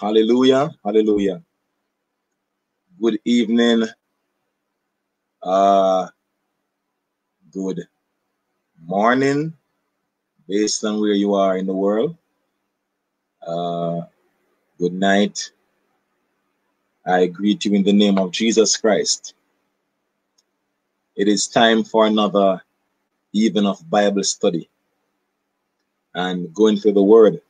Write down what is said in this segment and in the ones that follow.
Hallelujah. Hallelujah. Good evening. Uh, good morning, based on where you are in the world. Uh, good night. I greet you in the name of Jesus Christ. It is time for another even of Bible study and going through the Word.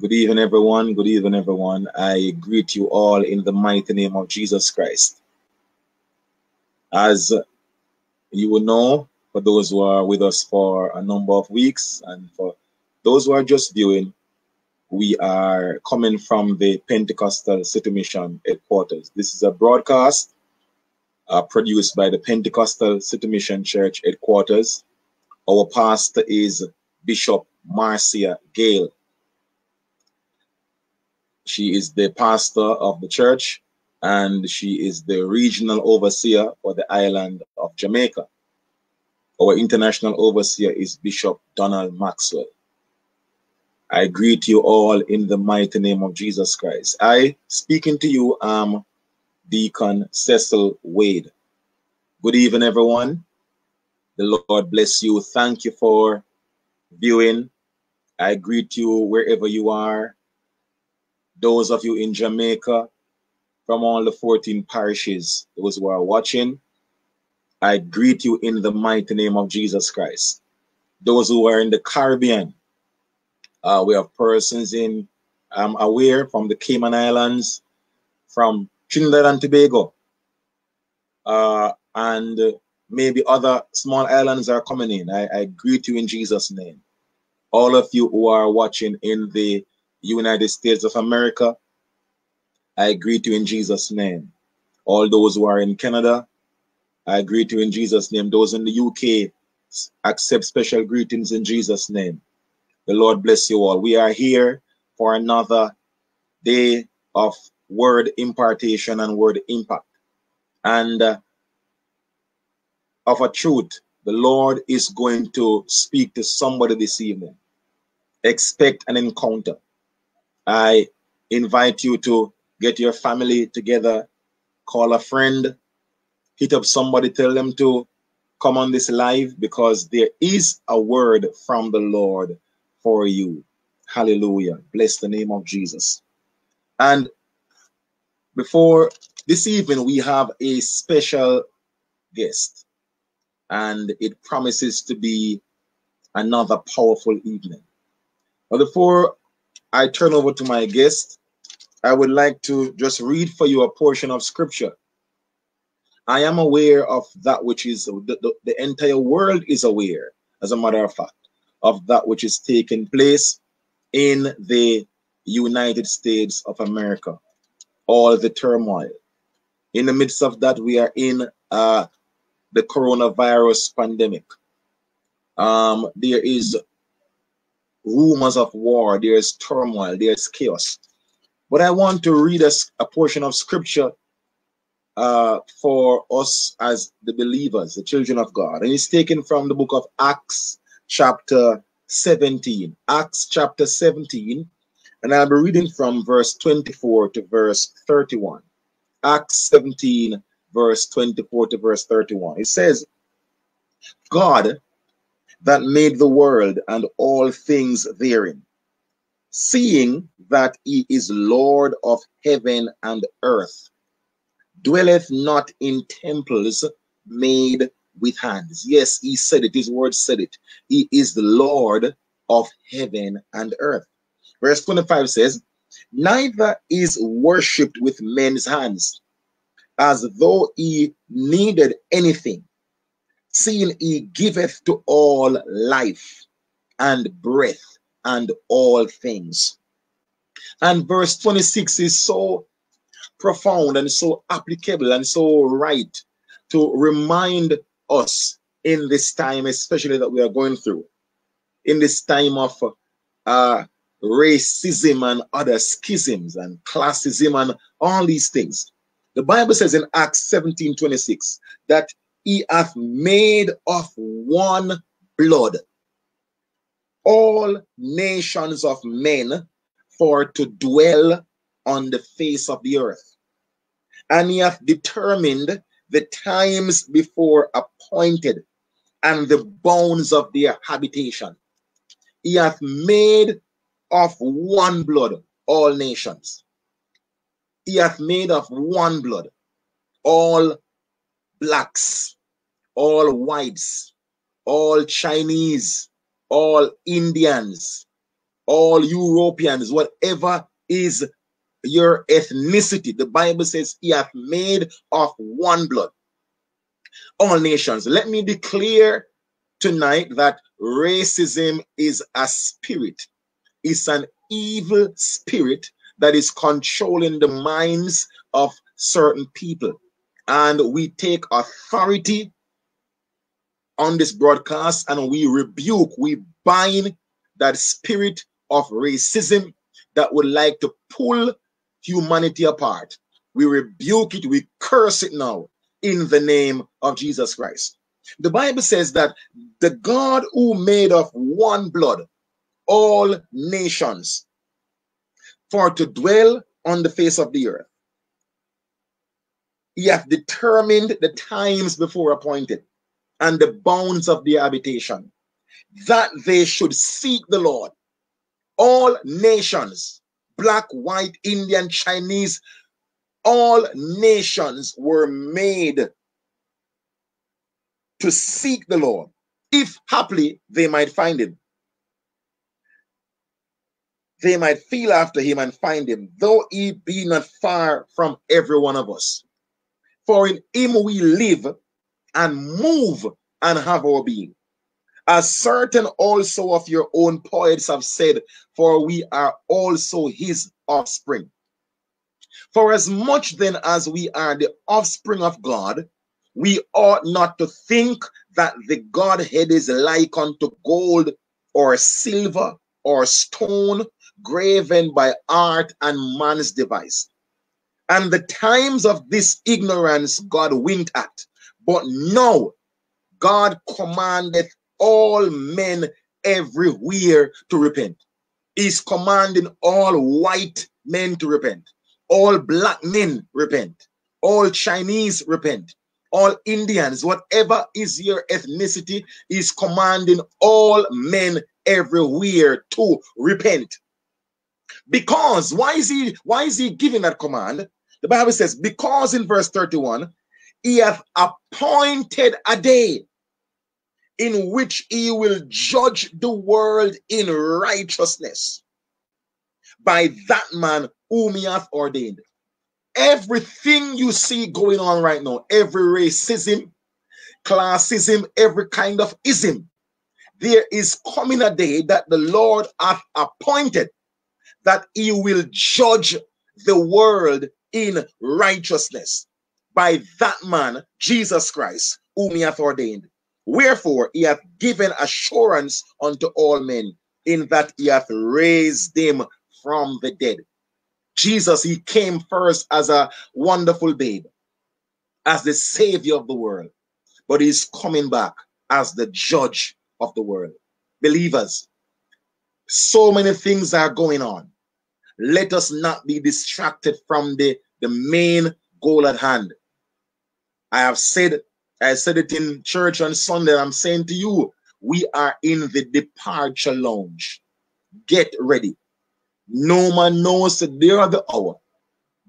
Good evening, everyone. Good evening, everyone. I greet you all in the mighty name of Jesus Christ. As you will know, for those who are with us for a number of weeks, and for those who are just viewing, we are coming from the Pentecostal City Mission headquarters. This is a broadcast uh, produced by the Pentecostal City Mission Church headquarters. Our pastor is Bishop Marcia Gale. She is the pastor of the church and she is the regional overseer for the island of Jamaica. Our international overseer is Bishop Donald Maxwell. I greet you all in the mighty name of Jesus Christ. I, speaking to you, am Deacon Cecil Wade. Good evening, everyone. The Lord bless you. Thank you for viewing. I greet you wherever you are those of you in Jamaica, from all the 14 parishes, those who are watching, I greet you in the mighty name of Jesus Christ. Those who are in the Caribbean, uh, we have persons in, I'm aware, from the Cayman Islands, from Trinidad and Tobago, uh, and maybe other small islands are coming in. I, I greet you in Jesus' name. All of you who are watching in the United States of America, I greet you in Jesus' name. All those who are in Canada, I greet you in Jesus' name. Those in the UK, accept special greetings in Jesus' name. The Lord bless you all. We are here for another day of word impartation and word impact. And uh, of a truth, the Lord is going to speak to somebody this evening. Expect an encounter. I invite you to get your family together, call a friend, hit up somebody, tell them to come on this live because there is a word from the Lord for you. Hallelujah. Bless the name of Jesus. And before this evening, we have a special guest, and it promises to be another powerful evening. But before I turn over to my guest, I would like to just read for you a portion of scripture. I am aware of that which is the, the, the entire world is aware, as a matter of fact, of that which is taking place in the United States of America, all the turmoil. In the midst of that, we are in uh, the coronavirus pandemic. Um, there is rumors of war, there's turmoil, there's chaos. But I want to read a, a portion of scripture uh, for us as the believers, the children of God. And it's taken from the book of Acts, chapter 17. Acts, chapter 17. And I'll be reading from verse 24 to verse 31. Acts 17, verse 24 to verse 31. It says, God that made the world and all things therein, seeing that he is Lord of heaven and earth, dwelleth not in temples made with hands. Yes, he said it, his word said it. He is the Lord of heaven and earth. Verse 25 says, Neither is worshipped with men's hands, as though he needed anything, seeing he giveth to all life and breath and all things. And verse 26 is so profound and so applicable and so right to remind us in this time, especially that we are going through, in this time of uh, racism and other schisms and classism and all these things. The Bible says in Acts 17 26 that he hath made of one blood all nations of men for to dwell on the face of the earth. And he hath determined the times before appointed and the bounds of their habitation. He hath made of one blood all nations. He hath made of one blood all blacks, all whites, all Chinese, all Indians, all Europeans, whatever is your ethnicity. The Bible says he hath made of one blood all nations. Let me declare tonight that racism is a spirit. It's an evil spirit that is controlling the minds of certain people. And we take authority on this broadcast and we rebuke, we bind that spirit of racism that would like to pull humanity apart. We rebuke it, we curse it now in the name of Jesus Christ. The Bible says that the God who made of one blood all nations for to dwell on the face of the earth. He hath determined the times before appointed and the bounds of their habitation, that they should seek the Lord. All nations, black, white, Indian, Chinese, all nations were made to seek the Lord, if haply they might find him. They might feel after him and find him, though he be not far from every one of us. For in him we live and move and have our being. As certain also of your own poets have said, for we are also his offspring. For as much then as we are the offspring of God, we ought not to think that the Godhead is like unto gold or silver or stone graven by art and man's device. And the times of this ignorance God winked at. But now God commandeth all men everywhere to repent. He's commanding all white men to repent. All black men repent. All Chinese repent. All Indians, whatever is your ethnicity, is commanding all men everywhere to repent. Because why is he why is he giving that command? The Bible says, because in verse 31, he hath appointed a day in which he will judge the world in righteousness by that man whom he hath ordained. Everything you see going on right now, every racism, classism, every kind of ism, there is coming a day that the Lord hath appointed that he will judge the world in righteousness by that man, Jesus Christ, whom he hath ordained. Wherefore he hath given assurance unto all men, in that he hath raised him from the dead. Jesus, he came first as a wonderful babe, as the savior of the world, but he's coming back as the judge of the world. Believers, so many things are going on. Let us not be distracted from the, the main goal at hand. I have said, I said it in church on Sunday. I'm saying to you, we are in the departure lounge. Get ready. No man knows the day or the hour,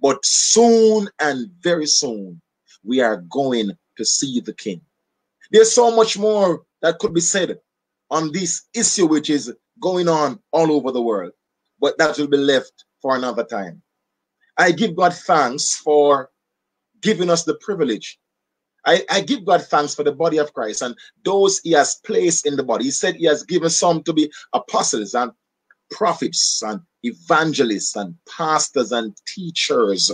but soon and very soon we are going to see the King. There's so much more that could be said on this issue, which is going on all over the world, but that will be left for another time. I give God thanks for giving us the privilege. I, I give God thanks for the body of Christ and those he has placed in the body. He said he has given some to be apostles and prophets and evangelists and pastors and teachers.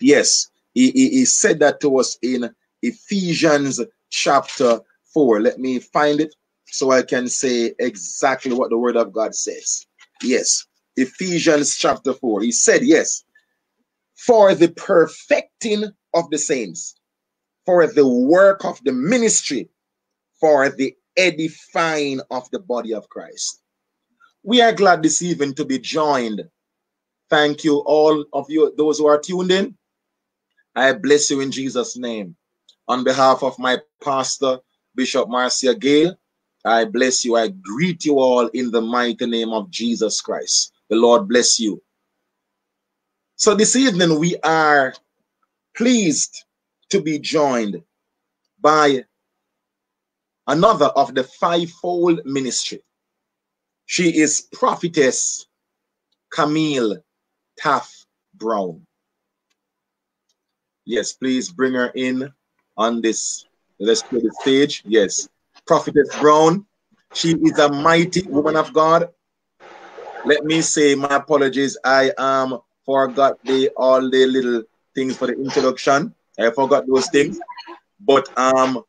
Yes, he, he, he said that to us in Ephesians chapter 4. Let me find it so I can say exactly what the word of God says. Yes, Ephesians chapter 4. He said, Yes, for the perfecting of the saints, for the work of the ministry, for the edifying of the body of Christ. We are glad this evening to be joined Thank you, all of you, those who are tuned in. I bless you in Jesus' name. On behalf of my pastor, Bishop Marcia Gale, I bless you. I greet you all in the mighty name of Jesus Christ. The Lord bless you. So this evening we are pleased to be joined by another of the fivefold ministry. She is prophetess Camile Taffe Brown. Yes, please bring her in on this. Let's play the stage. Yes, prophetess Brown. She is a mighty woman of God. Let me say my apologies. I um forgot the all the little things for the introduction. I forgot those things. But um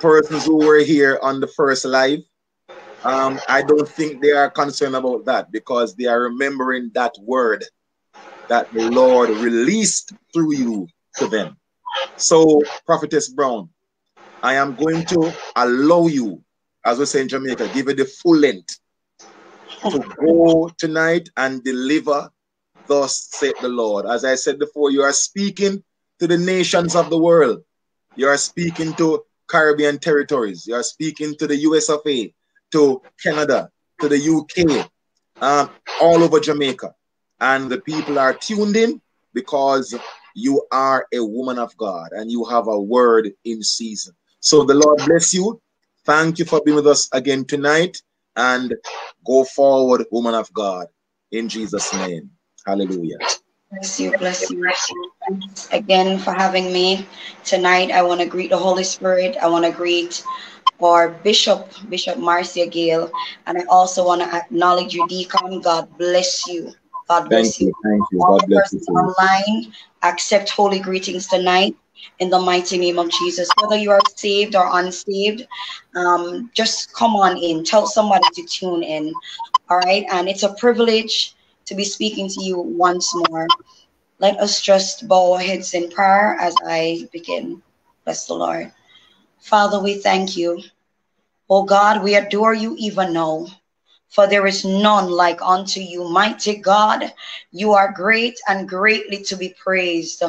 persons who were here on the first live, um, I don't think they are concerned about that because they are remembering that word that the Lord released through you to them. So, Prophetess Brown, I am going to allow you, as we say in Jamaica, give it the full length to go tonight and deliver, thus said the Lord. As I said before, you are speaking to the nations of the world. You are speaking to Caribbean territories. You are speaking to the US of A, to Canada, to the UK, um, all over Jamaica. And the people are tuned in because you are a woman of God and you have a word in season. So the Lord bless you. Thank you for being with us again tonight and go forward, woman of God, in Jesus' name. Hallelujah. Bless you, bless you. Again for having me tonight. I want to greet the Holy Spirit. I want to greet our Bishop, Bishop Marcia Gale, and I also want to acknowledge you, Deacon. God bless you. God bless thank you. you. Thank you. All bless you. persons online, accept holy greetings tonight in the mighty name of Jesus. Whether you are saved or unsaved, um, just come on in. Tell somebody to tune in. All right. And it's a privilege to be speaking to you once more. Let us just bow our heads in prayer as I begin. Bless the Lord. Father, we thank you. Oh God, we adore you even now for there is none like unto you. Mighty God, you are great and greatly to be praised.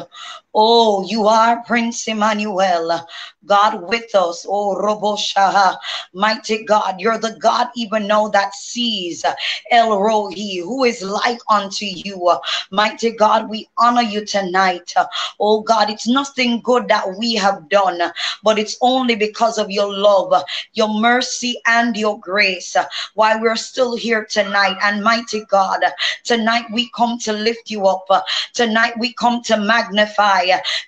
Oh, you are Prince Emmanuel, God with us. Oh, Roboshaha, mighty God, you're the God even now that sees El Roi, who is like unto you. Mighty God, we honor you tonight. Oh God, it's nothing good that we have done, but it's only because of your love, your mercy, and your grace why we're still here tonight. And mighty God, tonight we come to lift you up. Tonight we come to magnify.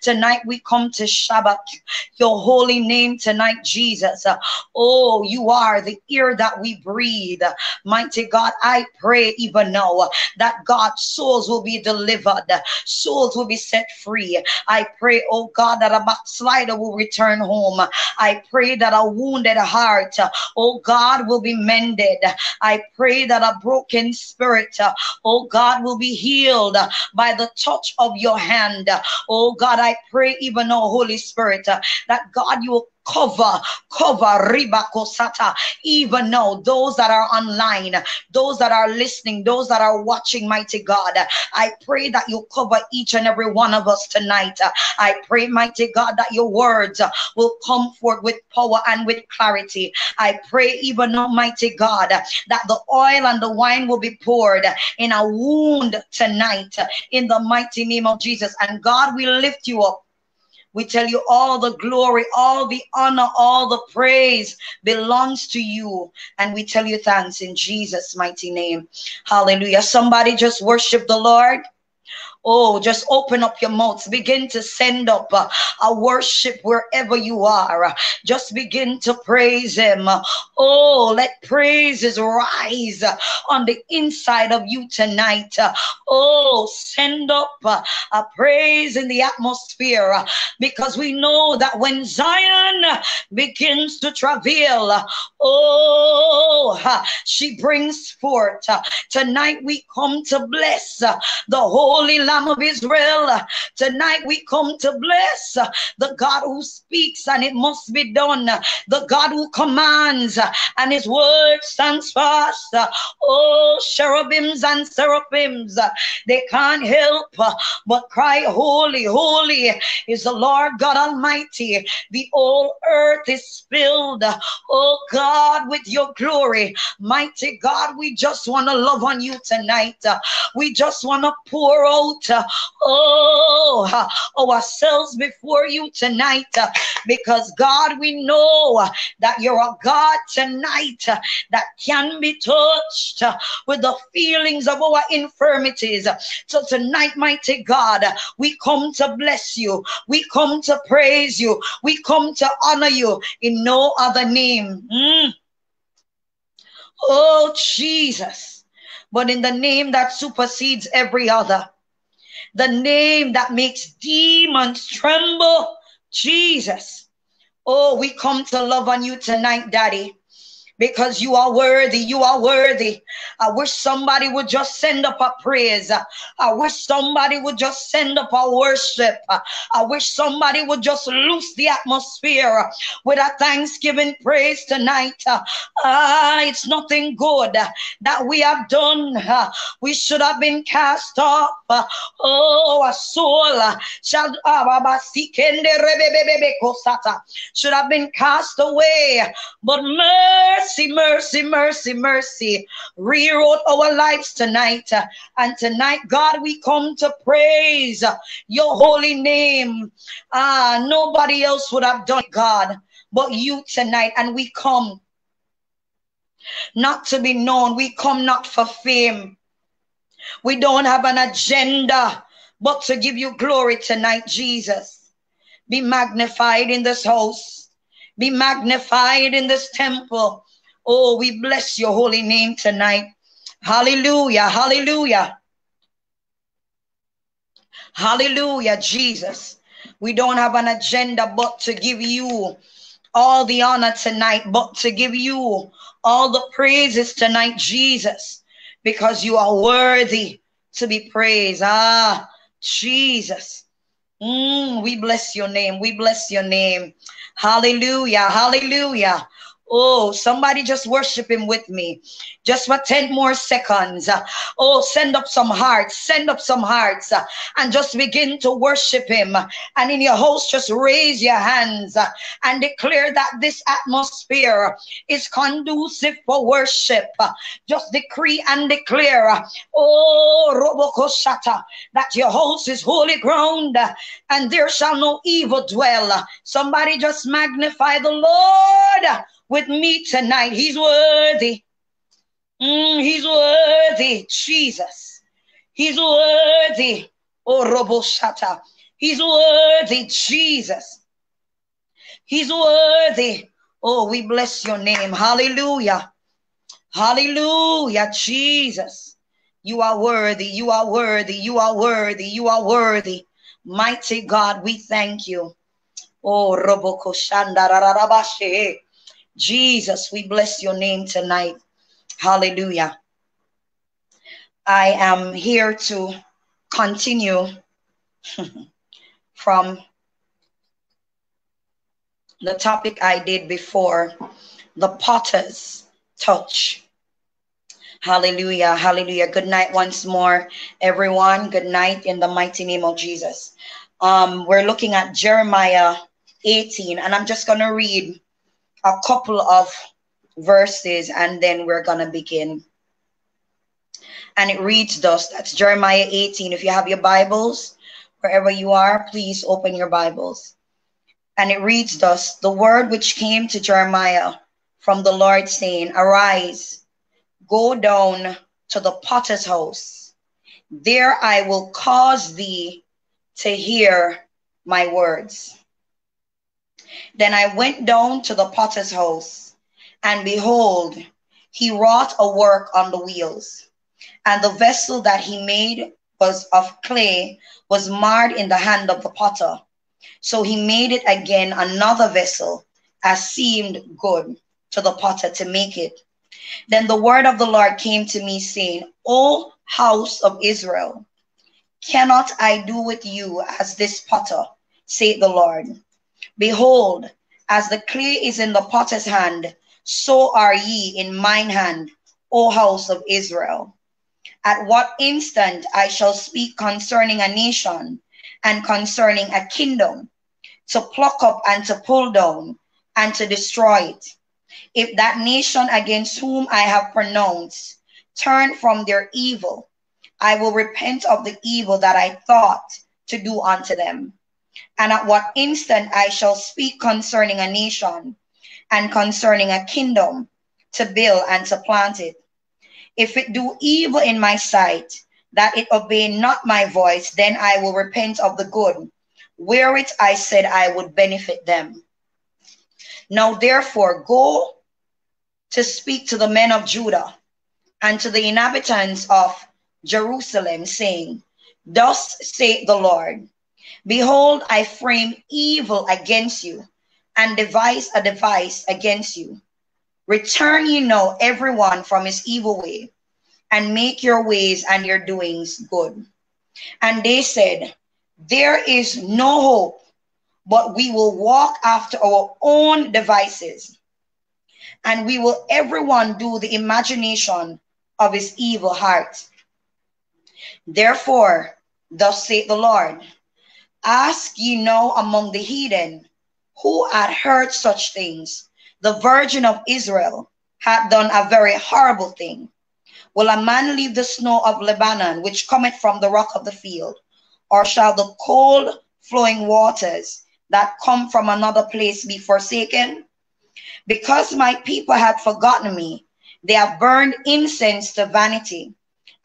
Tonight we come to Shabbat your holy name tonight, Jesus. Oh, you are the ear that we breathe. Mighty God, I pray even now that God souls will be delivered, souls will be set free. I pray, oh God, that a backslider will return home. I pray that a wounded heart, oh God, will be mended. I pray that a broken spirit, oh God, will be healed by the touch of your hand. Oh Oh God, I pray even now, Holy Spirit, uh, that God, you will cover, cover Ribakosata, even now, those that are online, those that are listening, those that are watching, mighty God. I pray that you cover each and every one of us tonight. I pray, mighty God, that your words will come forth with power and with clarity. I pray, even now, mighty God, that the oil and the wine will be poured in a wound tonight in the mighty name of Jesus. And God will lift you up we tell you all the glory, all the honor, all the praise belongs to you. And we tell you thanks in Jesus' mighty name. Hallelujah. Somebody just worship the Lord. Oh, just open up your mouths. Begin to send up uh, a worship wherever you are. Just begin to praise Him. Oh, let praises rise on the inside of you tonight. Oh, send up a praise in the atmosphere because we know that when Zion begins to travail, oh, Oh, she brings forth. Tonight we come to bless the Holy Lamb of Israel. Tonight we come to bless the God who speaks and it must be done. The God who commands and his word stands fast. Oh, cherubims and seraphims, they can't help but cry, Holy, holy is the Lord God Almighty. The whole earth is filled, oh God, with your glory. Mighty God, we just want to love on you tonight. We just want to pour out, Uh, oh, uh, oh, ourselves before you tonight uh, because God, we know that you're a God tonight that can be touched with the feelings of our infirmities. So tonight, mighty God, we come to bless you. We come to praise you. We come to honor you in no other name. Mm. Oh, Jesus. But in the name that supersedes every other, the name that makes demons tremble, Jesus. Oh, we come to love on you tonight, Daddy because you are worthy. You are worthy. I wish somebody would just send up a praise. I wish somebody would just send up a worship. I wish somebody would just loose the atmosphere with a thanksgiving praise tonight. Ah, it's nothing good that we have done. We should have been cast off. Oh, a soul should have been cast away. But mercy mercy, mercy, mercy, mercy. Rewrote our lives tonight. And tonight, God, we come to praise your holy name. Ah, nobody else would have done it, God, but you tonight. And we come not to be known. We come not for fame. We don't have an agenda, but to give you glory tonight, Jesus. Be magnified in this house. Be magnified in this temple. Oh, we bless your holy name tonight. Hallelujah. Hallelujah. Hallelujah, Jesus. We don't have an agenda but to give you all the honor tonight, but to give you all the praises tonight, Jesus, because you are worthy to be praised. Ah, Jesus. Mm, we bless your name. We bless your name. Hallelujah. Hallelujah. Oh, somebody just worship him with me. Just for 10 more seconds. Oh, send up some hearts. Send up some hearts. And just begin to worship him. And in your house, just raise your hands and declare that this atmosphere is conducive for worship. Just decree and declare, oh, Robokoshata, that your house is holy ground and there shall no evil dwell. Somebody just magnify the Lord with me tonight. He's worthy. Mm, he's worthy, Jesus. He's worthy. Oh, Roboshata. He's worthy, Jesus. He's worthy. Oh, we bless your name. Hallelujah. Hallelujah, Jesus. You are worthy. You are worthy. You are worthy. You are worthy. Mighty God, we thank you. Oh, Roboko Shandararabashe. Jesus, we bless your name tonight. Hallelujah. I am here to continue from the topic I did before the potter's touch. Hallelujah. Hallelujah. Good night once more, everyone. Good night in the mighty name of Jesus. Um, we're looking at Jeremiah 18, and I'm just going to read a couple of verses and then we're going to begin. And it reads thus that's Jeremiah 18. If you have your Bibles, wherever you are, please open your Bibles. And it reads thus the word which came to Jeremiah from the Lord, saying, Arise, go down to the potter's house. There I will cause thee to hear my words. Then I went down to the potter's house, and behold, he wrought a work on the wheels. And the vessel that he made was of clay, was marred in the hand of the potter. So he made it again another vessel, as seemed good to the potter to make it. Then the word of the Lord came to me, saying, O house of Israel, cannot I do with you as this potter, saith the Lord? Behold, as the clay is in the potter's hand, so are ye in mine hand, O house of Israel. At what instant I shall speak concerning a nation and concerning a kingdom, to pluck up and to pull down and to destroy it if that nation against whom I have pronounced turn from their evil, I will repent of the evil that I thought to do unto them. And at what instant I shall speak concerning a nation and concerning a kingdom to build and to plant it. If it do evil in my sight, that it obey not my voice, then I will repent of the good, wherewith I said I would benefit them. Now therefore go to speak to the men of Judah and to the inhabitants of Jerusalem, saying, Thus saith the Lord, Behold, I frame evil against you, and devise a device against you. Return ye now everyone from his evil way, and make your ways and your doings good. And they said, There is no hope, but we will walk after our own devices and we will everyone do the imagination of his evil heart. Therefore, thus saith the Lord, ask ye now among the heathen who had heard such things. The virgin of Israel had done a very horrible thing. Will a man leave the snow of Lebanon, which cometh from the rock of the field? Or shall the cold flowing waters that come from another place be forsaken? Because my people had forgotten me, they have burned incense to vanity,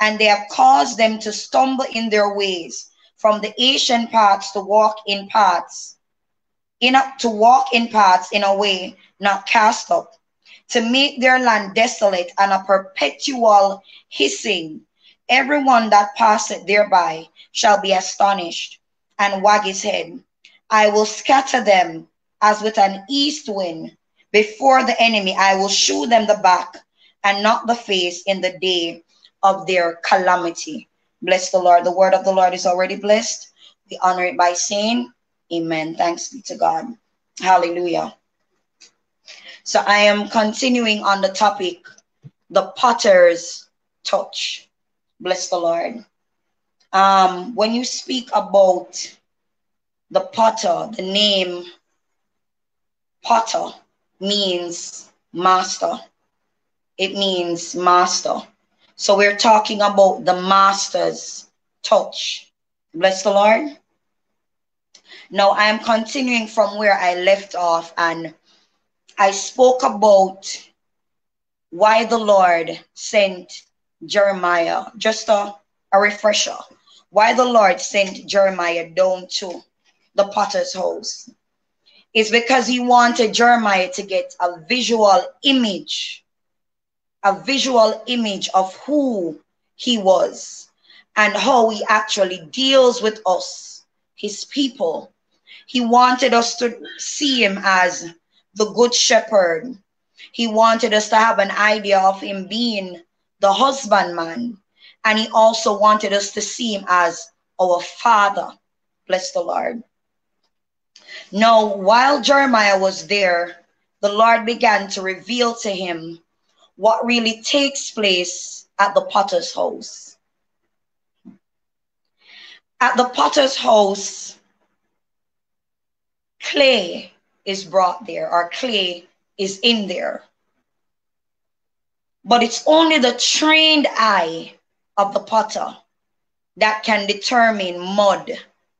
and they have caused them to stumble in their ways from the ancient paths to walk in paths, in a, to walk in paths in a way not cast up, to make their land desolate and a perpetual hissing. Everyone that passeth thereby shall be astonished and wag his head. I will scatter them as with an east wind before the enemy, I will shew them the back and not the face in the day of their calamity. Bless the Lord. The word of the Lord is already blessed. We honor it by saying, Amen. Thanks be to God. Hallelujah. So I am continuing on the topic, the potter's touch. Bless the Lord. Um, when you speak about the potter, the name potter, means master. It means master. So we're talking about the master's touch. Bless the Lord. Now I am continuing from where I left off and I spoke about why the Lord sent Jeremiah. Just a, a refresher. Why the Lord sent Jeremiah down to the potter's house is because he wanted Jeremiah to get a visual image, a visual image of who he was and how he actually deals with us, his people. He wanted us to see him as the good shepherd. He wanted us to have an idea of him being the husbandman. And he also wanted us to see him as our father. Bless the Lord. Now, while Jeremiah was there, the Lord began to reveal to him what really takes place at the potter's house. At the potter's house, clay is brought there, or clay is in there. But it's only the trained eye of the potter that can determine mud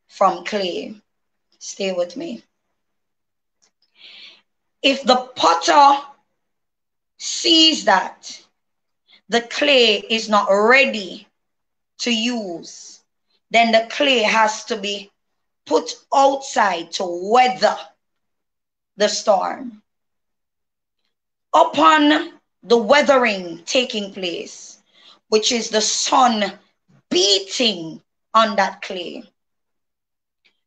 from clay. Stay with me. If the potter sees that the clay is not ready to use, then the clay has to be put outside to weather the storm. Upon the weathering taking place, which is the sun beating on that clay,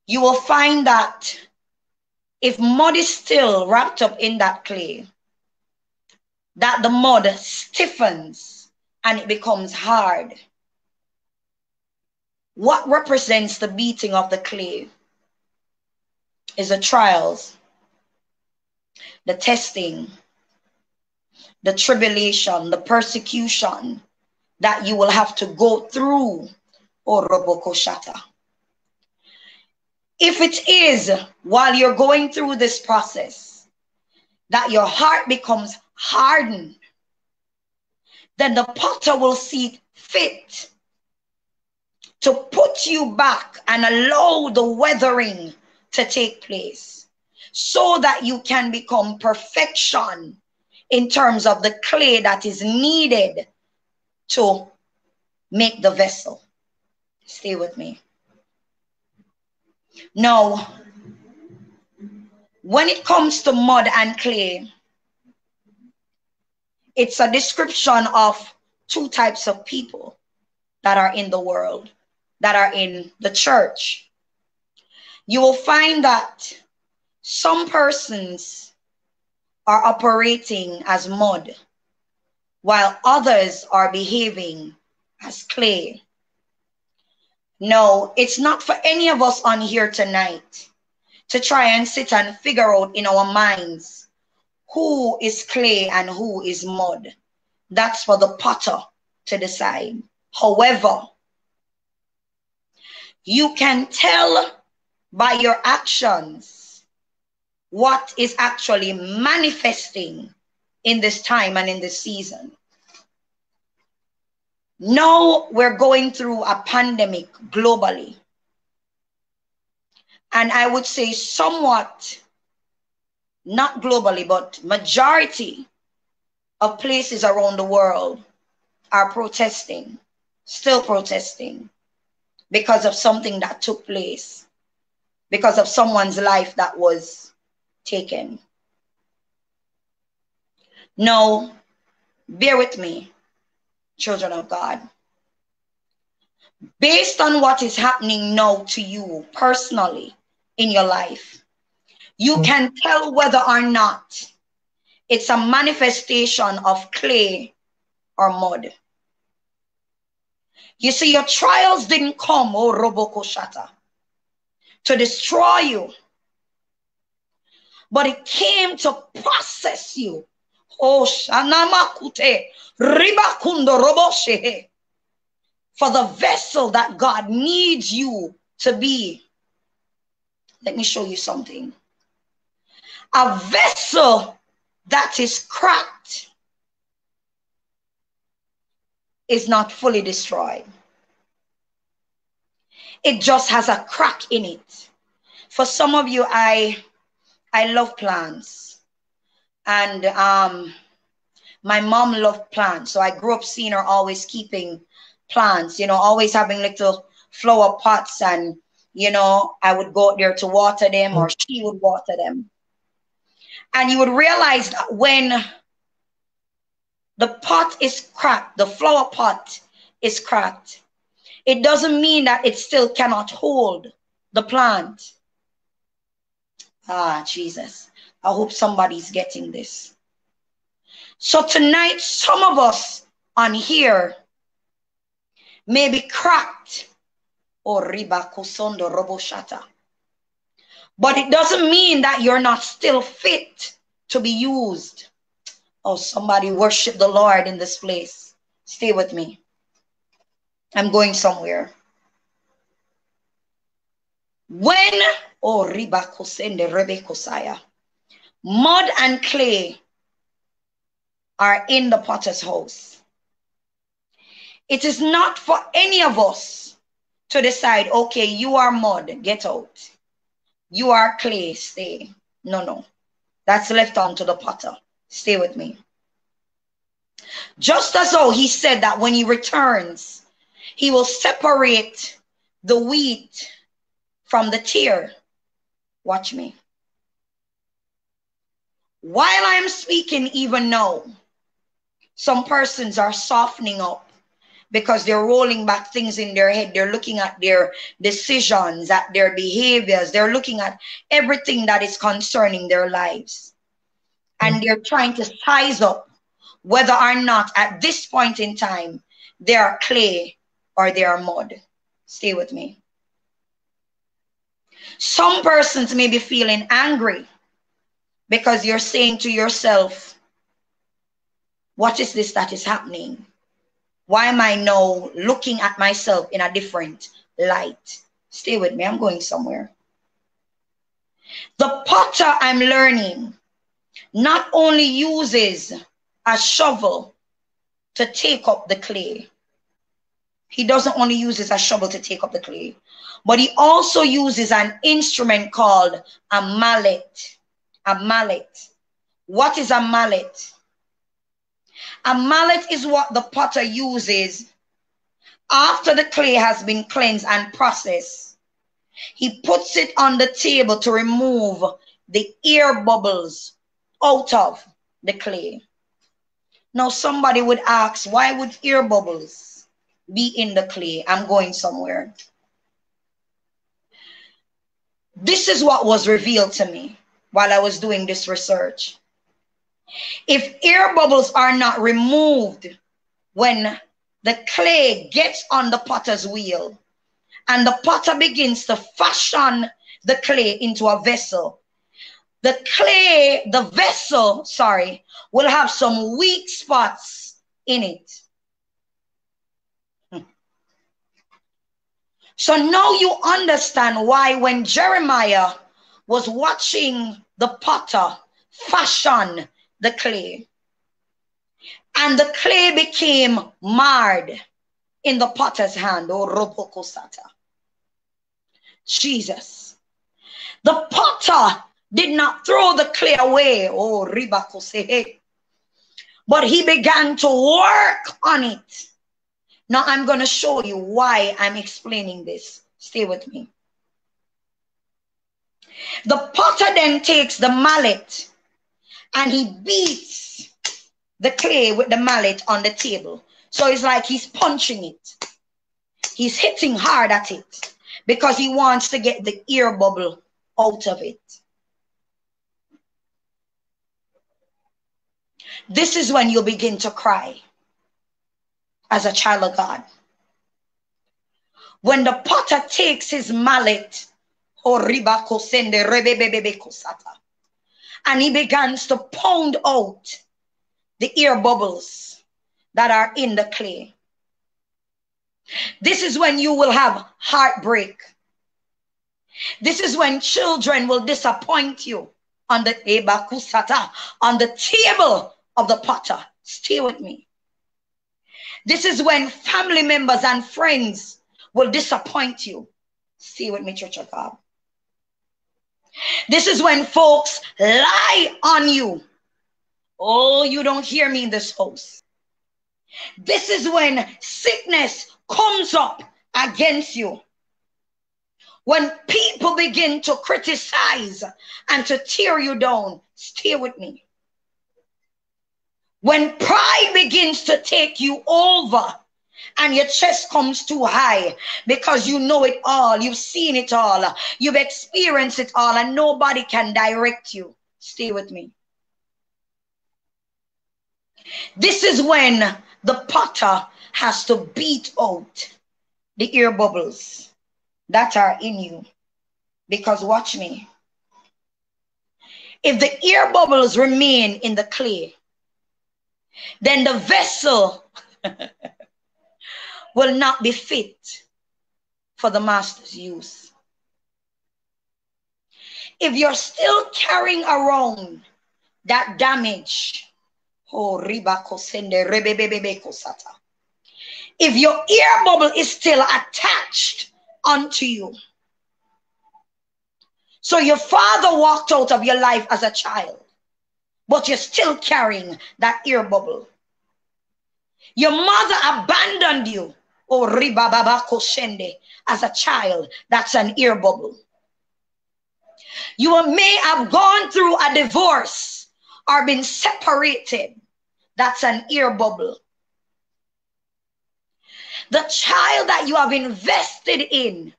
you will find that if mud is still wrapped up in that clay, that the mud stiffens and it becomes hard. What represents the beating of the clay is the trials, the testing, the tribulation, the persecution that you will have to go through. Orobokoshata. If it is while you're going through this process that your heart becomes hardened, then the potter will see fit to put you back and allow the weathering to take place so that you can become perfection in terms of the clay that is needed to make the vessel. Stay with me. Now, when it comes to mud and clay, it's a description of two types of people that are in the world, that are in the church. You will find that some persons are operating as mud, while others are behaving as clay. No, it's not for any of us on here tonight to try and sit and figure out in our minds who is clay and who is mud. That's for the potter to decide. However, you can tell by your actions what is actually manifesting in this time and in this season. Now we're going through a pandemic globally. And I would say somewhat, not globally, but majority of places around the world are protesting, still protesting because of something that took place, because of someone's life that was taken. No, bear with me children of God. Based on what is happening now to you personally in your life, you mm. can tell whether or not it's a manifestation of clay or mud. You see, your trials didn't come, oh Roboko Shata, to destroy you, but it came to process you. Oh Shanamakute Ribakundo roboshe. For the vessel that God needs you to be. Let me show you something. A vessel that is cracked is not fully destroyed. It just has a crack in it. For some of you, I I love plants. And um my mom loved plants. So I grew up seeing her always keeping plants, you know, always having little flower pots and, you know, I would go out there to water them or she would water them. And you would realize that when the pot is cracked, the flower pot is cracked, it doesn't mean that it still cannot hold the plant. Ah, Jesus. I hope somebody's getting this. So tonight, some of us on here may be cracked or oh, riba kusondo roboshata. But it doesn't mean that you're not still fit to be used. Oh, somebody worship the Lord in this place. Stay with me. I'm going somewhere. When, oh, riba kusende rebe kusaya, mud and clay are in the potter's house. It is not for any of us to decide, okay, you are mud, get out. You are clay, stay. No, no. That's left on the potter. Stay with me. Just as though he said that when he returns, he will separate the wheat from the tare. Watch me. While I'm speaking, even now, some persons are softening up because they're rolling back things in their head. They're looking at their decisions, at their behaviors. They're looking at everything that is concerning their lives. And mm. they're trying to size up whether or not at this point in time they are clay or they are mud. Stay with me. Some persons may be feeling angry because you're saying to yourself, What is this that is happening? Why am I now looking at myself in a different light? Stay with me, I'm going somewhere. The potter I'm learning not only uses a shovel to take up the clay, he doesn't only use a shovel to take up the clay, but he also uses an instrument called a mallet. A mallet. What is a mallet? A mallet is what the potter uses after the clay has been cleansed and processed. He puts it on the table to remove the air bubbles out of the clay. Now, somebody would ask, why would air bubbles be in the clay? I'm going somewhere. This is what was revealed to me while I was doing this research. If air bubbles are not removed when the clay gets on the potter's wheel and the potter begins to fashion the clay into a vessel, the clay, the vessel, sorry, will have some weak spots in it. Hmm. So now you understand why when Jeremiah was watching the potter fashion the clay, and the clay became marred in the potter's hand, or oh, robokosata. Jesus. The potter did not throw the clay away, oh ribakose, but he began to work on it now I'm going to show you why I'm explaining this. Stay with me. The potter then takes the mallet and he beats the clay with the mallet on the table. So it's like he's punching it. He's hitting hard at it because he wants to get the ear bubble out of it. This is when you begin to cry as a child of God. When the potter takes his mallet, and he begins to pound out the air bubbles that are in the clay. This is when you will have heartbreak. This is when children will disappoint you on the on the table of the potter. Stay with me. This is when family members and friends will disappoint you. See with me, Church of God. This is when folks lie on you. Oh, you don't hear me in this house. This is when sickness comes up against you. When people begin to criticize and to tear you down, stay with me. When pride begins to take you over and your chest comes too high because you know it all, you've seen it all, you've experienced it all, and nobody can direct you. Stay with me. This is when the potter has to beat out the air bubbles that are in you. Because watch me. If the air bubbles remain in the clay, then the vessel will not be fit for the master's use. If you're still carrying around that damage, oh, if your ear bubble is still attached unto you, so your father walked out of your life as a child but you're still carrying that ear bubble. Your mother abandoned you, oh ribababa koshende, as a child. That's an ear bubble. You may have gone through a divorce or been separated. That's an ear bubble. The child that you have invested in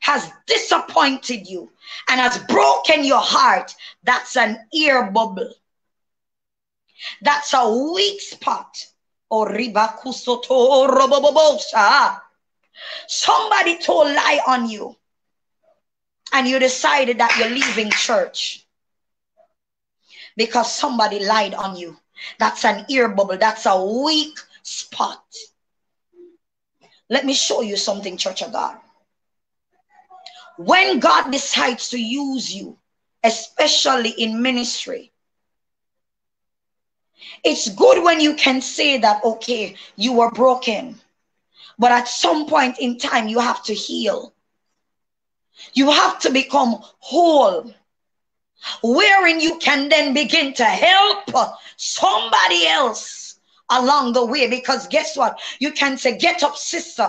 has disappointed you and has broken your heart. That's an ear bubble. That's a weak spot. Somebody told lie on you and you decided that you're leaving church because somebody lied on you. That's an ear bubble. That's a weak spot. Let me show you something, Church of God. When God decides to use you, especially in ministry, it's good when you can say that, okay, you were broken. But at some point in time, you have to heal. You have to become whole, wherein you can then begin to help somebody else along the way. Because guess what? You can say, Get up, sister.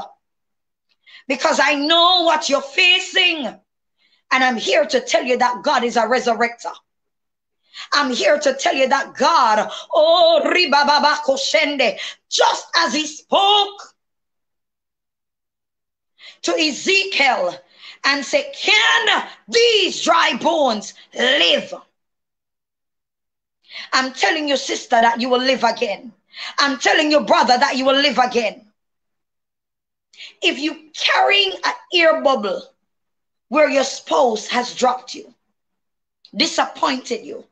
Because I know what you're facing. And I'm here to tell you that God is a resurrector. I'm here to tell you that God, oh, Ribababa Koshende, just as he spoke to Ezekiel and said, Can these dry bones live? I'm telling you, sister, that you will live again. I'm telling you, brother, that you will live again. If you carrying an ear bubble where your spouse has dropped you, disappointed you,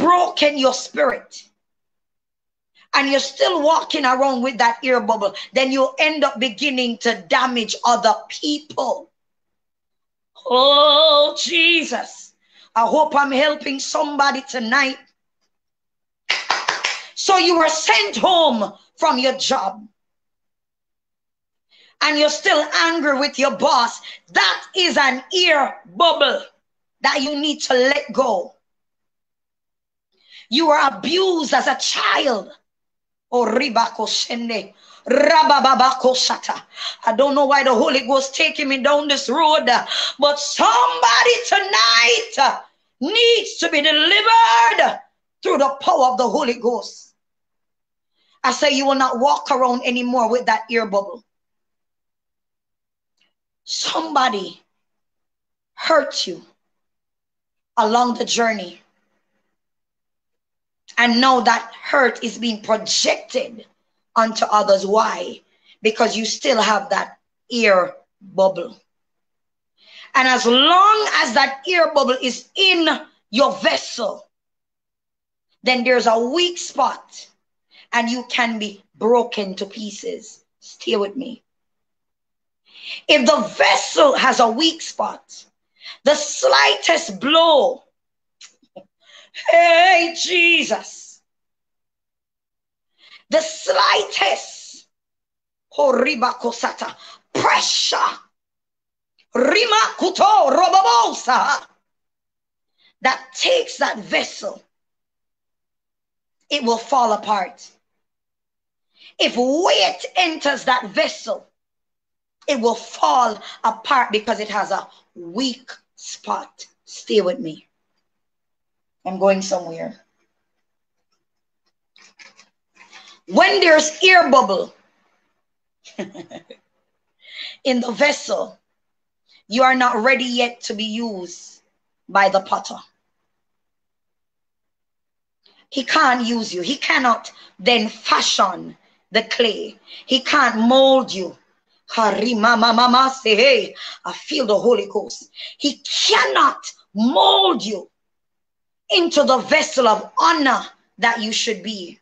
broken your spirit, and you're still walking around with that ear bubble, then you end up beginning to damage other people. Oh, Jesus. I hope I'm helping somebody tonight. So you were sent home from your job and you're still angry with your boss. That is an ear bubble that you need to let go. You were abused as a child. Oh. I don't know why the Holy Ghost taking me down this road, but somebody tonight needs to be delivered through the power of the Holy Ghost. I say you will not walk around anymore with that ear bubble. Somebody hurt you along the journey. And now that hurt is being projected onto others. Why? Because you still have that ear bubble. And as long as that ear bubble is in your vessel, then there's a weak spot and you can be broken to pieces. Stay with me. If the vessel has a weak spot, the slightest blow, hey, Jesus, the slightest horiba kosata pressure. Rima kuto robabosa that takes that vessel. It will fall apart. If weight enters that vessel it will fall apart because it has a weak spot. Stay with me i'm going somewhere When there's air bubble in the vessel, you are not ready yet to be used by the potter. He can't use you. He cannot then fashion the clay. He can't mold you. I feel the Holy Ghost. He cannot mold you into the vessel of honor that you should be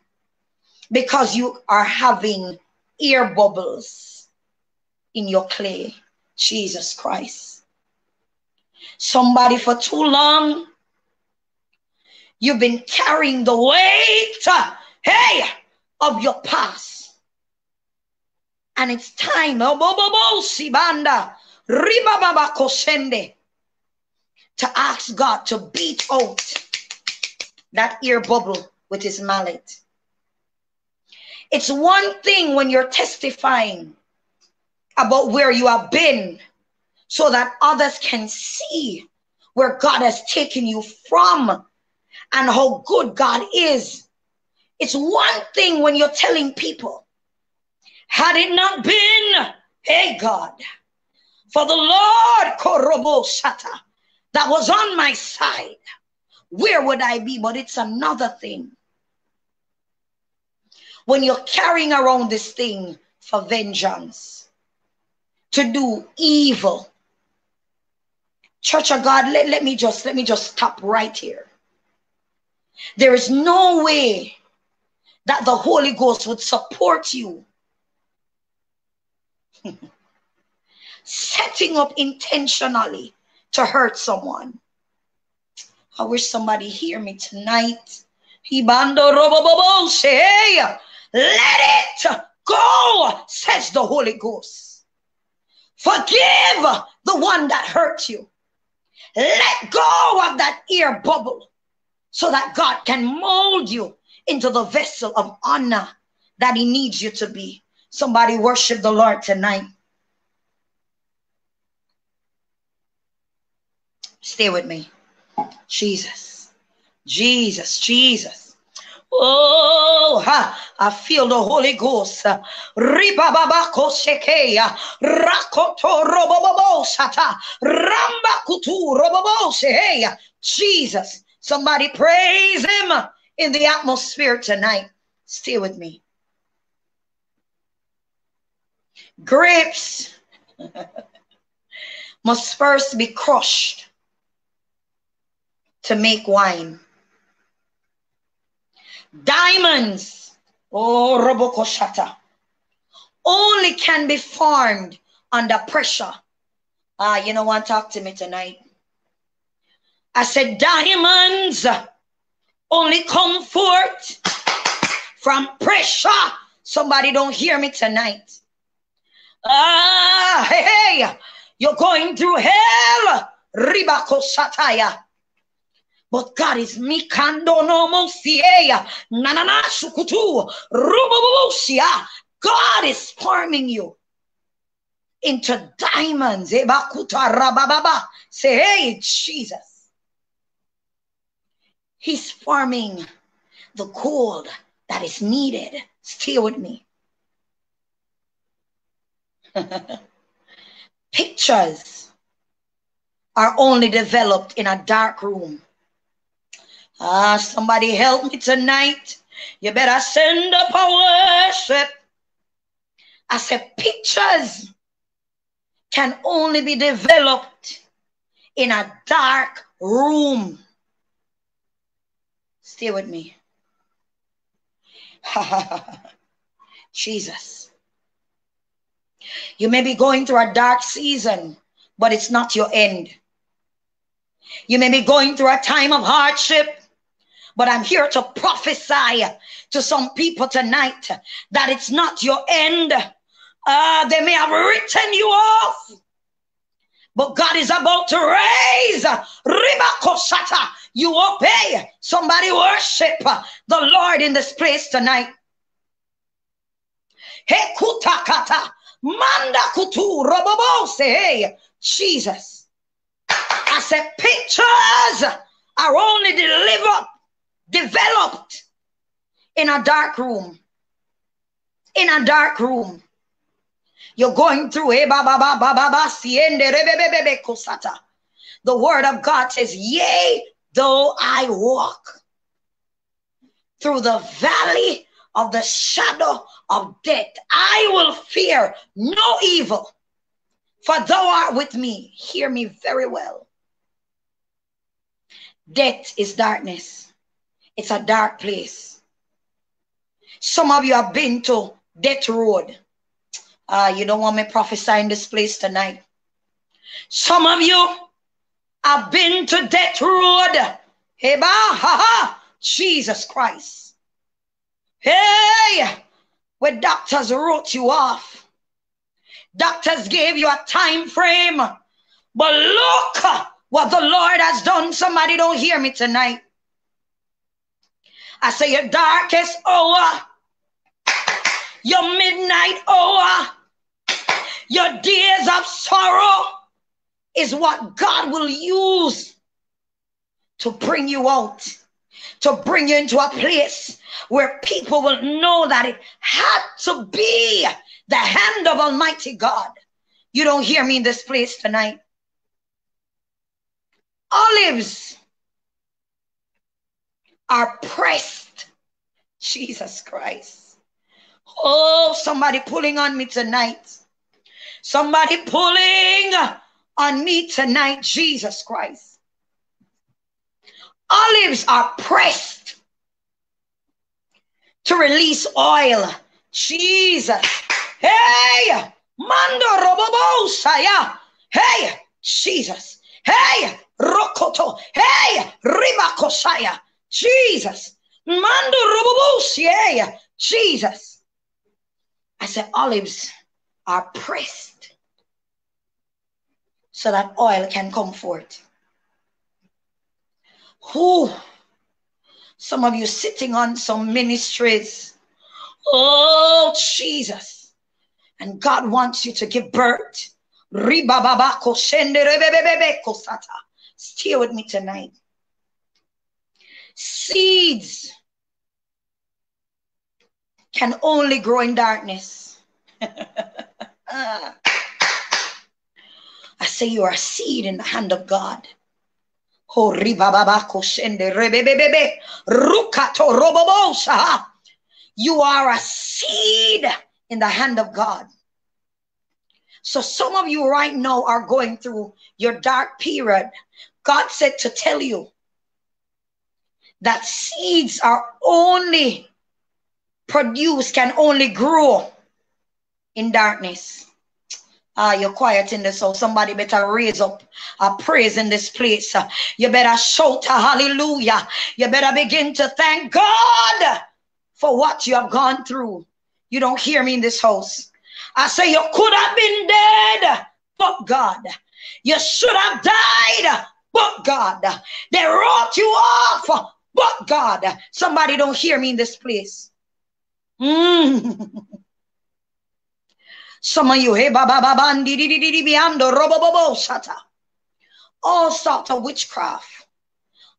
because you are having ear bubbles in your clay. Jesus Christ. Somebody for too long, you've been carrying the weight, hey, of your past. And it's time, to ask God to beat out that ear bubble with his mallet. It's one thing when you're testifying about where you have been so that others can see where God has taken you from and how good God is. It's one thing when you're telling people, had it not been, hey God, for the Lord Korobo Shata that was on my side, where would I be? But it's another thing when you're carrying around this thing for vengeance, to do evil. Church of God, let, let me just let me just stop right here. There is no way that the Holy Ghost would support you setting up intentionally to hurt someone. I wish somebody hear me tonight. Let it go, says the Holy Ghost. Forgive the one that hurt you. Let go of that ear bubble so that God can mold you into the vessel of honor that He needs you to be. Somebody worship the Lord tonight. Stay with me. Jesus, Jesus, Jesus. Oh, I feel the Holy Ghost. Ribababako shekeya. Rakoto robobobo shata. Ramba kutu robobo sheheya. Jesus. Somebody praise him in the atmosphere tonight. Stay with me. Grapes must first be crushed to make wine. Diamonds, oh, Robokoshata, only can be formed under pressure. Ah, you know what? Talk to me tonight. I said, diamonds only come forth from pressure. Somebody don't hear me tonight. Ah, hey, hey, you're going through hell. Ribako Sataya. But God is mikando no mosieya nanana sukutu rububusia. God is forming you into diamonds. Say, hey, Jesus. He's forming the gold that is needed. Stay with me. Pictures are only developed in a dark room Ah, somebody help me tonight. You better send up a worship. I said, pictures can only be developed in a dark room. Stay with me. Jesus. You may be going through a dark season, but it's not your end. You may be going through a time of hardship, but I'm here to prophesy to some people tonight that it's not your end. Uh, they may have written you off, but God is about to raise Ribakosata. You obey. Somebody worship the Lord in this place tonight. Hekutakata. Manda kutu robobose. Hey, Jesus. I said pictures are only delivered developed in a dark room. In a dark room. You're going through the word of God says, Yea, though I walk through the valley of the shadow of death, I will fear no evil, for thou art with me. Hear me very well. Death is darkness. It's a dark place. Some of you have been to Death Road. Uh, you don't want me prophesying this place tonight. Some of you have been to Death Road. Hey, bah, ha, ha. Jesus Christ. Hey, where doctors wrote you off. Doctors gave you a time frame. But look what the Lord has done. Somebody don't hear me tonight. I say your darkest hour, your midnight hour, your days of sorrow is what God will use to bring you out, to bring you into a place where people will know that it had to be the hand of Almighty God. You don't hear me in this place tonight. Olives are pressed. Jesus Christ. Oh, somebody pulling on me tonight. Somebody pulling on me tonight, Jesus Christ. Olives are pressed to release oil. Jesus. Hey, Mando Robobosaya. Hey, Jesus. Hey, Rokoto. Hey, Ribakosaya. Jesus. Mando Robobosia. Jesus. I said olives are pressed so that oil can come forth. Who? Some of you sitting on some ministries. Oh, Jesus. And God wants you to give birth. Stay with me tonight. Seeds can only grow in darkness. Ah. I say you are a seed in the hand of God. You are a seed in the hand of God. So some of you right now are going through your dark period. God said to tell you that seeds are only produced, can only grow in darkness. Ah, you're quiet in this house. Somebody better raise up a praise in this place. You better shout a hallelujah. You better begin to thank God for what you have gone through. You don't hear me in this house. I say you could have been dead, but God. You should have died, but God. They wrote you off, but God. Somebody don't hear me in this place. Mm. Some of you, hey, ba ba ba ba, di di di di di, robo bo shata. All sorts of witchcraft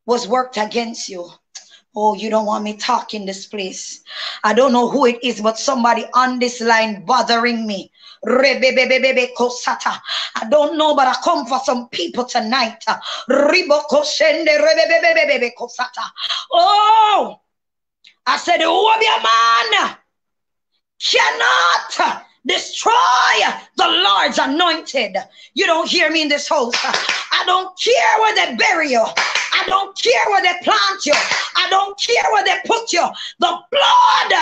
was worked against you. Oh, you don't want me talking in this place. I don't know who it is, but somebody on this line bothering me. I don't know, but I come for some people tonight. Oh, I said, the man cannot destroy the Lord's anointed. You don't hear me in this house. I don't care where they bury you. I don't care where they plant you. I don't care where they put you. The blood,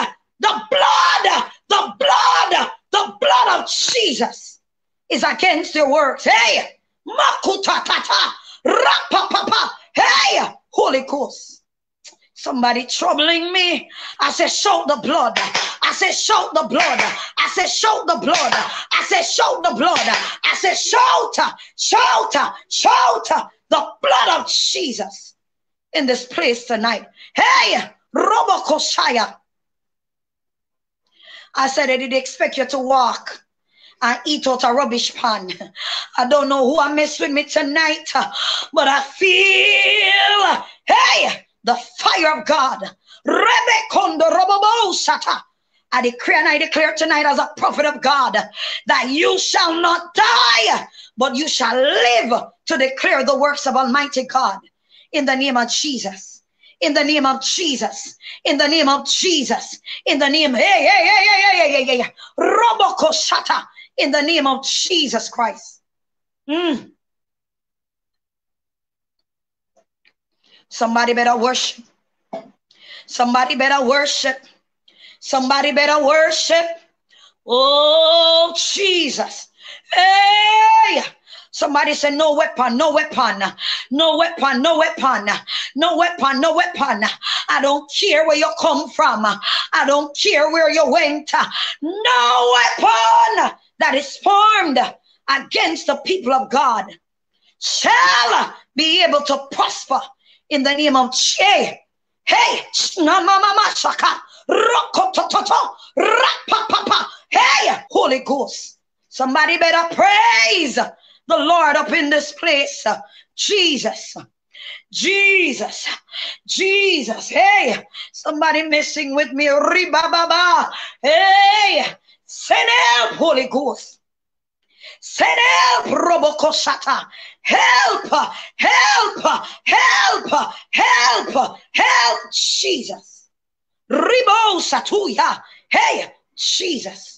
the blood, the blood, the blood of Jesus is against your works. Hey, makuta tata, rapapapa. Hey, Holy Ghost. Somebody troubling me. I said, show the blood. I said, show the blood. I said, show the blood. I said, show the blood. I said, shout, shout, shout the blood of Jesus in this place tonight. Hey, Robokoshaya. I said, I didn't expect you to walk and eat out a rubbish pan. I don't know who I mess with me tonight, but I feel, hey, the fire of God. I decree and I declare tonight as a prophet of God that you shall not die, but you shall live to declare the works of Almighty God in the name of Jesus. In the name of Jesus. In the name of Jesus. In the name, hey, hey, hey, hey, hey, hey, hey, Roboko Shata. In the name of Jesus Christ. Mm. Somebody better worship. Somebody better worship. Somebody better worship. Oh, Jesus. Hey. Somebody said, No weapon, no weapon, no weapon, no weapon, no weapon, no weapon. I don't care where you come from. I don't care where you went. No weapon that is formed against the people of God shall be able to prosper in the name of Che. Hey, Namamamashaka, Rokotototo, Rapapapa. Hey, Holy Ghost. Somebody better praise the Lord up in this place. Jesus. Jesus, Jesus, hey, somebody messing with me, Ribababa, hey, send help, Holy Ghost, send help, Robokosata, Help, help, help, help, help, Jesus. Ribo Satuya. Hey, Jesus.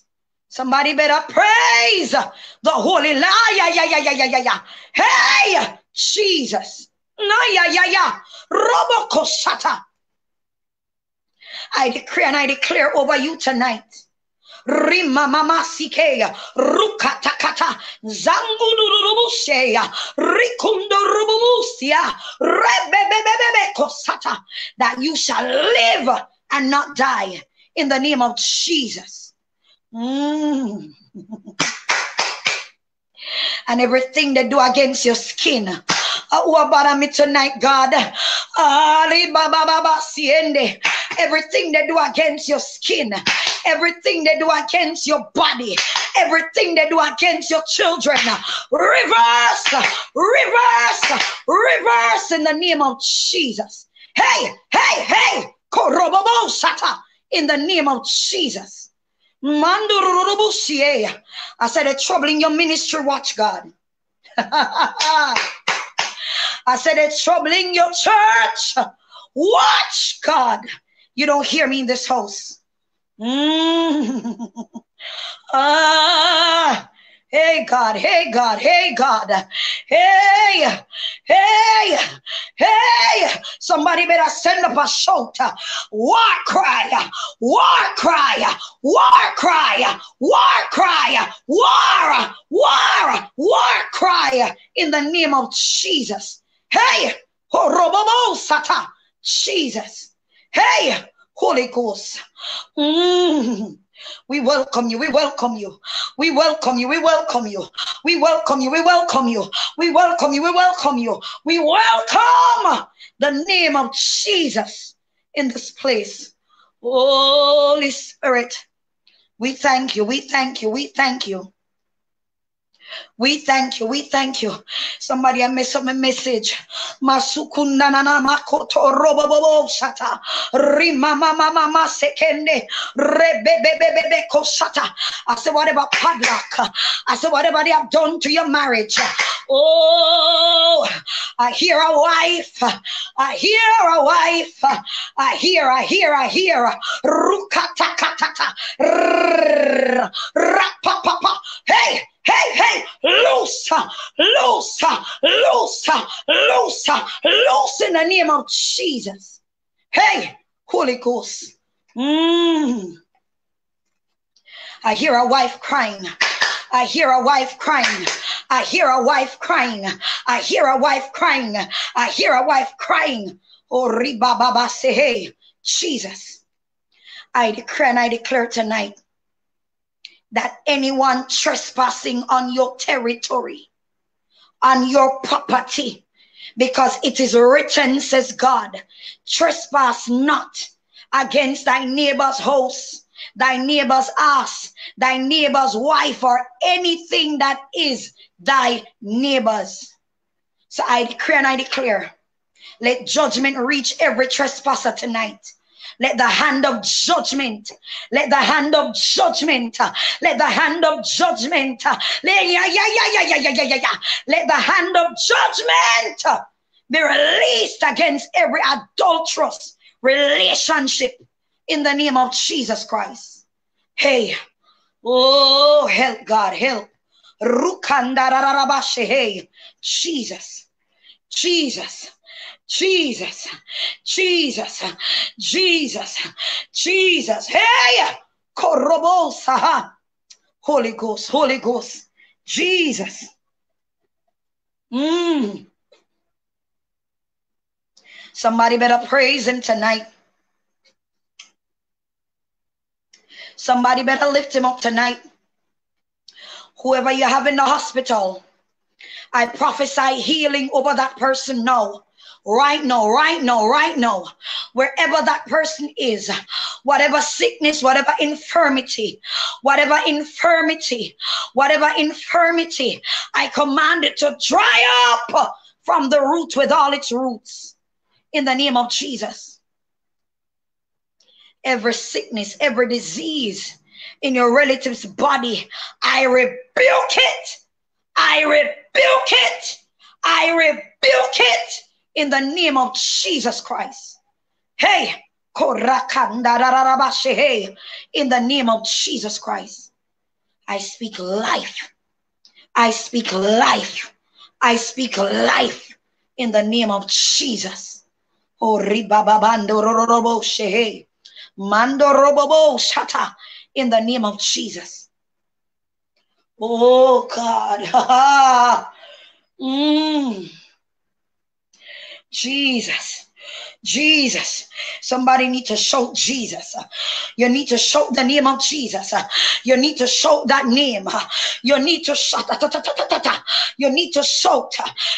Somebody better praise the holy lie. Yeah, yeah, yeah, yeah, yeah, yeah, yeah. Hey, Jesus. No, yeah, yeah, yeah. Robokosata. I decree and I declare over you tonight. Rima mama sikeya rukatakata zangunurubuseya rikundurubumusia rebebebebebe kosata that you shall live and not die in the name of Jesus. Mm. and everything they do against your skin. What about me tonight, God? Everything they do against your skin, everything they do against your body, everything they do against your children, reverse, reverse, reverse in the name of Jesus. Hey, hey, hey, in the name of Jesus. I said, a trouble in your ministry, watch God. I said, it's troubling your church. Watch God. You don't hear me in this house. Mm. ah, Hey God, hey God, hey God, hey, hey, hey. Somebody better send up a shout, war cry, war cry, war cry, war cry, war, war, war cry. In the name of Jesus. Hey, Jesus. Hey, Holy Ghost. Mm. We welcome you. We welcome you. We welcome you. We welcome you. We welcome you. We welcome you. We welcome you. We welcome you. We welcome the name of Jesus in this place. Holy Spirit, we thank you. We thank you. We thank you. We thank you. We thank you. Somebody, I up my message. Masukunda na na makoto robo bobo shata. Rima mama mama sekende. Rebebebebebe koshata. I said, what about padlock? I said, whatever they have done to your marriage. Oh, I hear a wife. I hear a wife. I hear, I hear, I hear. Rukata katata. Rapapapa. Hey, hey, hey, loose, loose, loose, loose, loose in the name of Jesus. Hey, Holy Ghost. Mm. I hear a wife crying. I hear a wife crying. I hear a wife crying. I hear a wife crying. I hear a wife crying. Oh, riba baba say, Jesus. I declare and I declare tonight that anyone trespassing on your territory, on your property, because it is written, says God, trespass not against thy neighbor's house, thy neighbor's ass, thy neighbor's wife, or anything that is thy neighbor's. So I declare and I declare, let judgment reach every trespasser tonight. Let the hand of judgment, let the hand of judgment, let the hand of judgment, let the hand of judgment be released against every adulterous relationship in the name of Jesus Christ. Hey, oh, help, God, help. Hey, Jesus, Jesus. Jesus, Jesus, Jesus, Jesus. Hey, Korobosa. Holy Ghost, Holy Ghost, Jesus. Mm. Somebody better praise him tonight. Somebody better lift him up tonight. Whoever you have in the hospital, I prophesy healing over that person now right now, right now, right now, wherever that person is, whatever sickness, whatever infirmity, whatever infirmity, whatever infirmity, I command it to dry up from the root with all its roots in the name of Jesus. Every sickness, every disease in your relative's body, I rebuke it. I rebuke it. I rebuke it in the name of Jesus Christ. Hey, In the name of Jesus Christ, I speak life. I speak life. I speak life in the name of Jesus. Oh. Mando in the name of Jesus. Oh God. mm. Jesus. Jesus. Somebody need to shout Jesus. You need to shout the name of Jesus. You need to shout that name. You need to shout. You need to shout.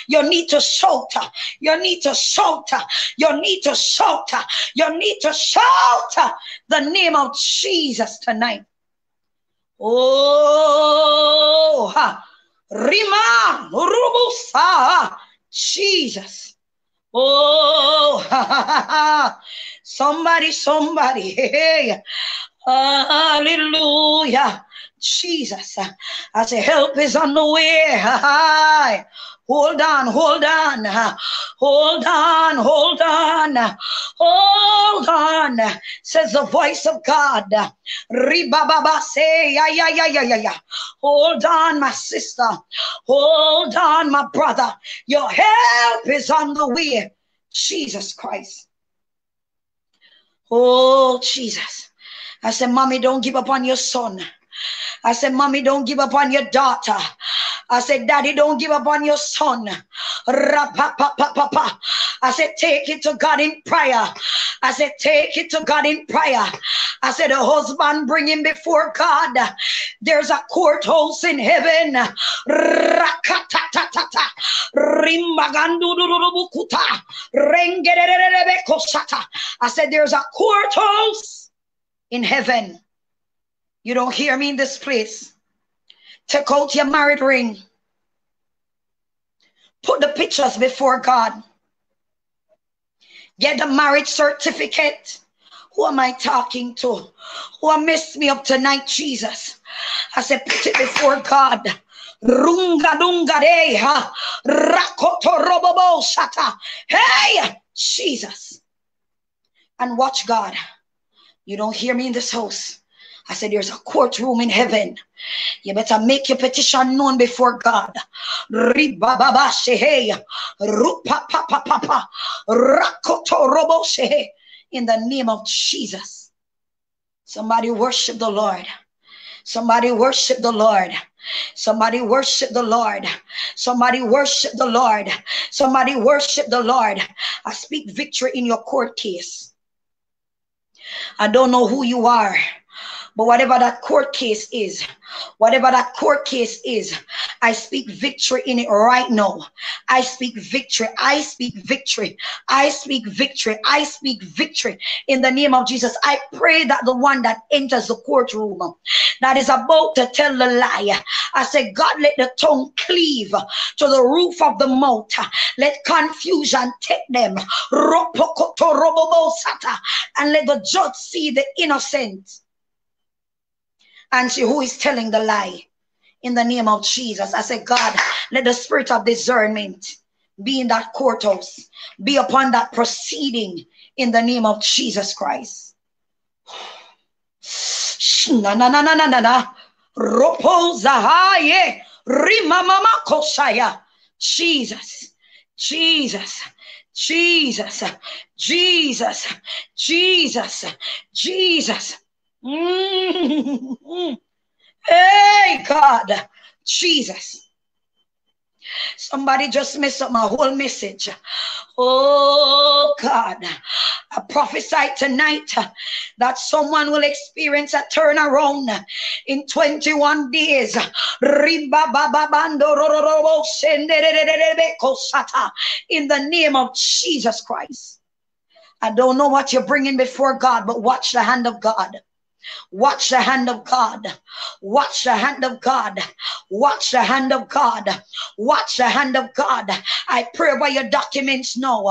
You need to shout. You need to shout. You need to shout. You need to the name of Jesus tonight. Oh, Rima Rubusa. Jesus. Oh, somebody, somebody. Hey, hallelujah. Jesus. I say, help is on the way. Hold on, hold on, hold on, hold on, hold on, says the voice of God. Ribababa say, yeah, yeah, yeah, yeah, yeah, yeah. Hold on, my sister. Hold on, my brother. Your help is on the way. Jesus Christ. Oh, Jesus. I said, Mommy, don't give up on your son. I said, Mommy, don't give up on your daughter. I said, Daddy, don't give up on your son. I said, take it to God in prayer. I said, take it to God in prayer. I said, A husband bring him before God. There's a courthouse in heaven. I said, there's a courthouse in heaven. You don't hear me in this place. Take out your married ring. Put the pictures before God. Get the marriage certificate. Who am I talking to? Who messed me up tonight, Jesus? I said, put it before God. Runga dunga deha. Rakoto robobo shata. Hey, Jesus. And watch God. You don't hear me in this house. I said, there's a courtroom in heaven. You better make your petition known before God. In the name of Jesus. Somebody worship the Lord. Somebody worship the Lord. Somebody worship the Lord. Somebody worship the Lord. Somebody worship the Lord. I speak victory in your court case. I don't know who you are. But whatever that court case is, whatever that court case is, I speak victory in it right now. I speak victory. I speak victory. I speak victory. I speak victory in the name of Jesus. I pray that the one that enters the courtroom that is about to tell the lie, I say, God, let the tongue cleave to the roof of the mouth. Let confusion take them. And let the judge see the innocent and see who is telling the lie in the name of Jesus. I say, God, let the spirit of discernment be in that courthouse, be upon that proceeding in the name of Jesus Christ. Na na na na na na na. Ropozahaye. Rimamama kosaya. Jesus. Jesus. Jesus. Jesus. Jesus. Jesus. Mm. Hey, God, Jesus. Somebody just messed up my whole message. Oh God, I prophesy tonight that someone will experience a turnaround in 21 days. In the name of Jesus Christ. I don't know what you're bringing before God, but watch the hand of God. Watch the hand of God. Watch the hand of God. Watch the hand of God. Watch the hand of God. I pray by your documents now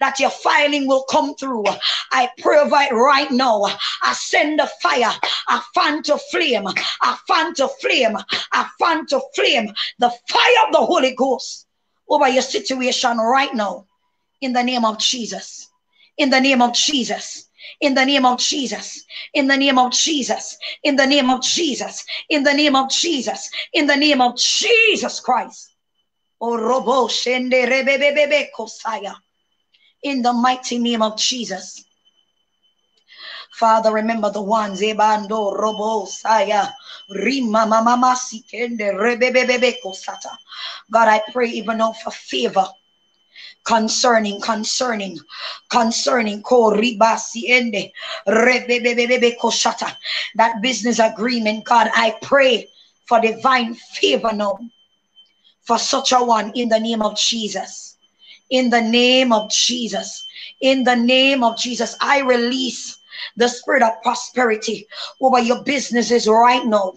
that your filing will come through. I pray by it right now. I send the fire, a fan to flame, a fan to flame, a fan to flame, the fire of the Holy Ghost over your situation right now. In the name of Jesus. In the name of Jesus in the name of Jesus, in the name of Jesus, in the name of Jesus, in the name of Jesus, in the name of Jesus Christ. In the mighty name of Jesus. Father, remember the ones, Ebando, Robo, Saya, Rima, Mama, Sikende, Rebebebebe, Kosata. God, I pray even now for favor concerning, concerning, concerning Koribasi Koshata. That business agreement, God, I pray for divine favor now for such a one in the name of Jesus. In the name of Jesus. In the name of Jesus, I release the spirit of prosperity over your businesses right now.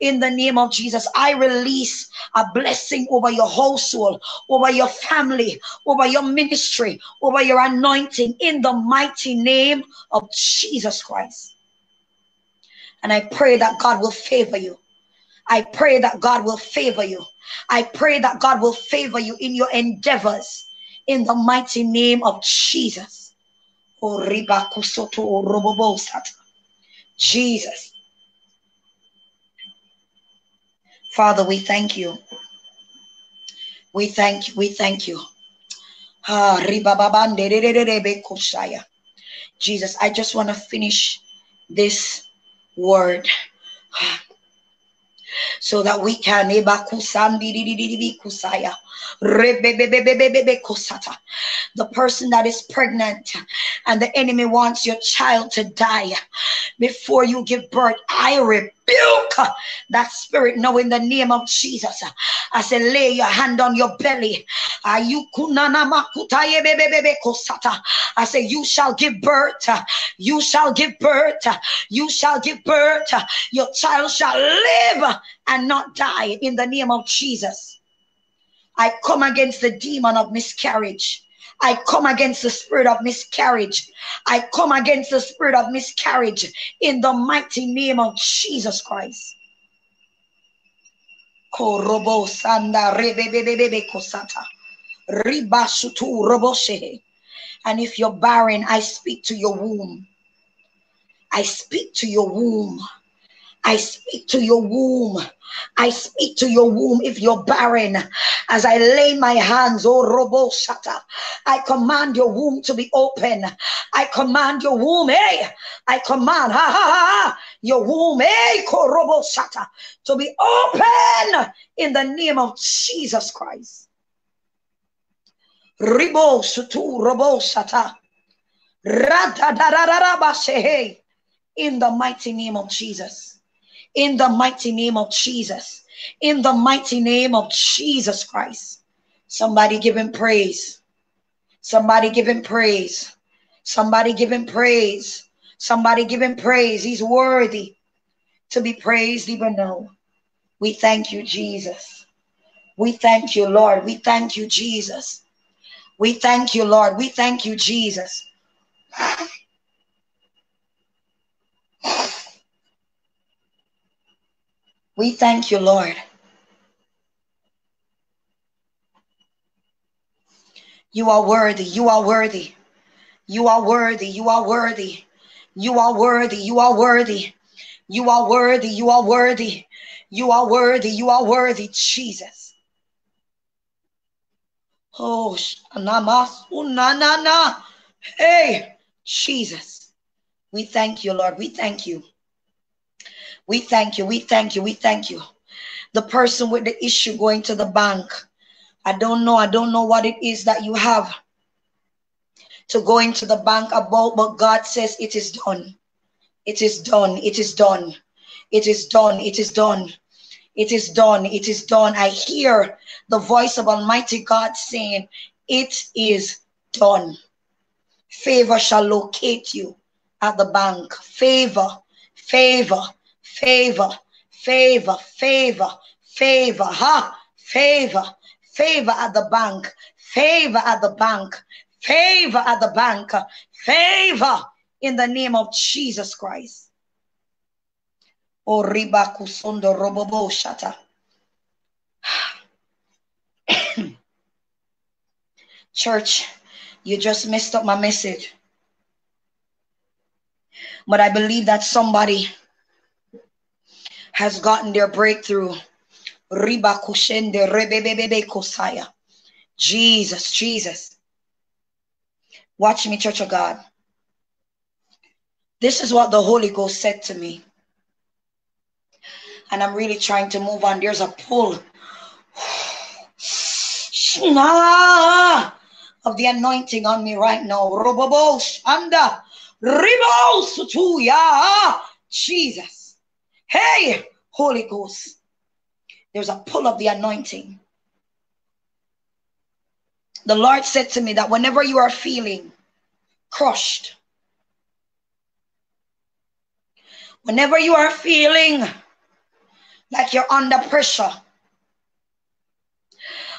In the name of Jesus, I release a blessing over your whole soul, over your family, over your ministry, over your anointing in the mighty name of Jesus Christ. And I pray that God will favor you. I pray that God will favor you. I pray that God will favor you in your endeavors in the mighty name of Jesus. Jesus. Father, we thank you. We thank you. We thank you. Ah, Jesus, I just want to finish this word ah, so that we can the person that is pregnant and the enemy wants your child to die before you give birth I rebuke that spirit now in the name of Jesus. I say lay your hand on your belly. I say you shall give birth. You shall give birth. You shall give birth. Your child shall live and not die in the name of Jesus. I come against the demon of miscarriage. I come against the spirit of miscarriage. I come against the spirit of miscarriage in the mighty name of Jesus Christ. Korobo sanda kosata. And if you're barren, I speak to your womb. I speak to your womb. I speak to your womb. I speak to your womb if you're barren. As I lay my hands, oh Robo Shata, I command your womb to be open. I command your womb, hey, I command, ha ha ha, your womb, hey, Korobo Shata, to be open in the name of Jesus Christ. Ribo Sutu Robo Shata. In the mighty name of Jesus in the mighty name of Jesus. In the mighty name of Jesus Christ. Somebody give him praise. Somebody give him praise. Somebody give him praise. Somebody give him praise. He's worthy to be praised even now. We thank you, Jesus. We thank you, Lord. We thank you, Jesus. We thank you, Lord. We thank you, Jesus. We thank you, Lord. You are worthy. You are worthy. You are worthy. You are worthy. You are worthy. You are worthy. You are worthy. You are worthy. You are worthy. You are worthy, Jesus. Oh, na Hey, Jesus. We thank you, Lord. We thank you. We thank you. We thank you. We thank you. The person with the issue going to the bank. I don't know. I don't know what it is that you have to go into the bank about, but God says it is done. It is done. It is done. It is done. It is done. It is done. It is done. I hear the voice of Almighty God saying, It is done. Favor shall locate you at the bank. Favor, favor, favor, favor, favor, favor, ha, favor, favor at the bank, favor at the bank, favor at the bank, favor in the name of Jesus Christ. Oriba kusondo robobo shata. Church, you just messed up my message. But I believe that somebody has gotten their breakthrough. Jesus, Jesus. Watch me, Church of God. This is what the Holy Ghost said to me. And I'm really trying to move on. There's a pull of the anointing on me right now. Shanda. Jesus. Hey, Holy Ghost. There's a pull of the anointing. The Lord said to me that whenever you are feeling crushed, whenever you are feeling like you're under pressure,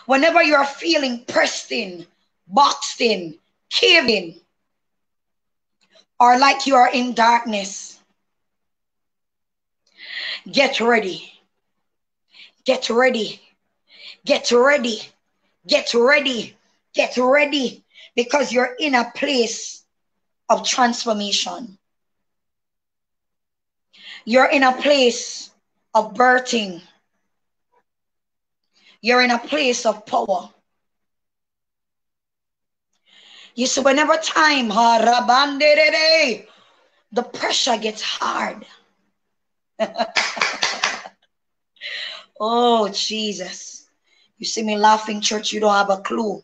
whenever you are feeling pressed in, boxed in, caving, or like you are in darkness, get ready. Get ready. Get ready. Get ready. Get ready because you're in a place of transformation. You're in a place of birthing. You're in a place of power. You see, whenever time, the pressure gets hard. oh, Jesus. You see me laughing, church, you don't have a clue.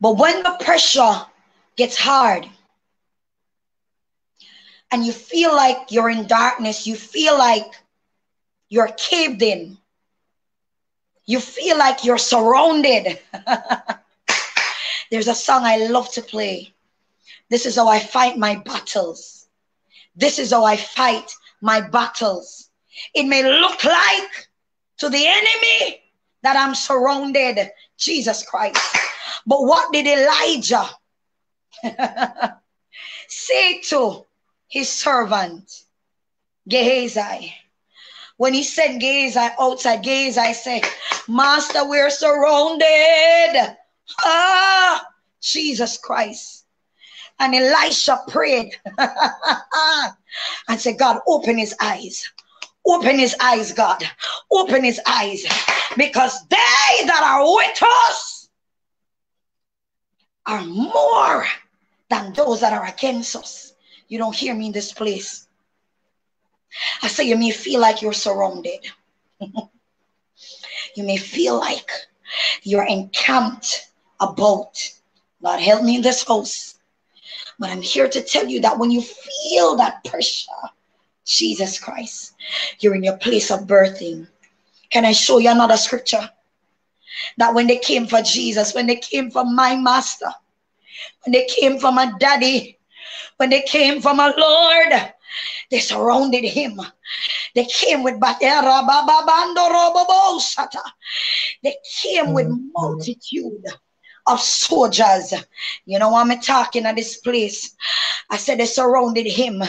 But when the pressure gets hard and you feel like you're in darkness, you feel like you're caved in, you feel like you're surrounded. There's a song I love to play. This is how I fight my battles. This is how I fight my battles. It may look like to the enemy that I'm surrounded. Jesus Christ. But what did Elijah say to his servant Gehazi? When he sent Gehazi outside, Gehazi said, Master, we're surrounded. Ah, Jesus Christ. And Elisha prayed and said, God, open his eyes. Open his eyes, God. Open his eyes. Because they that are with us are more than those that are against us. You don't hear me in this place. I say you may feel like you're surrounded. you may feel like you're encamped about. God help me in this house. But I'm here to tell you that when you feel that pressure, Jesus Christ, you're in your place of birthing. Can I show you another scripture? that when they came for Jesus, when they came for my master, when they came for my daddy, when they came for my Lord, they surrounded him. They came with They came with mm. multitude of soldiers. You know, I'm talking at this place. I said they surrounded him.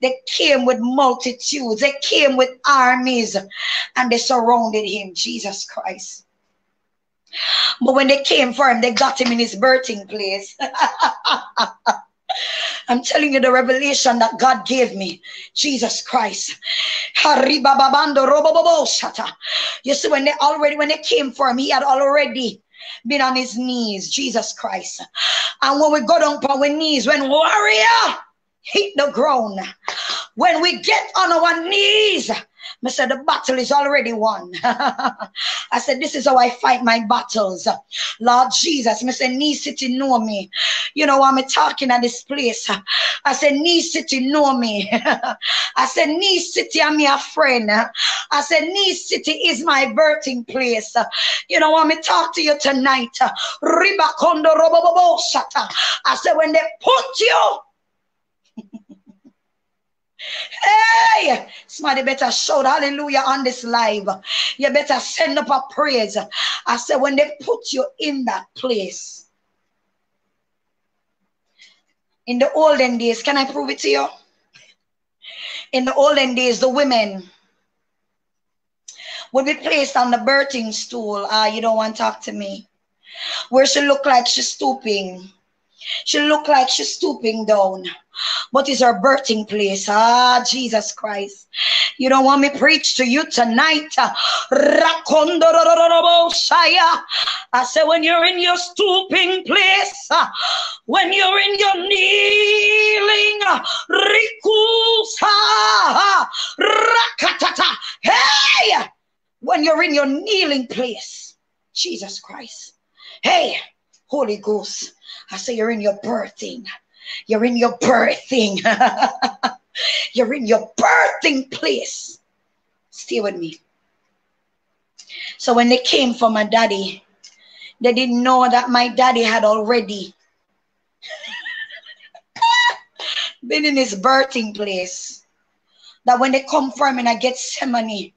They came with multitudes. They came with armies and they surrounded him. Jesus Christ. But when they came for him, they got him in his birthing place. I'm telling you the revelation that God gave me. Jesus Christ. You see, when they already, when they came for him, he had already been on his knees. Jesus Christ. And when we got on our knees, when warrior hit the ground, when we get on our knees, I said, the battle is already won. I said, this is how I fight my battles. Lord Jesus, I said, Knee City know me. You know, I'm talking at this place. I said, Knee City know me. I said, Knee City, I'm your friend. I said, Knee City is my birthing place. You know, I'm talk to you tonight. I said, when they put you Hey, somebody better shout hallelujah on this live. You better send up a praise. I said, when they put you in that place, in the olden days, can I prove it to you? In the olden days, the women would be placed on the birthing stool. Ah, you don't want to talk to me. Where she look like she's stooping. She look like she's stooping down. But it's her birthing place. Ah, Jesus Christ. You don't want me preach to you tonight. I say when you're in your stooping place, when you're in your kneeling, hey, when you're in your kneeling place, Jesus Christ. Hey, Holy Ghost, I say you're in your birthing. You're in your birthing. you're in your birthing place. Stay with me. So when they came for my daddy, they didn't know that my daddy had already been in his birthing place. That when they come for him in a Gethsemane,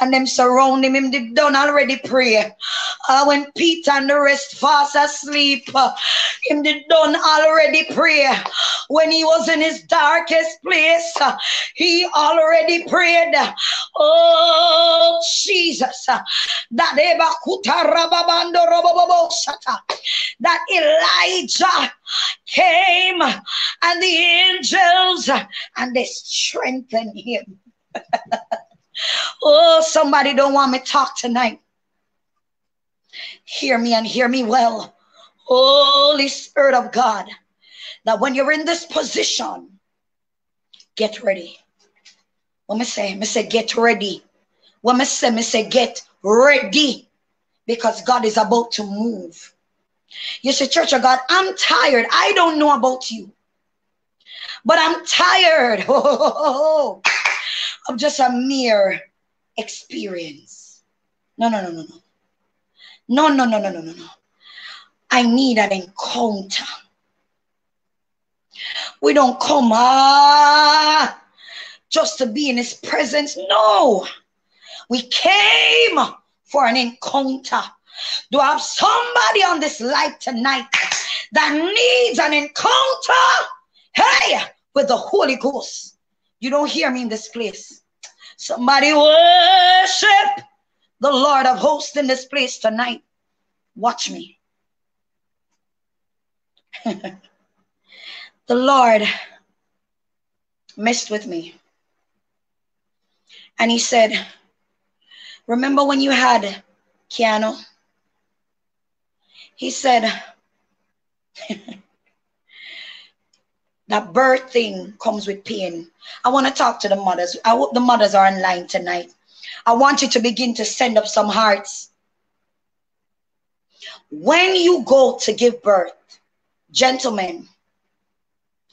and them surrounding him, they done already pray. Uh, when Peter and the rest fast asleep, uh, him did done already pray. When he was in his darkest place, uh, he already prayed. Oh Jesus, uh, that that Elijah came and the angels and they strengthened him. Oh, somebody don't want me to talk tonight. Hear me and hear me well. Holy Spirit of God, that when you're in this position, get ready. What me say? Me say get ready. What me say? Me say get ready. Because God is about to move. You say, Church of God, I'm tired. I don't know about you. But I'm tired. Oh, oh, oh, oh of just a mere experience. No, no, no, no, no. No, no, no, no, no, no, no. I need an encounter. We don't come ah, just to be in his presence. No. We came for an encounter. Do I have somebody on this light tonight that needs an encounter? Hey, with the Holy Ghost. You don't hear me in this place. Somebody worship the Lord of hosts in this place tonight. Watch me. the Lord messed with me. And he said, Remember when you had Keanu? He said, that birthing comes with pain. I want to talk to the mothers. I hope the mothers are online tonight. I want you to begin to send up some hearts. When you go to give birth, gentlemen,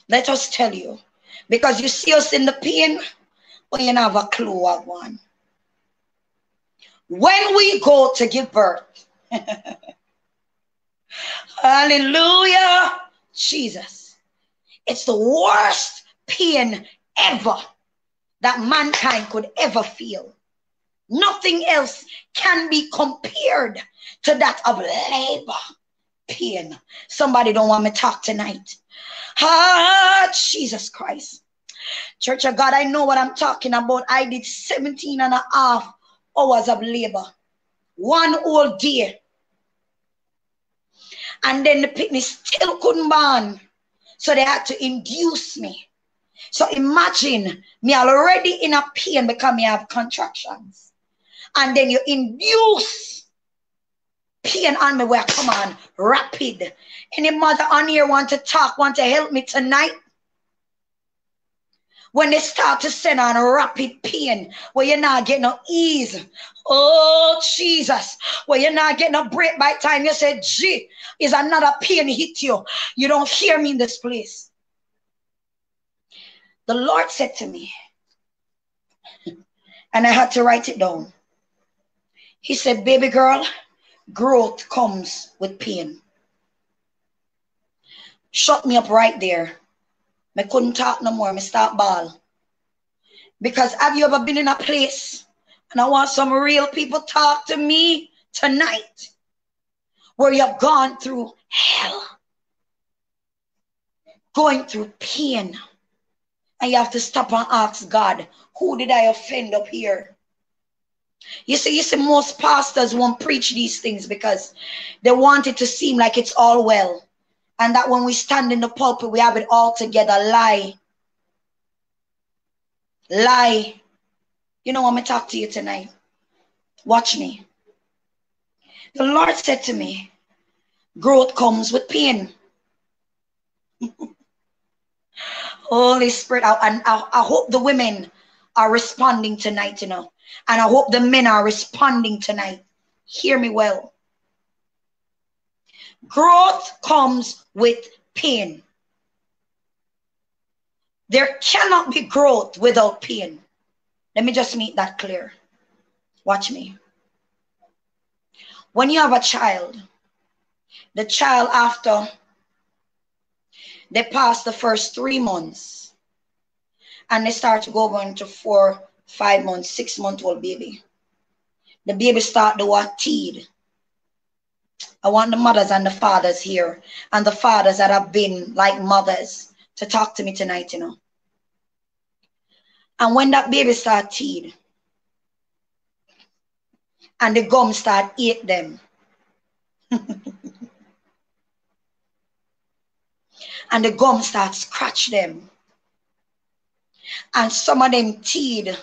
let us tell you, because you see us in the pain, but you don't have a clue what one. When we go to give birth, hallelujah, Jesus it's the worst pain ever that mankind could ever feel. Nothing else can be compared to that of labor pain. Somebody don't want me to talk tonight. Ah, Jesus Christ. Church of God, I know what I'm talking about. I did 17 and a half hours of labor. One whole day. And then the picnic still couldn't burn. So they had to induce me. So imagine me already in a pain because me have contractions. And then you induce pain on me where come on, rapid. Any mother on here want to talk, want to help me tonight? When they start to send on a rapid pain where you're not getting no ease. Oh, Jesus. Where you're not getting a break by time you say, gee, is another pain hit you. You don't hear me in this place. The Lord said to me, and I had to write it down. He said, baby girl, growth comes with pain. Shut me up right there. I couldn't talk no more. I start ball. Because have you ever been in a place and I want some real people talk to me tonight where you've gone through hell, going through pain, and you have to stop and ask God, who did I offend up here? You see, you see, most pastors won't preach these things because they want it to seem like it's all well. And that when we stand in the pulpit, we have it all together. Lie. Lie. You know, I'm going to talk to you tonight. Watch me. The Lord said to me, growth comes with pain. Holy Spirit, I, and I, I hope the women are responding tonight, you know, and I hope the men are responding tonight. Hear me well. Growth comes with pain. There cannot be growth without pain. Let me just make that clear. Watch me. When you have a child, the child after they pass the first three months and they start to go into four, five months, six month old baby. The baby start to what teed. I want the mothers and the fathers here and the fathers that have been like mothers to talk to me tonight, you know. And when that baby start teed and the gum start eat them. and the gum start scratch them. And some of them teed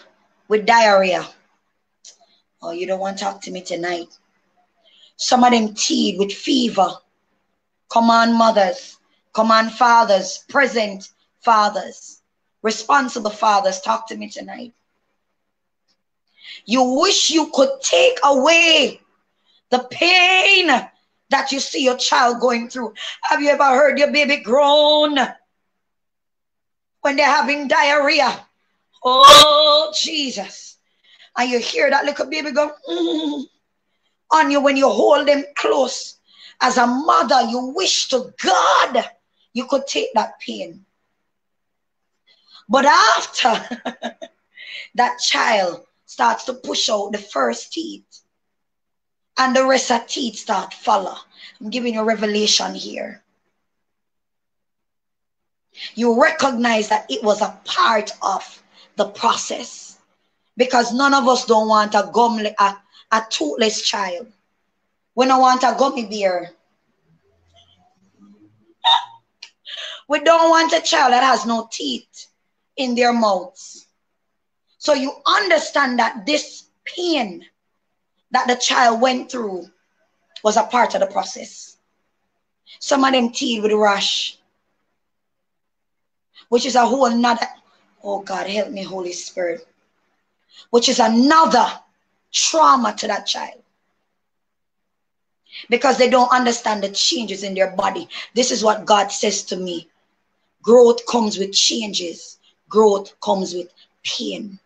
with diarrhea. Oh, you don't want to talk to me tonight. Some of them teed with fever. Come on, mothers. Come on, fathers. Present fathers. Responsible fathers. Talk to me tonight. You wish you could take away the pain that you see your child going through. Have you ever heard your baby groan when they're having diarrhea? Oh, Jesus. And you hear that little baby go mm, on you when you hold them close. As a mother, you wish to God you could take that pain. But after that child starts to push out the first teeth, and the rest of teeth start follow. I'm giving you revelation here. You recognize that it was a part of the process because none of us don't want a gum a, a toothless child. We don't want a gummy bear. We don't want a child that has no teeth in their mouths. So you understand that this pain that the child went through was a part of the process. Some of them teeth with rash, which is a whole another, oh God, help me, Holy Spirit, which is another trauma to that child. Because they don't understand the changes in their body. This is what God says to me. Growth comes with changes. Growth comes with pain.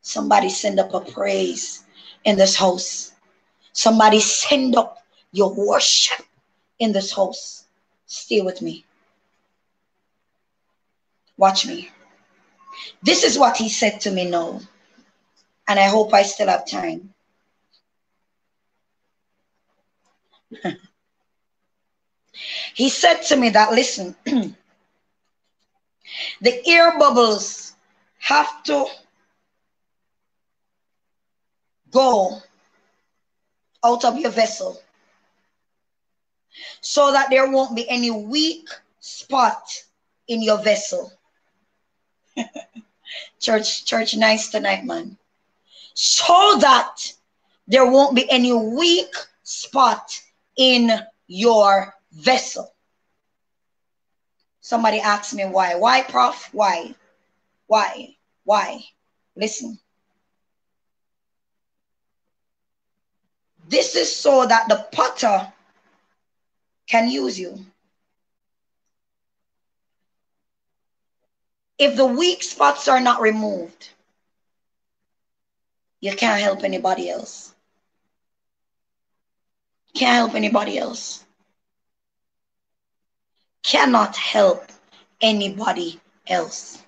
Somebody send up a praise in this house. Somebody send up your worship in this house. Stay with me. Watch me. This is what he said to me now. And I hope I still have time. he said to me that, listen, the air bubbles have to go out of your vessel so that there won't be any weak spot in your vessel. church, church, nice tonight, man. So that there won't be any weak spot in your vessel. Somebody asked me why. Why, Prof? Why? Why? Why? Listen. This is so that the potter can use you. If the weak spots are not removed, you can't help anybody else. Can't help anybody else. Cannot help anybody else.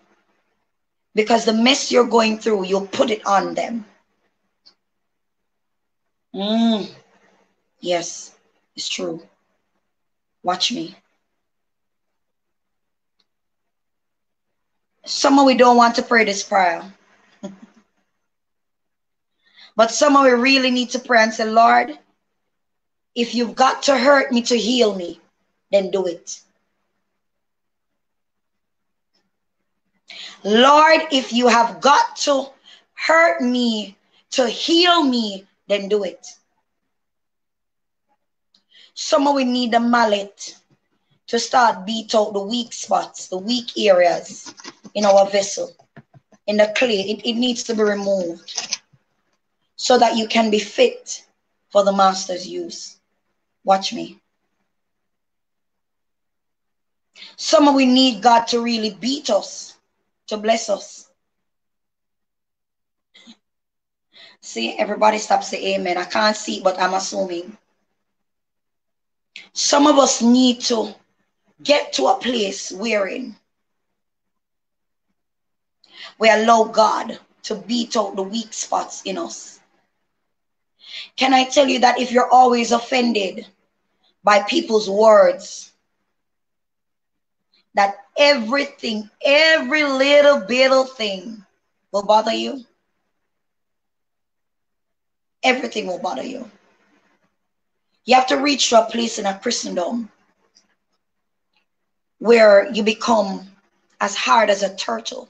Because the mess you're going through, you'll put it on them. Mm. Yes, it's true. Watch me. Some of we don't want to pray this prayer. But some of we really need to pray and say, Lord, if you've got to hurt me to heal me, then do it. Lord, if you have got to hurt me to heal me, then do it. Some of we need a mallet to start beat out the weak spots, the weak areas in our vessel, in the clay. It, it needs to be removed so that you can be fit for the master's use. Watch me. Some of we need God to really beat us, to bless us. See, everybody stop say amen. I can't see, but I'm assuming. Some of us need to get to a place wherein we allow God to beat out the weak spots in us. Can I tell you that if you're always offended by people's words, that everything, every little bit of thing will bother you? Everything will bother you. You have to reach to a place in a Christendom where you become as hard as a turtle.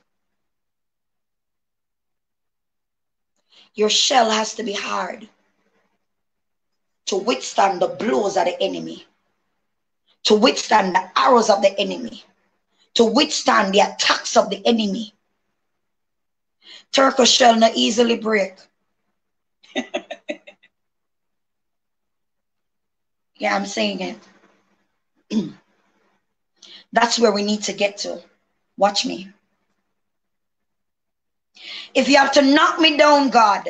Your shell has to be hard to withstand the blows of the enemy, to withstand the arrows of the enemy, to withstand the attacks of the enemy. Turtle shall not easily break. yeah, I'm saying it. That's where we need to get to. Watch me. If you have to knock me down, God,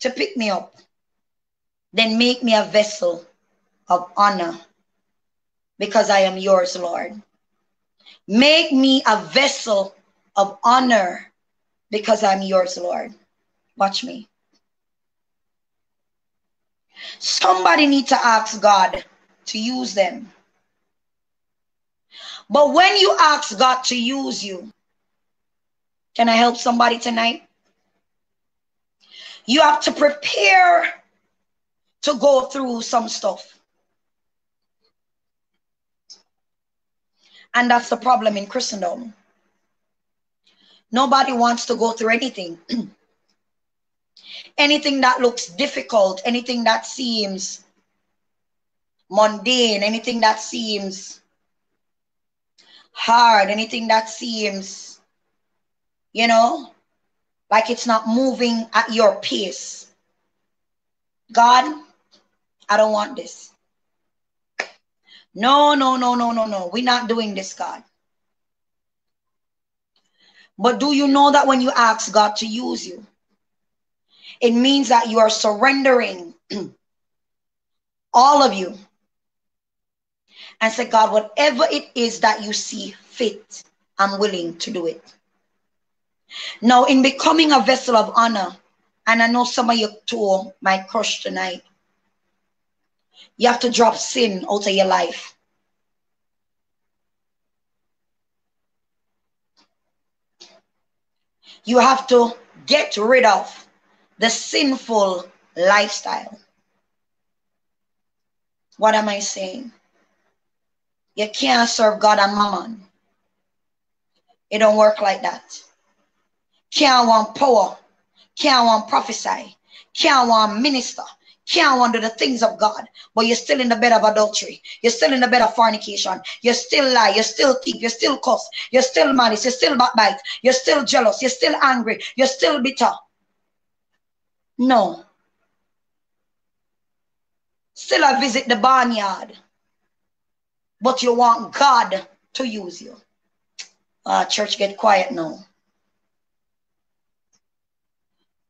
to pick me up, then make me a vessel of honor because I am yours, Lord. Make me a vessel of honor because I'm yours, Lord. Watch me. Somebody need to ask God to use them. But when you ask God to use you, can I help somebody tonight? You have to prepare to go through some stuff. And that's the problem in Christendom. Nobody wants to go through anything. anything that looks difficult, anything that seems mundane, anything that seems hard, anything that seems, you know, like it's not moving at your pace. God, I don't want this. No, no, no, no, no, no. We're not doing this, God. But do you know that when you ask God to use you, it means that you are surrendering all of you and say, God, whatever it is that you see fit, I'm willing to do it. Now, in becoming a vessel of honor, and I know some of you told my crush tonight, you have to drop sin out of your life. You have to get rid of the sinful lifestyle. What am I saying? You can't serve God and mammon. It don't work like that. Can't want power. Can't want prophesy. Can't want minister. Can't do the things of God. But you're still in the bed of adultery. You're still in the bed of fornication. You're still lie. You're still thief. You're still cuss. You're still malice. You're still backbite. You're still jealous. You're still angry. You're still bitter. No. Still I visit the barnyard but you want God to use you. Uh, church, get quiet now.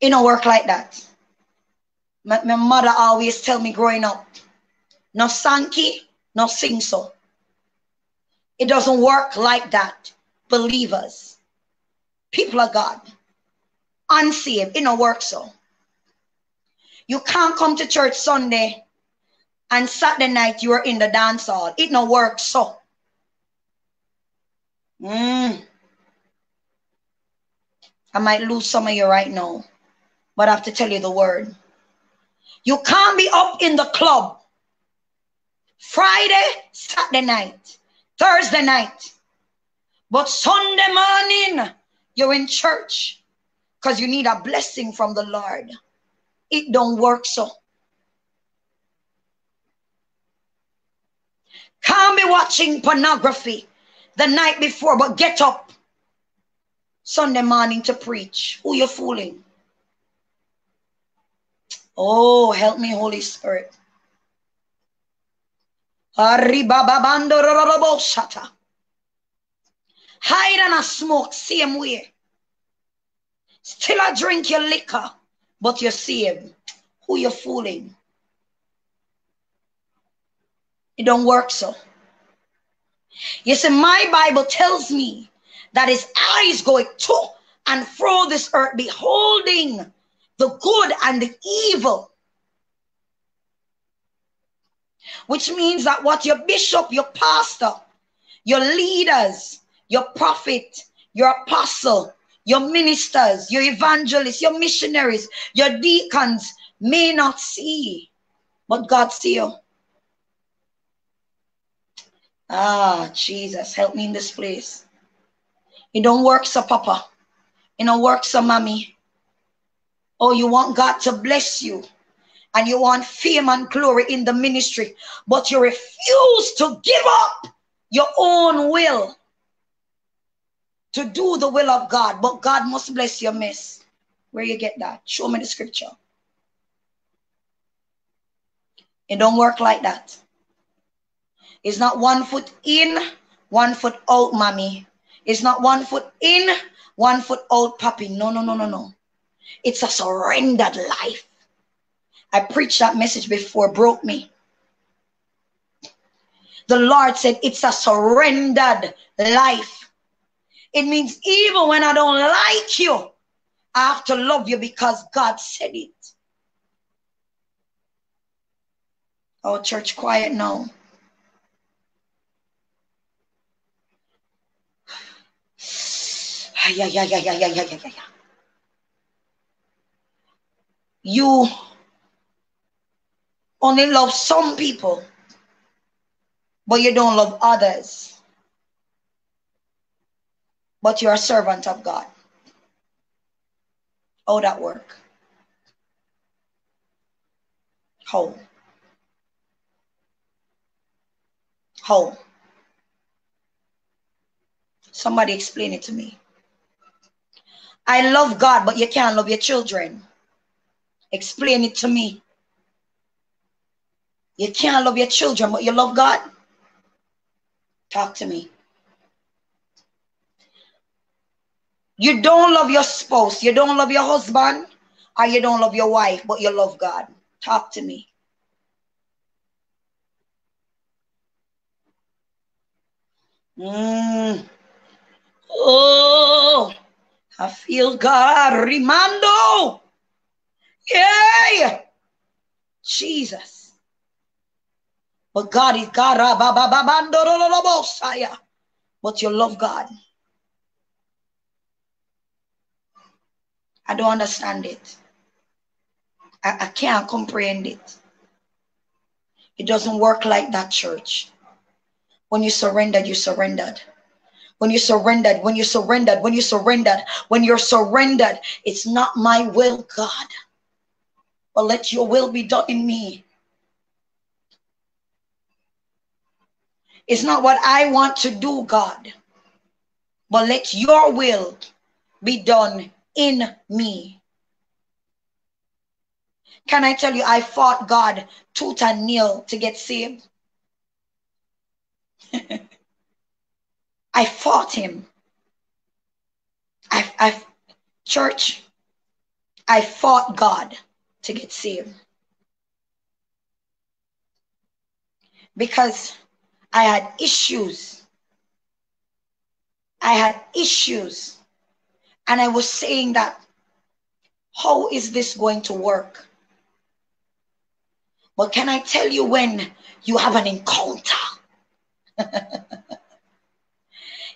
It don't work like that. My, my mother always tell me growing up, no Sankey, no sing so. It doesn't work like that. Believers, people of God, unsaved, it don't work so. You can't come to church Sunday and Saturday night you are in the dance hall. It no work so. Mm. I might lose some of you right now, but I have to tell you the word. You can't be up in the club Friday, Saturday night, Thursday night. But Sunday morning, you're in church because you need a blessing from the Lord. It don't work so. Can't be watching pornography the night before, but get up Sunday morning to preach. Who you fooling? Oh, help me, Holy Spirit. Hide and a smoke, same way. Still I drink your liquor, but you're saved. Who you fooling? It don't work so. You see, my Bible tells me that his eyes going to and fro this earth, beholding the good and the evil. Which means that what your bishop, your pastor, your leaders, your prophet, your apostle, your ministers, your evangelists, your missionaries, your deacons may not see, but God see you. Ah, Jesus, help me in this place. It don't work, so Papa. It don't work, so Mommy. Oh, you want God to bless you. And you want fame and glory in the ministry. But you refuse to give up your own will to do the will of God. But God must bless your mess. Where you get that? Show me the scripture. It don't work like that. It's not one foot in, one foot out, mommy. It's not one foot in, one foot out, puppy. No, no, no, no, no. It's a surrendered life. I preached that message before, broke me. The Lord said it's a surrendered life. It means even when I don't like you, I have to love you because God said it. Oh, church, quiet now. yeah, yeah, yeah, yeah, yeah, yeah, yeah, yeah. You only love some people, but you don't love others. But you're a servant of God. How that work? How? How? Somebody explain it to me. I love God, but you can't love your children. Explain it to me. You can't love your children, but you love God. Talk to me. You don't love your spouse, you don't love your husband, or you don't love your wife, but you love God. Talk to me. Mm. Oh. I feel God rimando. Yay! Jesus. But God is God. But you love God. I don't understand it. I, I can't comprehend it. It doesn't work like that, church. When you surrendered, you surrendered when you surrendered, when you surrendered, when you surrendered, when you're surrendered, it's not my will, God, but let your will be done in me. It's not what I want to do, God, but let your will be done in me. Can I tell you, I fought God tooth and nail to get saved. I fought him. I, I, church, I fought God to get saved. Because I had issues. I had issues. And I was saying that, how is this going to work? But can I tell you when you have an encounter?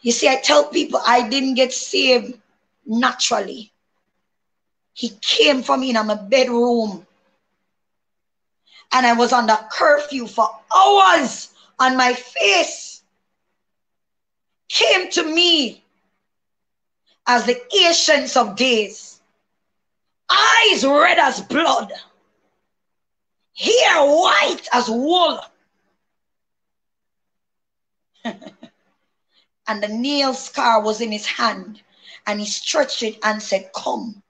You see, I tell people I didn't get saved naturally. He came for me in my bedroom. And I was under curfew for hours on my face. Came to me as the ancients of days, eyes red as blood, hair white as wool. and the nail scar was in his hand, and he stretched it and said, Come.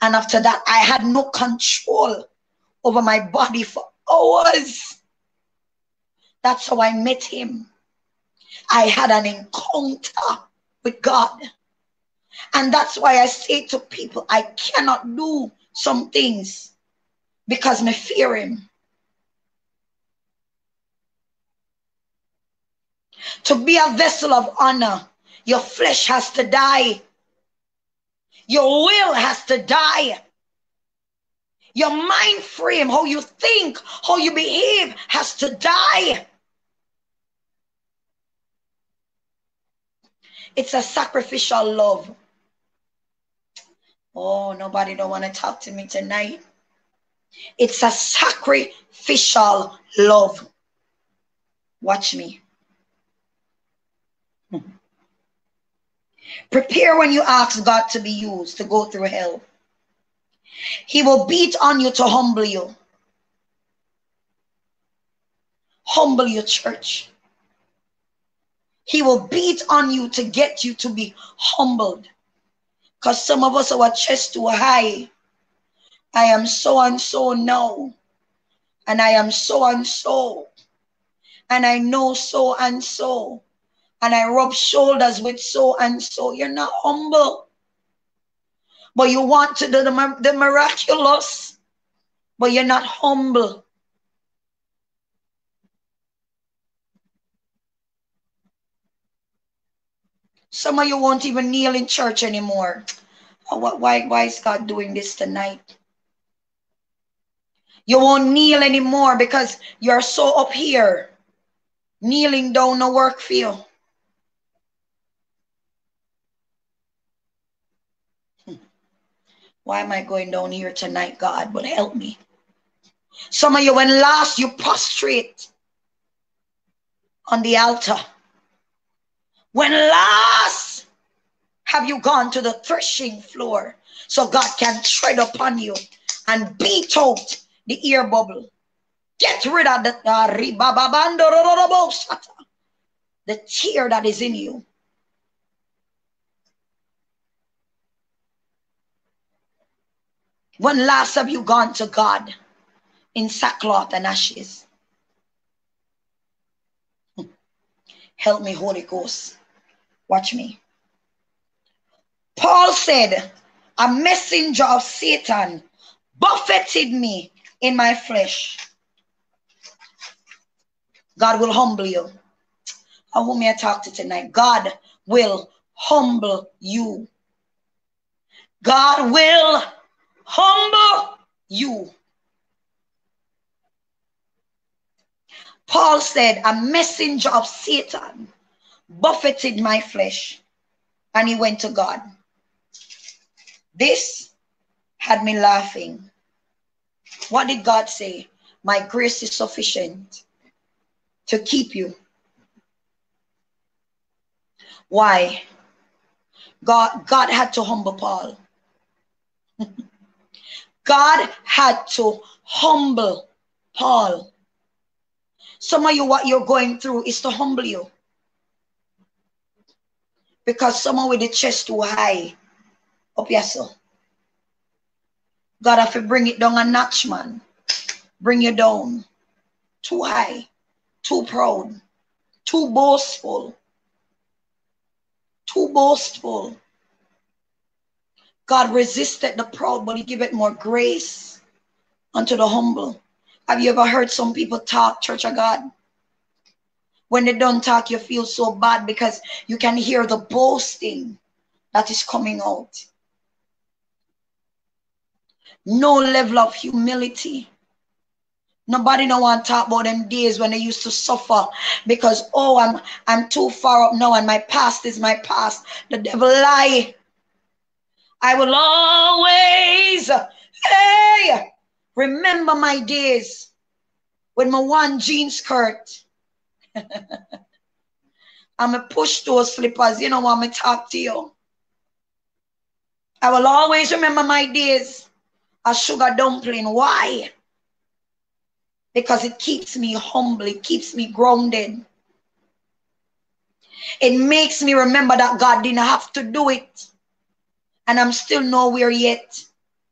And after that, I had no control over my body for hours. That's how I met him. I had an encounter with God. And that's why I say to people, I cannot do some things because I fear him. To be a vessel of honor, your flesh has to die. Your will has to die. Your mind frame, how you think, how you behave, has to die. It's a sacrificial love. Oh, nobody don't want to talk to me tonight. It's a sacrificial love. Watch me. Prepare when you ask God to be used to go through hell. He will beat on you to humble you. Humble your church. He will beat on you to get you to be humbled. Because some of us, our chest too high. I am so and so now. And I am so and so. And I know so and so and I rub shoulders with so and so. You're not humble. But you want to do the, the miraculous, but you're not humble. Some of you won't even kneel in church anymore. Oh, why, why is God doing this tonight? You won't kneel anymore because you're so up here. Kneeling down no work for you. Why am I going down here tonight, God? But help me. Some of you, when last you prostrate on the altar, when last have you gone to the threshing floor so God can tread upon you and beat out the ear bubble? Get rid of the, uh, the tare that is in you. When last have you gone to God in sackcloth and ashes? Hmm. Help me, Holy Ghost. Watch me. Paul said, A messenger of Satan buffeted me in my flesh. God will humble you. Whom may I talk to tonight? God will humble you. God will humble you. Paul said, A messenger of Satan buffeted my flesh, and he went to God. This had me laughing. What did God say? My grace is sufficient to keep you. Why? God, God had to humble Paul. God had to humble Paul. Some of you, what you're going through is to humble you. Because someone with the chest too high up your soul. God have to bring it down a notch, man. Bring you down. Too high. Too proud. Too boastful. Too boastful. God resisted the proud, but he giveth more grace unto the humble. Have you ever heard some people talk, Church of God? When they don't talk, you feel so bad because you can hear the boasting that is coming out. No level of humility. Nobody no want to talk about them days when they used to suffer because oh I'm I'm too far up now and my past is my past. The devil lie. I will always, hey, remember my days with my one jean skirt. I'm a push those slippers. You know I'm talk to you. I will always remember my days a sugar dumpling. Why? Because it keeps me humble, it keeps me grounded. It makes me remember that God didn't have to do it. And I'm still nowhere yet.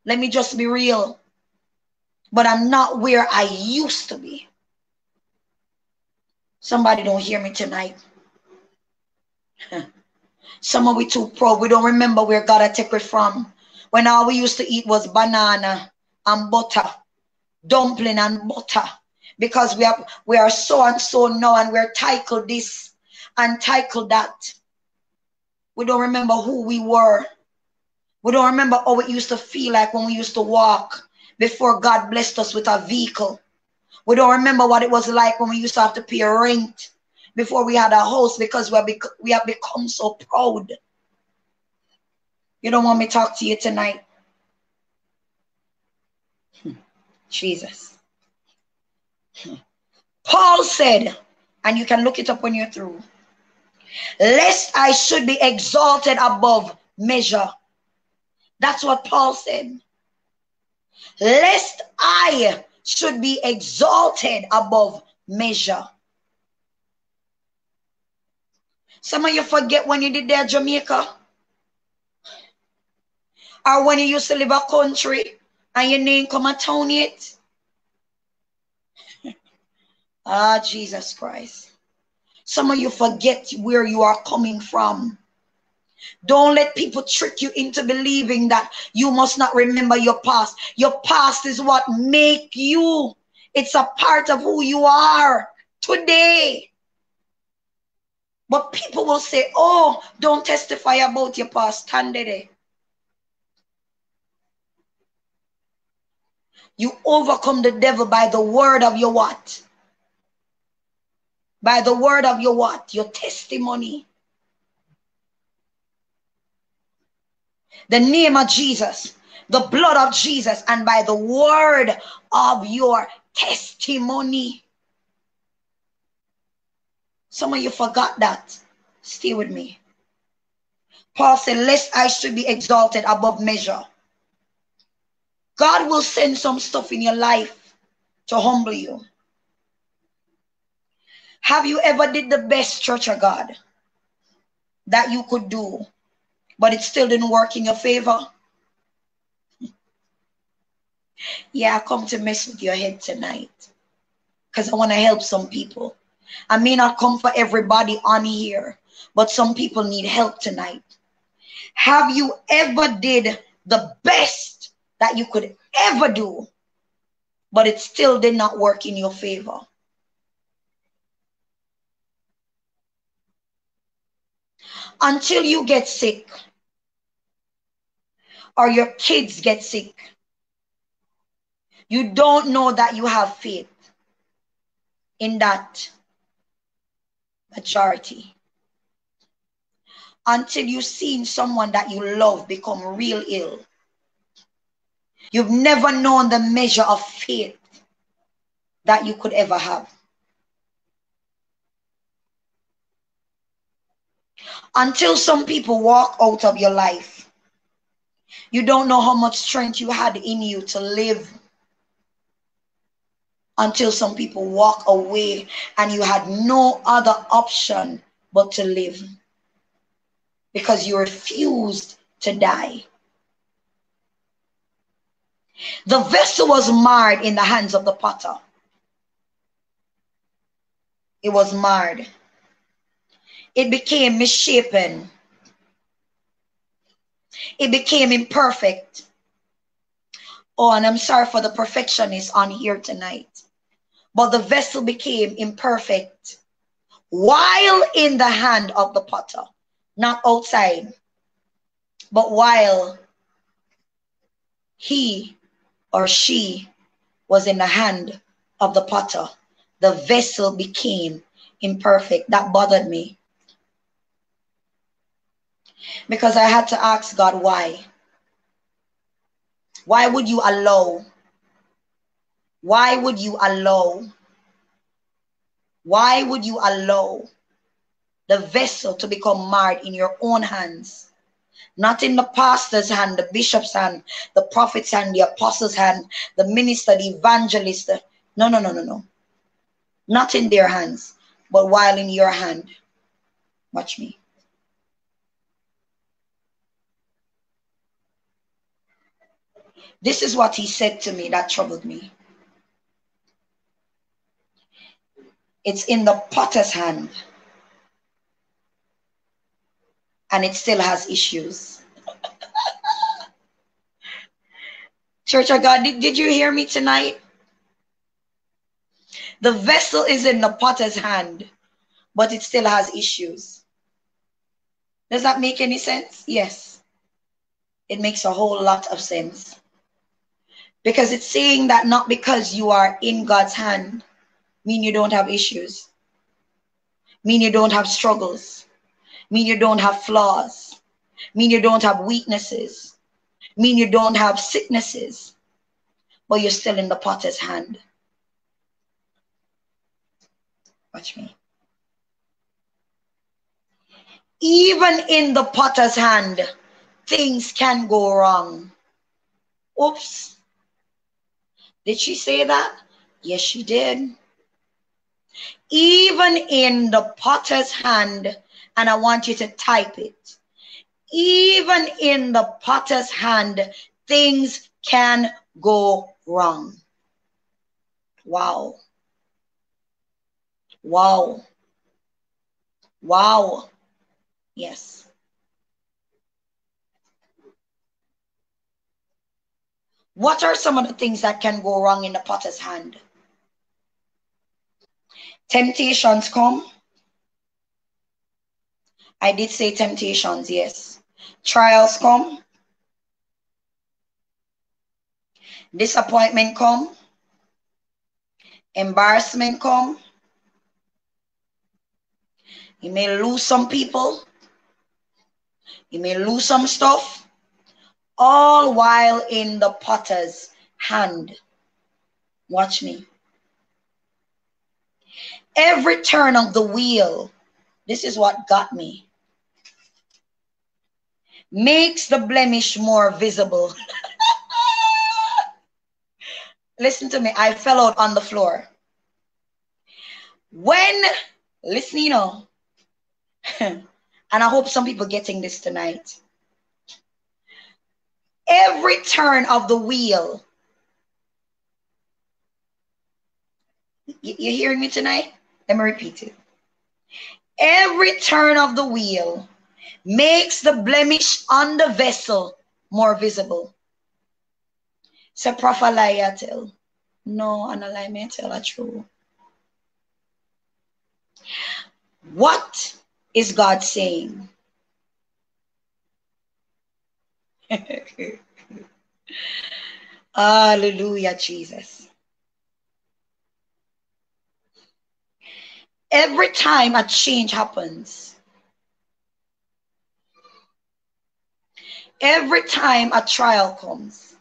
Let me just be real. But I'm not where I used to be. Somebody don't hear me tonight. Some of we too proud. We don't remember where God had taken it from. When all we used to eat was banana and butter, dumpling and butter. Because we have we are so and so now and we're titled this and titled that. We don't remember who we were. We don't remember how it used to feel like when we used to walk before God blessed us with a vehicle. We don't remember what it was like when we used to have to pay rent before we had a house because we have, bec- we have become so proud. You don't want me to talk to you tonight? Hmm. Jesus. Hmm. Paul said, and you can look it up when you're through, lest I should be exalted above measure. That's what Paul said. Lest I should be exalted above measure. Some of you forget when you did there Jamaica. Or when you used to live a country and your name come a town it. ah, Jesus Christ. Some of you forget where you are coming from. Don't let people trick you into believing that you must not remember your past. Your past is what make you. It's a part of who you are today. But people will say, oh, don't testify about your past. There. You overcome the devil by the word of your what? By the word of your what? Your testimony. The name of Jesus, the blood of Jesus, and by the word of your testimony. Some of you forgot that. Stay with me. Paul said, Lest I should be exalted above measure. God will send some stuff in your life to humble you. Have you ever did the best church of God that you could do, but it still didn't work in your favor? Yeah, I come to mess with your head tonight because I want to help some people. I may not come for everybody on here, but some people need help tonight. Have you ever did the best that you could ever do, but it still did not work in your favor? Until you get sick or your kids get sick, you don't know that you have faith in that majority. Until you've seen someone that you love become real ill. You've never known the measure of faith that you could ever have. Until some people walk out of your life, you don't know how much strength you had in you to live until some people walk away and you had no other option but to live because you refused to die. The vessel was marred in the hands of the potter. It was marred. It became misshapen. It became imperfect. Oh, and I'm sorry for the perfectionist on here tonight but the vessel became imperfect while in the hand of the potter, not outside, but while he or she was in the hand of the potter, the vessel became imperfect. That bothered me. Because I had to ask God why. Why would you allow why would you allow Why would you allow the vessel to become marred in your own hands? Not in the pastor's hand, the bishop's hand, the prophet's hand, the apostle's hand, the minister, the evangelist. No, no, no, no, no. Not in their hands, but while in your hand. Watch me. This is what he said to me that troubled me. It's in the potter's hand. And it still has issues. Church of God, did, did you hear me tonight? The vessel is in the potter's hand, but it still has issues. Does that make any sense? Yes. It makes a whole lot of sense. Because it's saying that not because you are in God's hand, mean you don't have issues, mean you don't have struggles, mean you don't have flaws, mean you don't have weaknesses, mean you don't have sicknesses, but you're still in the potter's hand. Watch me. Even in the potter's hand, things can go wrong. Oops. Did she say that? Yes, she did. Even in the potter's hand, and I want you to type it. Even in the potter's hand, things can go wrong. Wow. Wow. Wow. Yes. What are some of the things that can go wrong in the potter's hand? Temptations come. I did say temptations, yes. Trials come. Disappointment come. Embarrassment come. You may lose some people. You may lose some stuff all while in the potter's hand. Watch me. Every turn of the wheel, this is what got me, makes the blemish more visible. listen to me, I fell out on the floor. When, listen, you know, and I hope some people getting this tonight every turn of the wheel. You, hearing me tonight? Let me repeat it. Every turn of the wheel makes the blemish on the vessel more visible. So prophet lie tell. No, an alignment tell a true. What is God saying? Hallelujah, Jesus. Every time a change happens, every time a trial comes,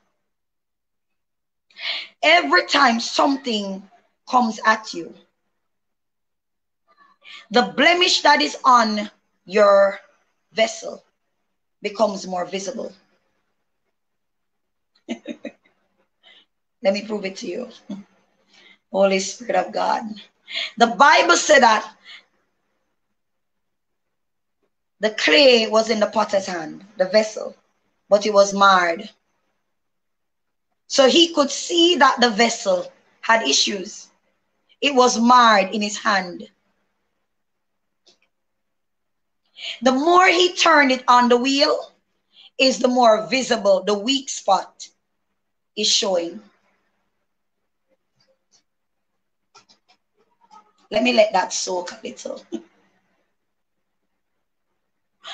every time something comes at you, the blemish that is on your vessel becomes more visible. Let me prove it to you. Holy Spirit of God. The Bible said that the clay was in the potter's hand, the vessel, but it was marred. So he could see that the vessel had issues. It was marred in his hand. The more he turned it on the wheel, is the more visible the weak spot is showing. Let me let that soak a little.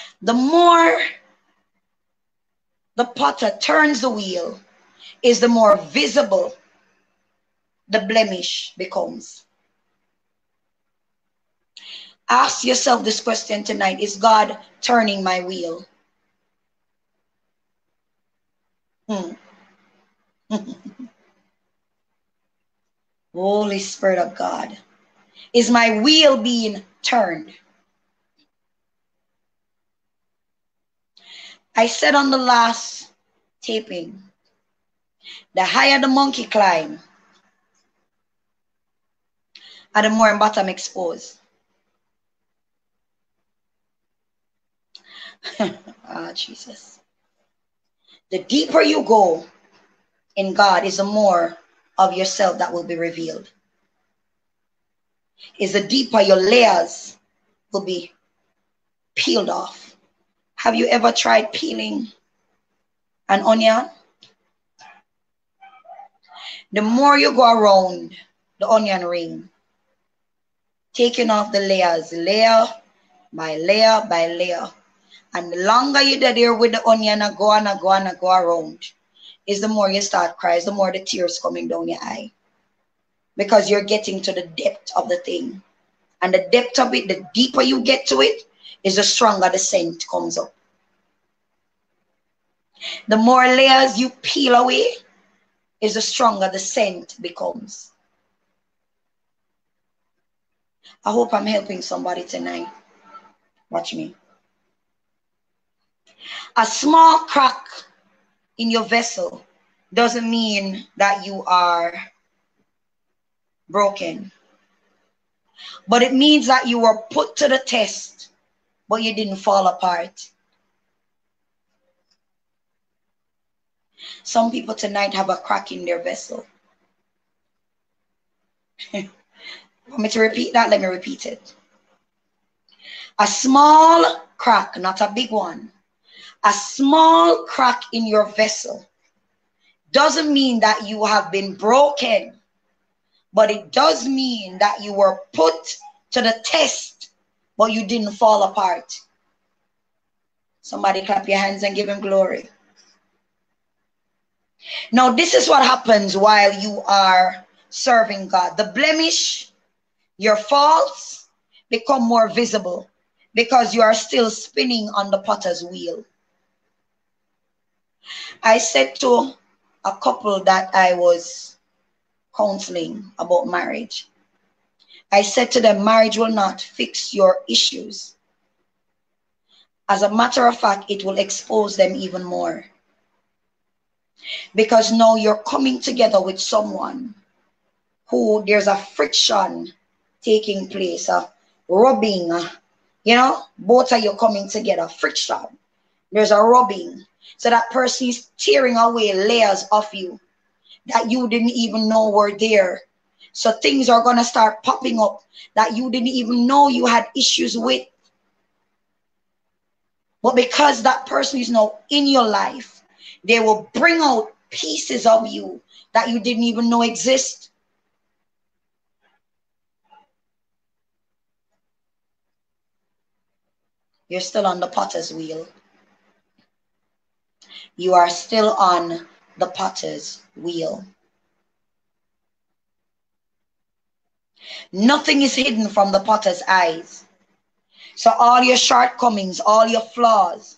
the more the potter turns the wheel, is the more visible the blemish becomes. Ask yourself this question tonight Is God turning my wheel? Hmm. Holy Spirit of God. Is my wheel being turned? I said on the last taping, the higher the monkey climb, and the more bottom exposed. ah, Jesus. The deeper you go in God is the more of yourself that will be revealed. Is the deeper your layers will be peeled off. Have you ever tried peeling an onion? The more you go around the onion ring, taking off the layers, layer by layer by layer, and the longer you're there with the onion and go on and go on and go around, is the more you start crying, the more the tears coming down your eye. Because you're getting to the depth of the thing. And the depth of it, the deeper you get to it, is the stronger the scent comes up. The more layers you peel away, is the stronger the scent becomes. I hope I'm helping somebody tonight. Watch me. A small crack in your vessel doesn't mean that you are broken. But it means that you were put to the test, but you didn't fall apart. Some people tonight have a crack in their vessel. Want me to repeat that? Let me repeat it. A small crack, not a big one, a small crack in your vessel doesn't mean that you have been broken, but it does mean that you were put to the test, but you didn't fall apart. Somebody clap your hands and give him glory. Now, this is what happens while you are serving God. The blemish, your faults become more visible because you are still spinning on the potter's wheel. I said to a couple that I was counseling about marriage, I said to them, marriage will not fix your issues. As a matter of fact, it will expose them even more. Because now you're coming together with someone who there's a friction taking place, a rubbing, you know, both of you coming together, friction. There's a rubbing. So that person is tearing away layers of you that you didn't even know were there. So things are going to start popping up that you didn't even know you had issues with. But because that person is now in your life, they will bring out pieces of you that you didn't even know exist. You're still on the potter's wheel you are still on the potter's wheel. Nothing is hidden from the potter's eyes. So all your shortcomings, all your flaws,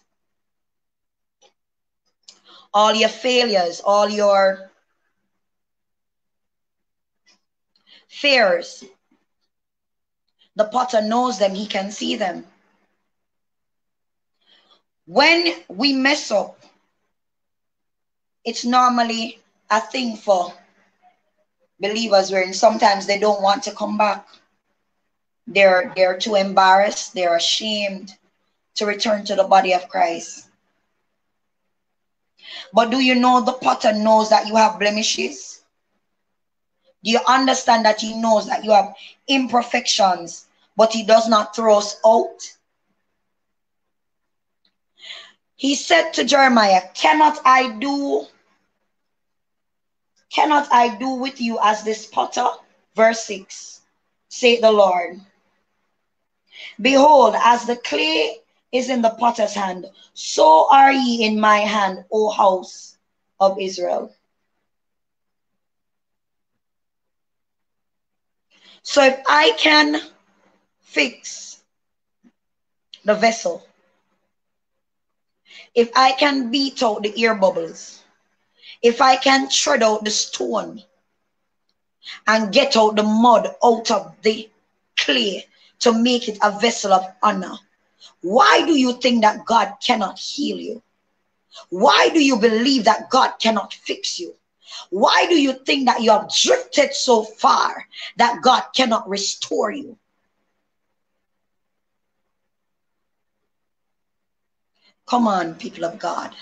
all your failures, all your fears, the potter knows them, he can see them. When we mess up, it's normally a thing for believers where sometimes they don't want to come back. They're they're too embarrassed, they're ashamed to return to the body of Christ. But do you know the potter knows that you have blemishes? Do you understand that he knows that you have imperfections, but he does not throw us out? He said to Jeremiah, Cannot I do Cannot I do with you as this potter? Verse 6 Say the Lord. Behold, as the clay is in the potter's hand, so are ye in my hand, O house of Israel. So if I can fix the vessel, if I can beat out the air bubbles, if I can tread out the stone and get out the mud out of the clay to make it a vessel of honor. Why do you think that God cannot heal you? Why do you believe that God cannot fix you? Why do you think that you have drifted so far that God cannot restore you? Come on, people of God.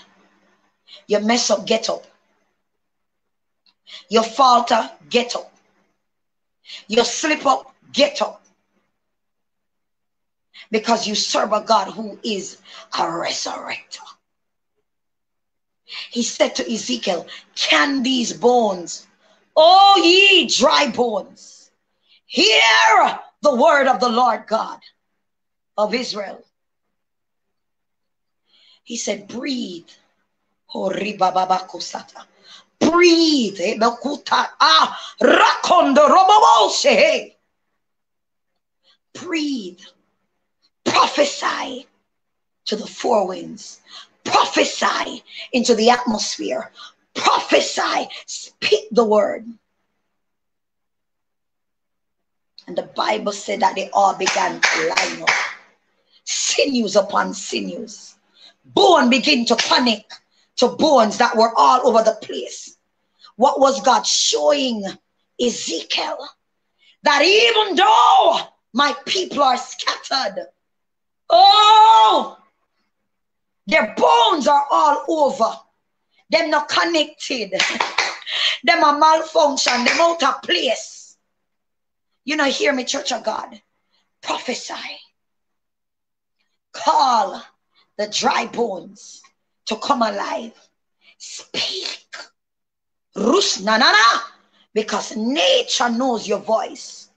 You mess up, get up. You falter, get up. You slip up, get up. Because you serve a God who is a resurrector. He said to Ezekiel, Can these bones, O ye dry bones, hear the word of the Lord God of Israel? He said, Breathe. Breathe. Ah, Breathe. Prophesy to the four winds. Prophesy into the atmosphere. Prophesy. Speak the word. And the Bible said that they all began to line up. Sinews upon sinews. Bone begin to connect to bones that were all over the place. What was God showing Ezekiel? That even though my people are scattered, oh, their bones are all over. They're not connected. them are malfunction. Them out of place. You know, hear me, Church of God. Prophesy. Call the dry bones to come alive. Speak. Rus na na na. Because nature knows your voice.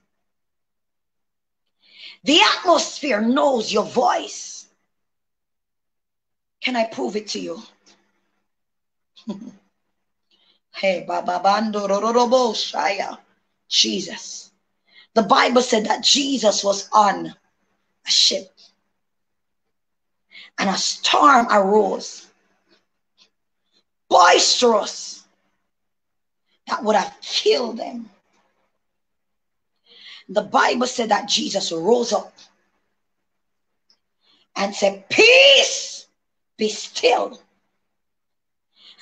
The atmosphere knows your voice. Can I prove it to you? hey, Baba Bando Shaya. Jesus. The Bible said that Jesus was on a ship and a storm arose, boisterous, that would have killed them. The Bible said that Jesus rose up and said, Peace be still.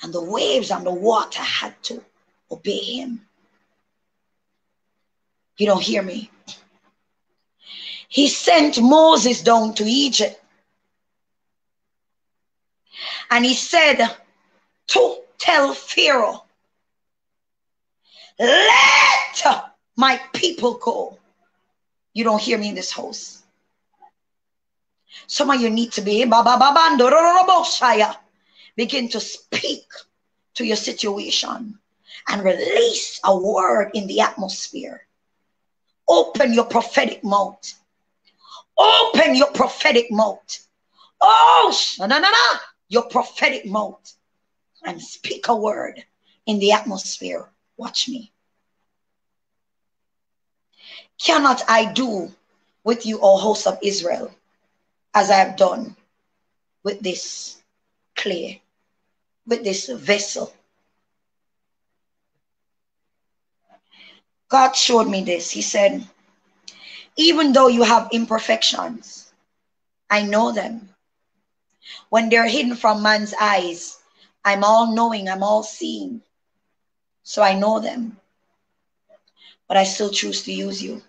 And the waves and the water had to obey him. You don't hear me? He sent Moses down to Egypt. And he said to tell Pharaoh, let my people go. You don't hear me in this house. Some of you need to be begin to speak to your situation and release a word in the atmosphere. Open your prophetic mouth. Open your prophetic mouth. Oh, no, no, no, your prophetic mouth and speak a word in the atmosphere. Watch me. Cannot I do with you, O host of Israel? as I have done with this clay, with this vessel. God showed me this. He said, even though you have imperfections, I know them. When they're hidden from man's eyes, I'm all knowing, I'm all seeing. So I know them. But I still choose to use you.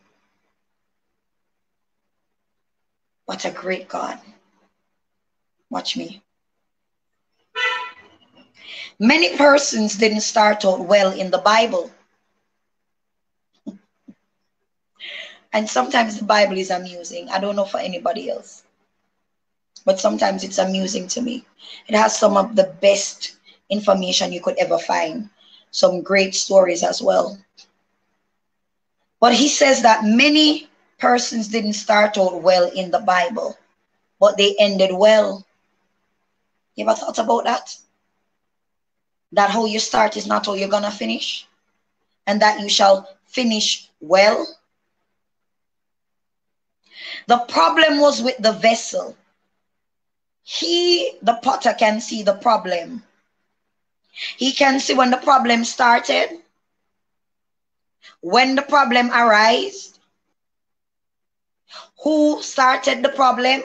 What a great God. Watch me. Many persons didn't start out well in the Bible. and sometimes the Bible is amusing. I don't know for anybody else. But sometimes it's amusing to me. It has some of the best information you could ever find. Some great stories as well. But he says that many persons didn't start out well in the Bible, but they ended well. You ever thought about that? That how you start is not how you're going to finish, and that you shall finish well. The problem was with the vessel. He, the potter, can see the problem. He can see when the problem started, when the problem arose, Who started the problem?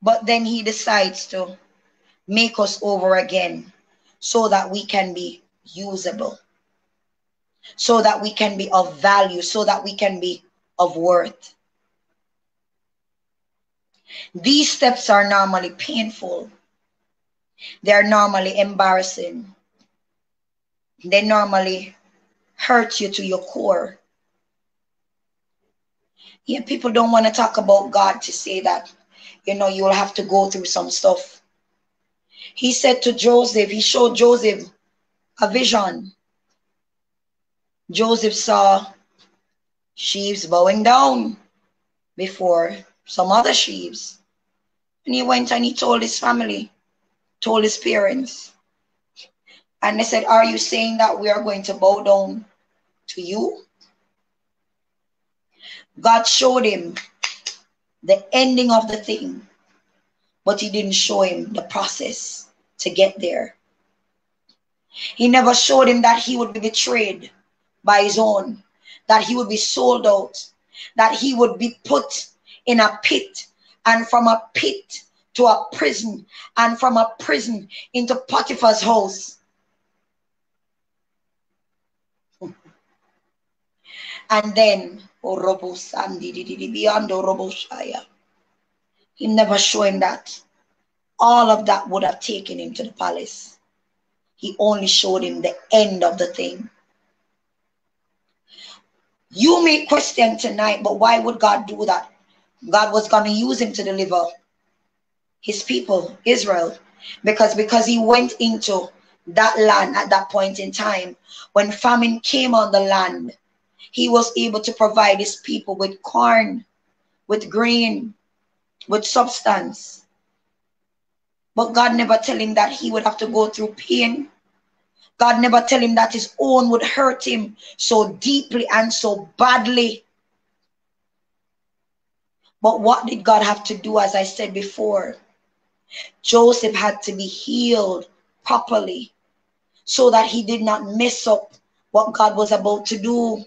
But then he decides to make us over again so that we can be usable, so that we can be of value, so that we can be of worth. These steps are normally painful. They're normally embarrassing. They normally hurt you to your core. Yeah, people don't want to talk about God to say that, you know, you'll have to go through some stuff. He said to Joseph, he showed Joseph a vision. Joseph saw sheaves bowing down before some other sheaves. And he went and he told his family, told his parents. And they said, Are you saying that we are going to bow down to you? God showed him the ending of the thing, but he didn't show him the process to get there. He never showed him that he would be betrayed by his own, that he would be sold out, that he would be put in a pit, and from a pit to a prison, and from a prison into Potiphar's house. and then oh, beyond oh, the Robushire. he never showing that all of that would have taken him to the palace. He only showed him the end of the thing. You may question tonight, but why would God do that? God was going to use him to deliver his people, Israel, because because he went into that land at that point in time. When famine came on the land he was able to provide his people with corn with grain with substance. But god never tell him that he would have to go through pain. God never tell him that his own would hurt him so deeply and so badly but what did god have to do as i said before joseph had to be healed properly so that he did not mess up what God was about to do.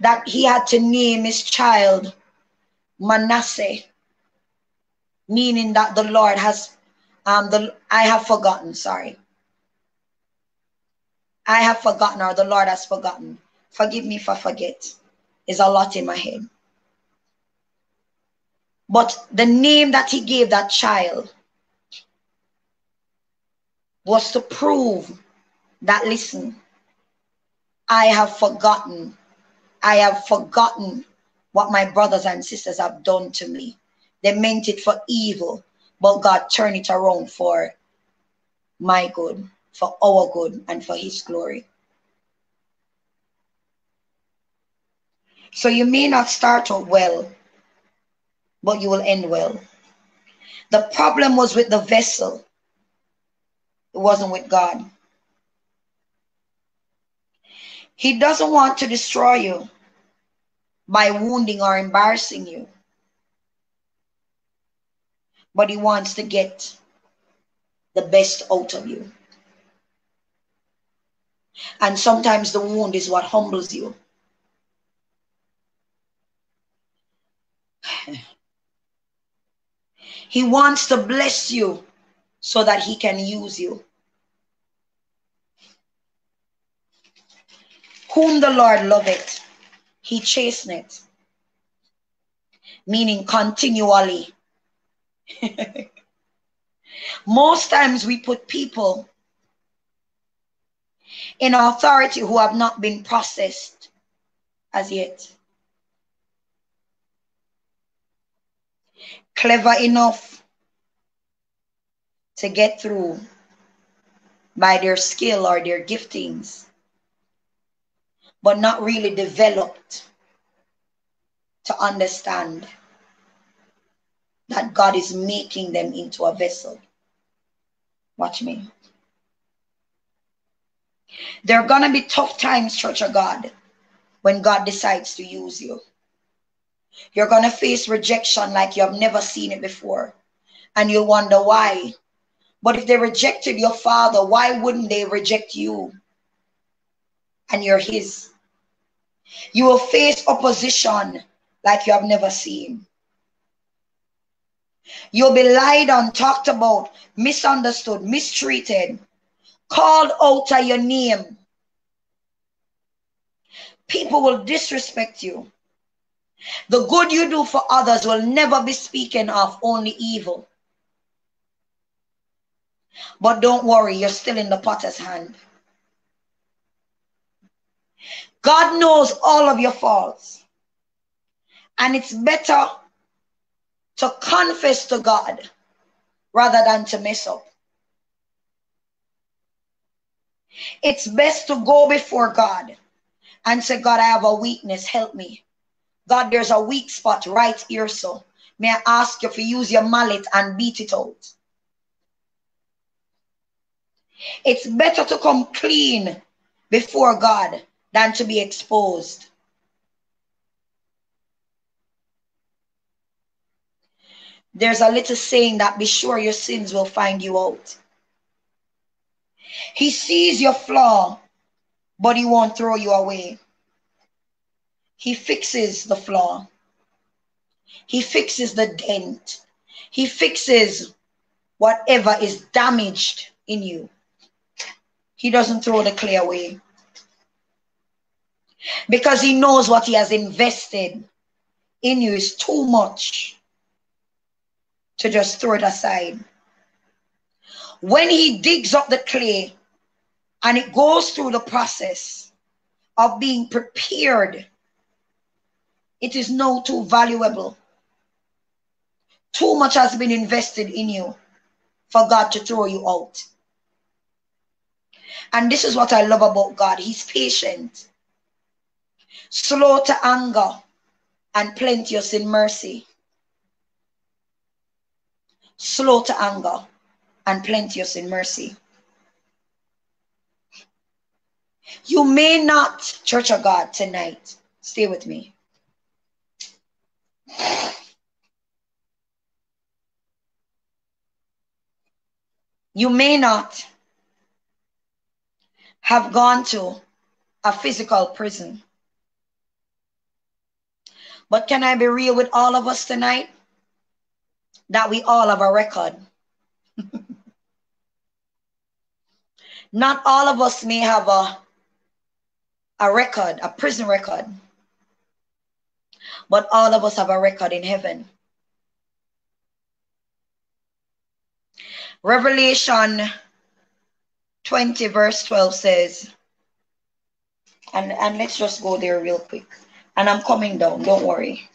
That he had to name his child Manasseh, meaning that the Lord has, um, the I have forgotten. Sorry, I have forgotten, or the Lord has forgotten. Forgive me for forget. Is a lot in my head. But the name that he gave that child was to prove that, listen, I have forgotten. I have forgotten what my brothers and sisters have done to me. They meant it for evil, but God turned it around for my good, for our good, and for His glory. So you may not start out well, but you will end well. The problem was with the vessel it wasn't with God. He doesn't want to destroy you by wounding or embarrassing you. But he wants to get the best out of you. And sometimes the wound is what humbles you. He wants to bless you so that he can use you. Whom the Lord loveth, he chasteneth, meaning continually. Most times we put people in authority who have not been processed as yet. Clever enough to get through by their skill or their giftings, but not really developed to understand that God is making them into a vessel. Watch me. There are going to be tough times, Church of God, when God decides to use you. You're going to face rejection like you have never seen it before. And you'll wonder why. But if they rejected your father, why wouldn't they reject you? And you're his. You will face opposition like you have never seen. You'll be lied on, talked about, misunderstood, mistreated, called out your name. People will disrespect you. The good you do for others will never be speaking of, only evil. But don't worry, you're still in the potter's hand. God knows all of your faults. And it's better to confess to God rather than to mess up. It's best to go before God and say, God, I have a weakness, help me. God, there's a weak spot right here, so may I ask you to use your mallet and beat it out. It's better to come clean before God than to be exposed. There's a little saying that be sure your sins will find you out. He sees your flaw, but he won't throw you away. He fixes the flaw. He fixes the dent. He fixes whatever is damaged in you. He doesn't throw the clay away. Because he knows what he has invested in you is too much to just throw it aside. When he digs up the clay and it goes through the process of being prepared, it is now too valuable. Too much has been invested in you for God to throw you out. And this is what I love about God. He's patient, slow to anger, and plenteous in mercy slow to anger, and plenteous in mercy. You may not, Church of God, tonight, stay with me. You may not have gone to a physical prison. But can I be real with all of us tonight? that we all have a record. Not all of us may have a, a record, a prison record, but all of us have a record in heaven. Revelation 20, verse 12 says, and, and let's just go there real quick. And I'm coming down, don't worry.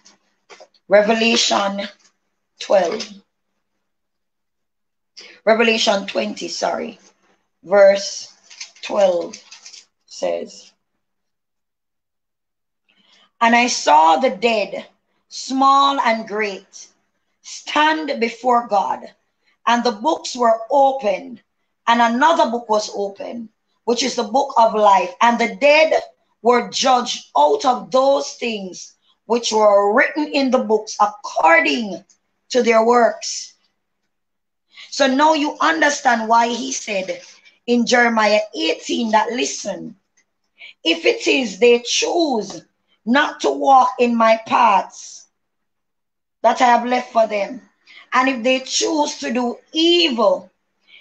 Revelation 12. Revelation 20, sorry, verse 12 says, And I saw the dead, small and great, stand before God, and the books were opened, and another book was opened, which is the book of life, and the dead were judged out of those things which were written in the books according to their works. So now you understand why he said in Jeremiah 18 that listen, if it is they choose not to walk in my paths that I have left for them, and if they choose to do evil,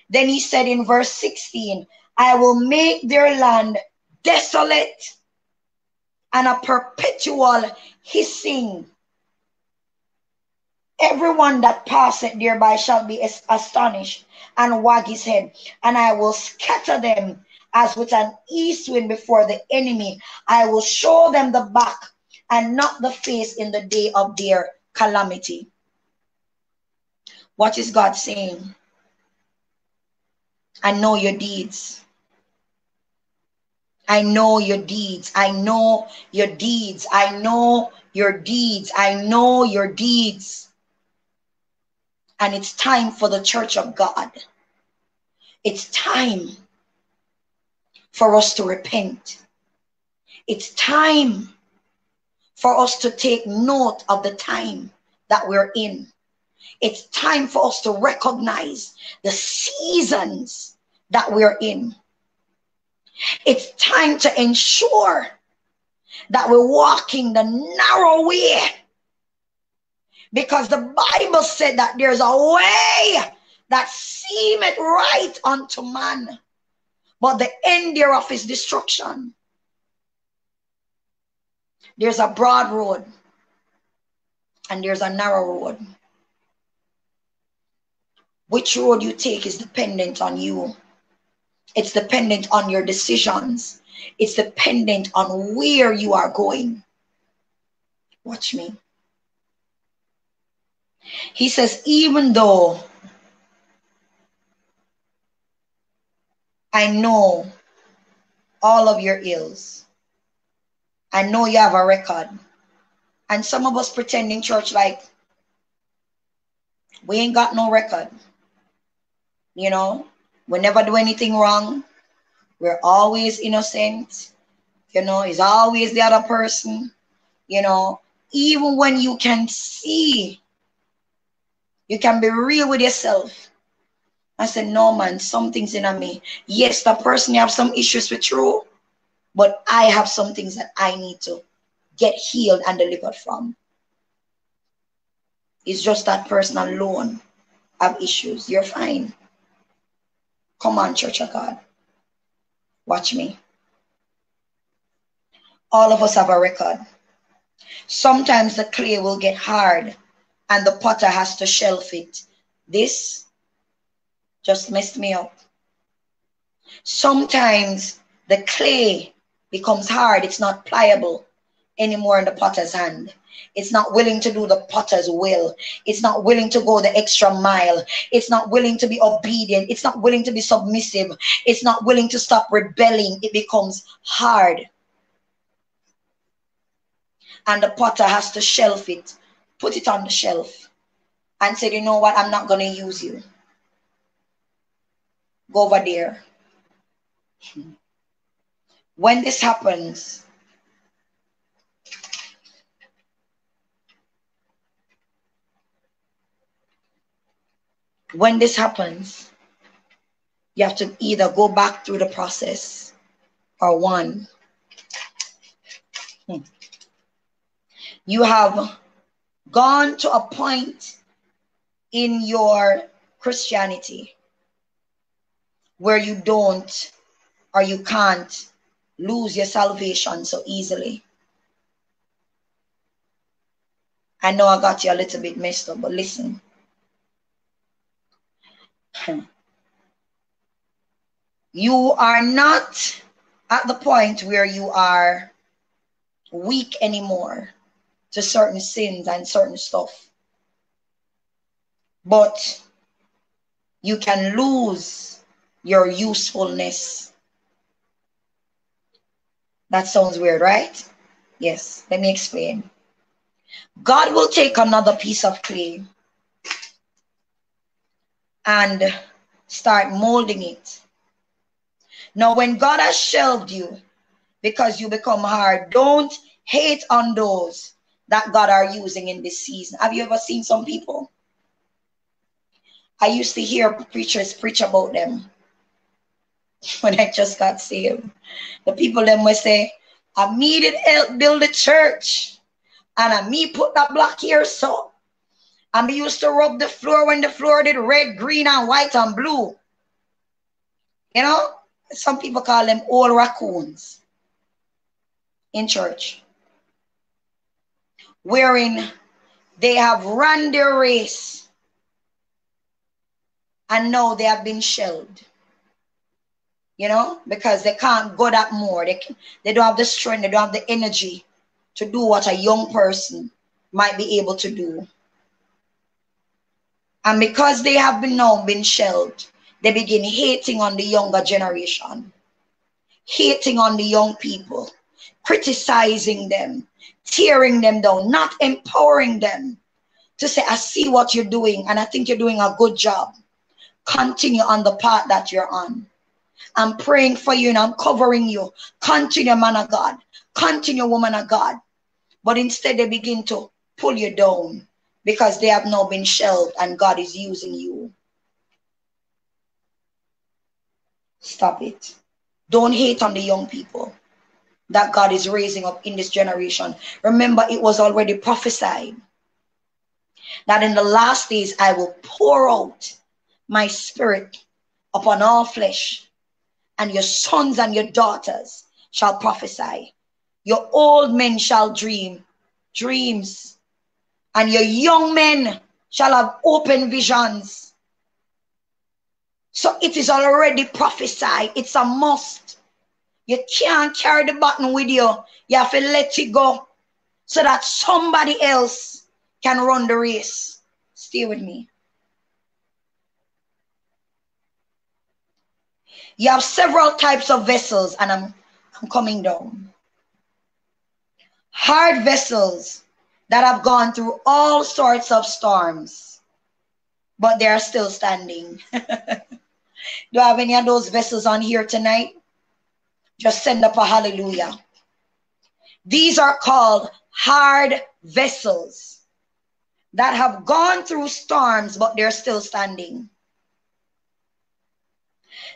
then he said in verse 16, I will make their land desolate and a perpetual hissing. Everyone that passeth thereby shall be astonished and wag his head, and I will scatter them as with an east wind before the enemy. I will show them the back and not the face in the day of their calamity. What is God saying? I know your deeds. I know your deeds. I know your deeds. I know your deeds. I know your deeds. And it's time for the church of God. It's time for us to repent. It's time for us to take note of the time that we're in. It's time for us to recognize the seasons that we're in. It's time to ensure that we're walking the narrow way. Because the Bible said that there's a way that seemeth right unto man, but the end thereof is destruction. There's a broad road and there's a narrow road. Which road you take is dependent on you. It's dependent on your decisions. It's dependent on where you are going. Watch me. He says, even though I know all of your ills, I know you have a record. And some of us pretend in church like we ain't got no record. You know, we never do anything wrong. We're always innocent. You know, it's always the other person. You know, even when you can see, you can be real with yourself. I said, no, man, something's in me. Yes, the person you have some issues with you, but I have some things that I need to get healed and delivered from. It's just that person alone have issues. You're fine. Come on, Church of God. Watch me. All of us have a record. Sometimes the clay will get hard and the potter has to shelf it. This just messed me up. Sometimes the clay becomes hard, it's not pliable anymore in the potter's hand. It's not willing to do the potter's will. It's not willing to go the extra mile. It's not willing to be obedient. It's not willing to be submissive. It's not willing to stop rebelling. It becomes hard. And the potter has to shelf it, put it on the shelf, and say, you know what, I'm not going to use you. Go over there. When this happens, when this happens, you have to either go back through the process or one. Hmm. You have gone to a point in your Christianity where you don't or you can't lose your salvation so easily. I know I got you a little bit messed up, but listen. You are not at the point where you are weak anymore to certain sins and certain stuff. But you can lose your usefulness. That sounds weird, right? Yes, let me explain. God will take another piece of clay and start molding it. Now, when God has shelved you because you become hard, don't hate on those that God are using in this season. Have you ever seen some people? I used to hear preachers preach about them when I just got saved. The people them will say, I needed help build a church. And I me put that block here so and we used to rub the floor when the floor did red, green, and white and blue. You know, some people call them old raccoons in church. Wherein they have run their race and now they have been shelved. You know, because they can't go that more. They, can, they don't have the strength, they don't have the energy to do what a young person might be able to do. And because they have been now been shelved, they begin hating on the younger generation, hating on the young people, criticizing them, tearing them down, not empowering them to say, I see what you're doing and I think you're doing a good job. Continue on the path that you're on. I'm praying for you and I'm covering you. Continue, man of God. Continue, woman of God. But instead, they begin to pull you down because they have now been shelved and God is using you. Stop it. Don't hate on the young people. that God is raising up in this generation. Remember, it was already prophesied that in the last days I will pour out my spirit upon all flesh, and your sons and your daughters shall prophesy. Your old men shall dream dreams, and your young men shall have open visions. So it is already prophesied. It's a must. You can't carry the button with you. You have to let it go so that somebody else can run the race. Stay with me. You have several types of vessels, and I'm, I'm coming down. Hard vessels that have gone through all sorts of storms, but they are still standing. Do I have any of those vessels on here tonight? Just send up a hallelujah. These are called hard vessels that have gone through storms, but they're still standing.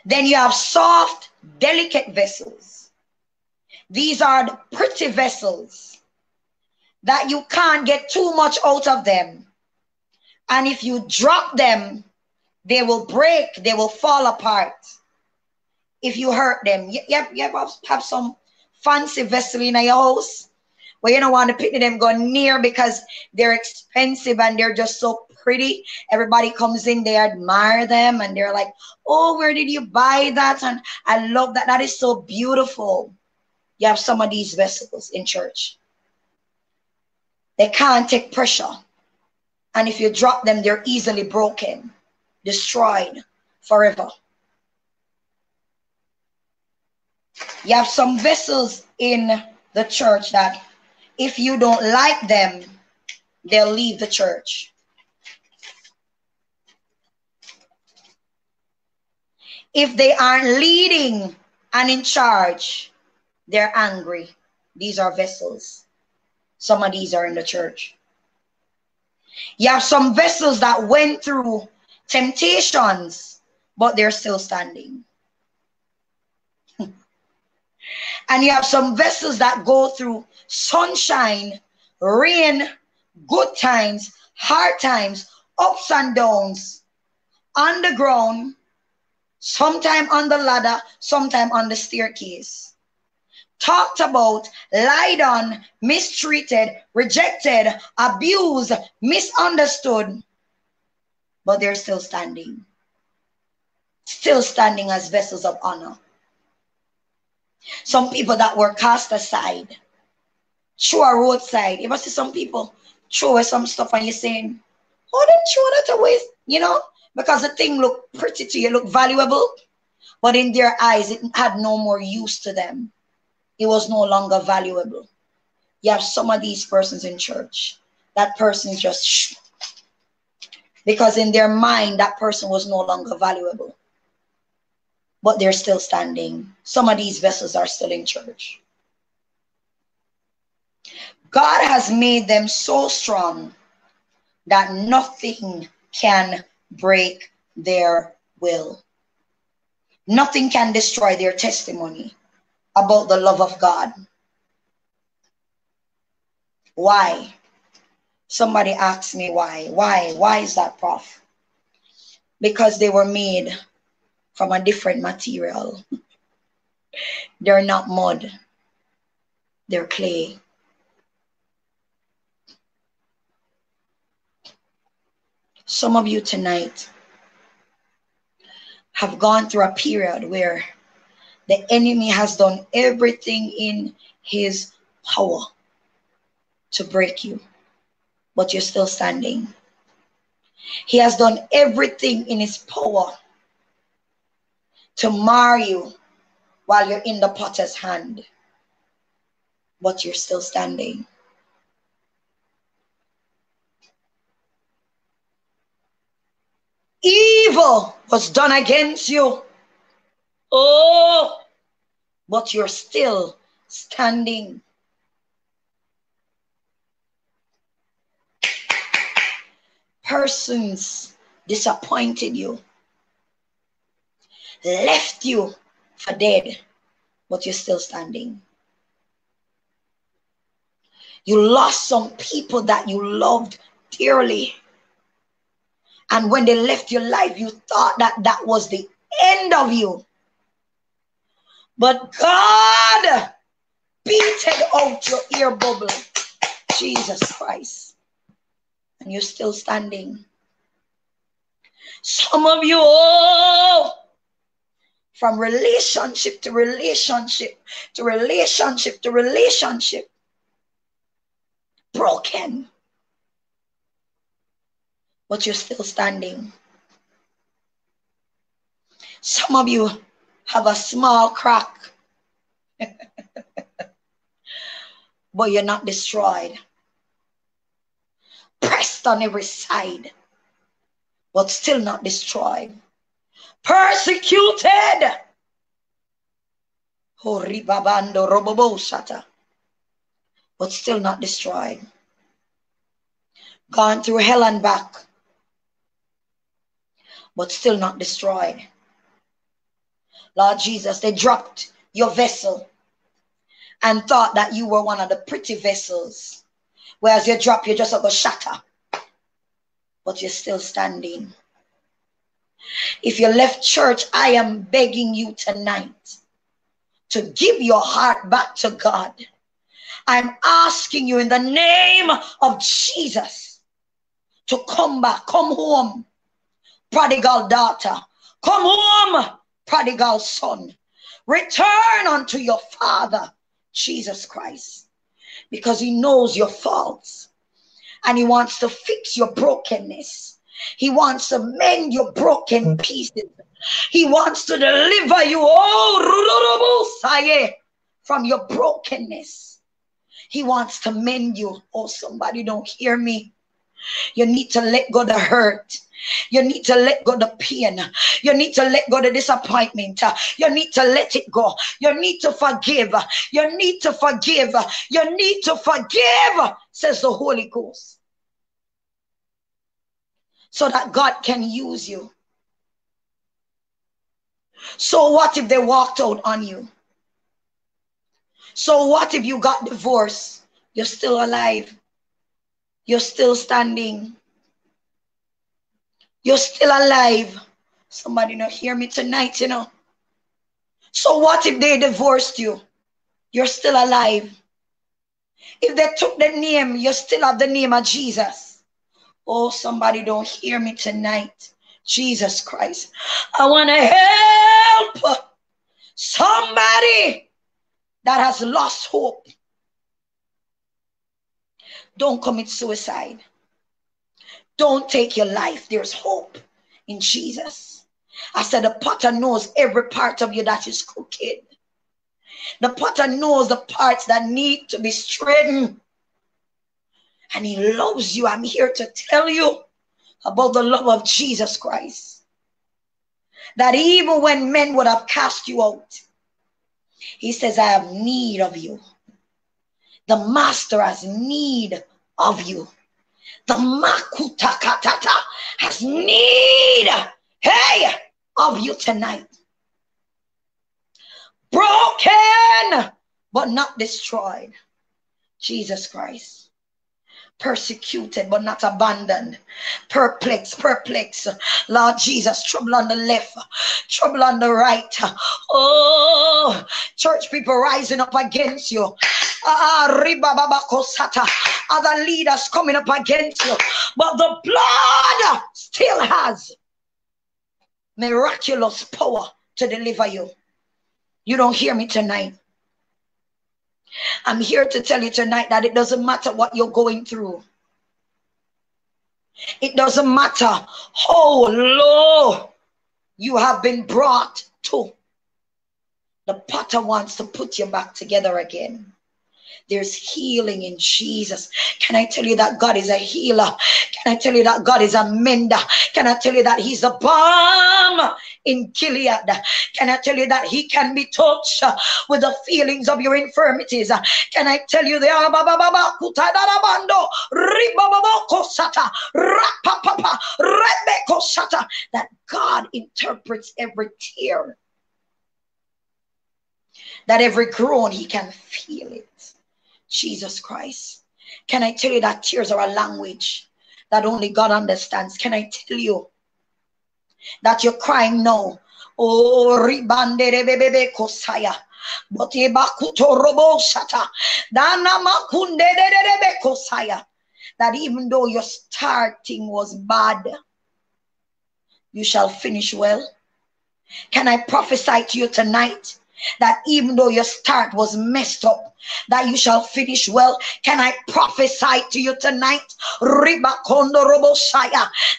Then you have soft, delicate vessels. These are pretty vessels that you can't get too much out of them. And if you drop them, they will break, they will fall apart if you hurt them. You, you, you have, have some fancy vessel in your house where you don't want to pick them go near because they're expensive and they're just so pretty. Everybody comes in, they admire them and they're like, oh, where did you buy that? And I love that. That is so beautiful. You have some of these vessels in church. They can't take pressure. And if you drop them, they're easily broken, destroyed forever. You have some vessels in the church that if you don't like them, they'll leave the church. If they aren't leading and in charge, they're angry. These are vessels. Some of these are in the church. You have some vessels that went through temptations, but they're still standing. and you have some vessels that go through sunshine, rain, good times, hard times, ups and downs, underground, sometime on the ladder, sometime on the staircase. Talked about, lied on, mistreated, rejected, abused, misunderstood, but they're still standing. Still standing as vessels of honor. Some people that were cast aside, through a roadside. You must see some people throw away some stuff and you're saying, Oh, didn't throw that away? You know, because the thing looked pretty to you, looked valuable, but in their eyes, it had no more use to them. It was no longer valuable. You have some of these persons in church. That person just shh, because in their mind, that person was no longer valuable. But they're still standing. Some of these vessels are still in church. God has made them so strong that nothing can break their will. Nothing can destroy their testimony about the love of God. Why? Somebody asked me why. Why? Why is that, prof? Because they were made from a different material. they're not mud, they're clay. Some of you tonight have gone through a period where the enemy has done everything in his power to break you, but you're still standing. He has done everything in his power to mar you while you're in the potter's hand, but you're still standing. Evil was done against you. Oh, but you're still standing. Persons disappointed you, left you for dead, but you're still standing. You lost some people that you loved dearly. And when they left your life, you thought that that was the end of you. But God beated out your ear bubble. Jesus Christ. And you're still standing. Some of you, oh, from relationship to relationship to relationship to relationship, broken. But you're still standing. Some of you have a small crack, but you're not destroyed. Pressed on every side, but still not destroyed. Persecuted. But still not destroyed. Gone through hell and back. But still not destroyed. Lord Jesus, they dropped your vessel and thought that you were one of the pretty vessels. Whereas you drop, you just go shatter. But you're still standing. If you left church, I am begging you tonight to give your heart back to God. I'm asking you in the name of Jesus to come back, come home, prodigal daughter, come home, prodigal son. Return unto your father, Jesus Christ, because he knows your faults and he wants to fix your brokenness. He wants to mend your broken pieces. He wants to deliver you oh, from your brokenness. He wants to mend you. Oh, somebody don't hear me. You need to let go the hurt. You need to let go the pain. You need to let go the disappointment. You need to let it go. You need to forgive. You need to forgive. You need to forgive, says the Holy Ghost. So that God can use you. So what if they walked out on you? So what if you got divorced? You're still alive. You're still standing. You're still alive. Somebody not hear me tonight, you know. So what if they divorced you? You're still alive. If they took the name, you still have the name of Jesus. Oh, somebody don't hear me tonight. Jesus Christ. I want to help somebody that has lost hope. Don't commit suicide. Don't take your life. There's hope in Jesus. I said the potter knows every part of you that is crooked. The potter knows the parts that need to be straightened. And he loves you. I'm here to tell you about the love of Jesus Christ. That even when men would have cast you out, he says, I have need of you. The master has need of you. The makuta makutakatata has need, hey, of you tonight. Broken, but not destroyed. Jesus Christ persecuted but not abandoned, perplexed, perplexed. Lord Jesus, trouble on the left, trouble on the right. Oh, church people rising up against you. Ah, other leaders coming up against you, but the blood still has miraculous power to deliver you. You don't hear me tonight. I'm here to tell you tonight that it doesn't matter what you're going through. It doesn't matter how low you have been brought to. The potter wants to put you back together again. There's healing in Jesus. Can I tell you that God is a healer? Can I tell you that God is a mender? Can I tell you that He's a balm in Gilead? Can I tell you that He can be touched with the feelings of your infirmities? Can I tell you that God interprets every tear? That every groan He can feel it. Jesus Christ. Can I tell you that tears are a language that only God understands? Can I tell you that you're crying now? Oh, ribande rebebebe kosaya. That even though your starting was bad, you shall finish well. Can I prophesy to you tonight that even though your start was messed up, that you shall finish well. Can I prophesy to you tonight?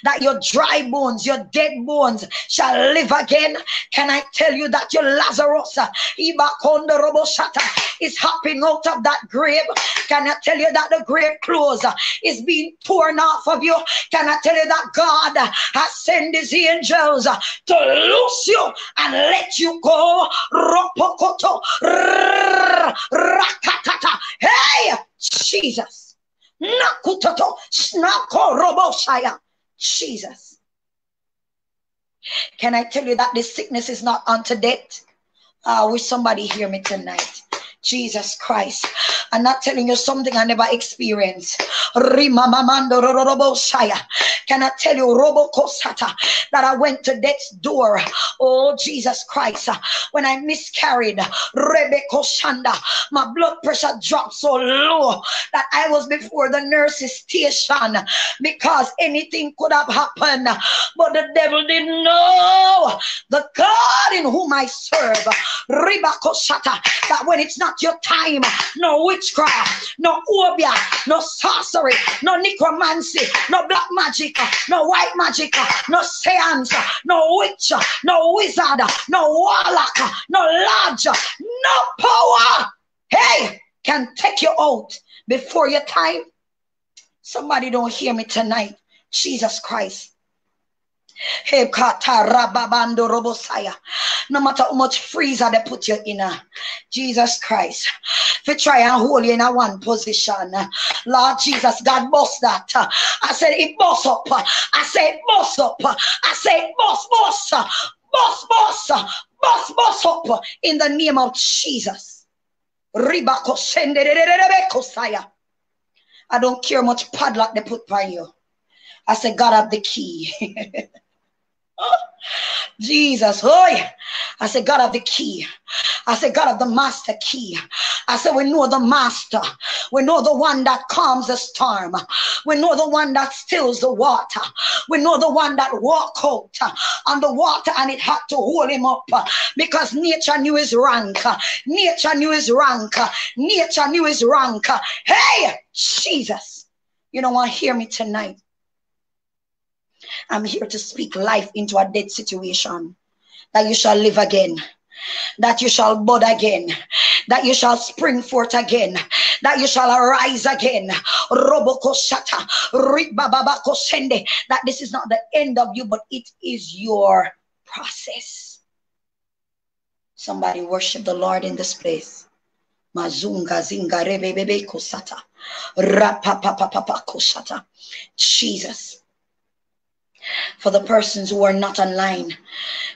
That your dry bones, your dead bones shall live again. Can I tell you that your Lazarus uh, is hopping out of that grave? Can I tell you that the grave clothes uh, is being torn off of you? Can I tell you that God uh, has sent his angels to loose you and let you go? Rakatata. Hey, Jesus. Nakutoto. Snako roboshaya. Jesus. Can I tell you that this sickness is not unto death? I uh, wish somebody hear me tonight. Jesus Christ. I'm not telling you something I never experienced. Can I tell you, Robo Kosata, that I went to death's door? Oh, Jesus Christ. When I miscarried, Rebecca Shanda, my blood pressure dropped so low that I was before the nurse's station because anything could have happened. But the devil didn't know the God in whom I serve, Rebecca Shata, that when it's not your time, no witchcraft, no obeah, no sorcery, no necromancy, no black magic, no white magic, no seance, no witch, no wizard, no warlock, no lodge, no power. Hey, can take you out before your time. Somebody don't hear me tonight. Jesus Christ. No matter how much freezer they put you in, uh, Jesus Christ. If you try and hold you in a one position, Lord Jesus, God boss that. I said it boss up. I said boss up. I said boss, boss, boss, boss, boss, boss up in the name of Jesus. I don't care much padlock they put by you. I said, God have the key. Jesus, oh, yeah. I said, God of the key. I said, God of the master key. I said, we know the master. We know the one that calms the storm. We know the one that stills the water. We know the one that walked out on the water and it had to hold him up because nature knew his rank. Nature knew his rank. Nature knew his rank. Hey, Jesus, you don't want to hear me tonight. I'm here to speak life into a dead situation. That you shall live again. That you shall bud again. That you shall spring forth again. That you shall arise again. Robo koshata. Ribba babako sende. That this is not the end of you, but it is your process. Somebody worship the Lord in this place. Mazunga zinga rebebebe kosata. Rapapapapapa kosata. Jesus for the persons who are not online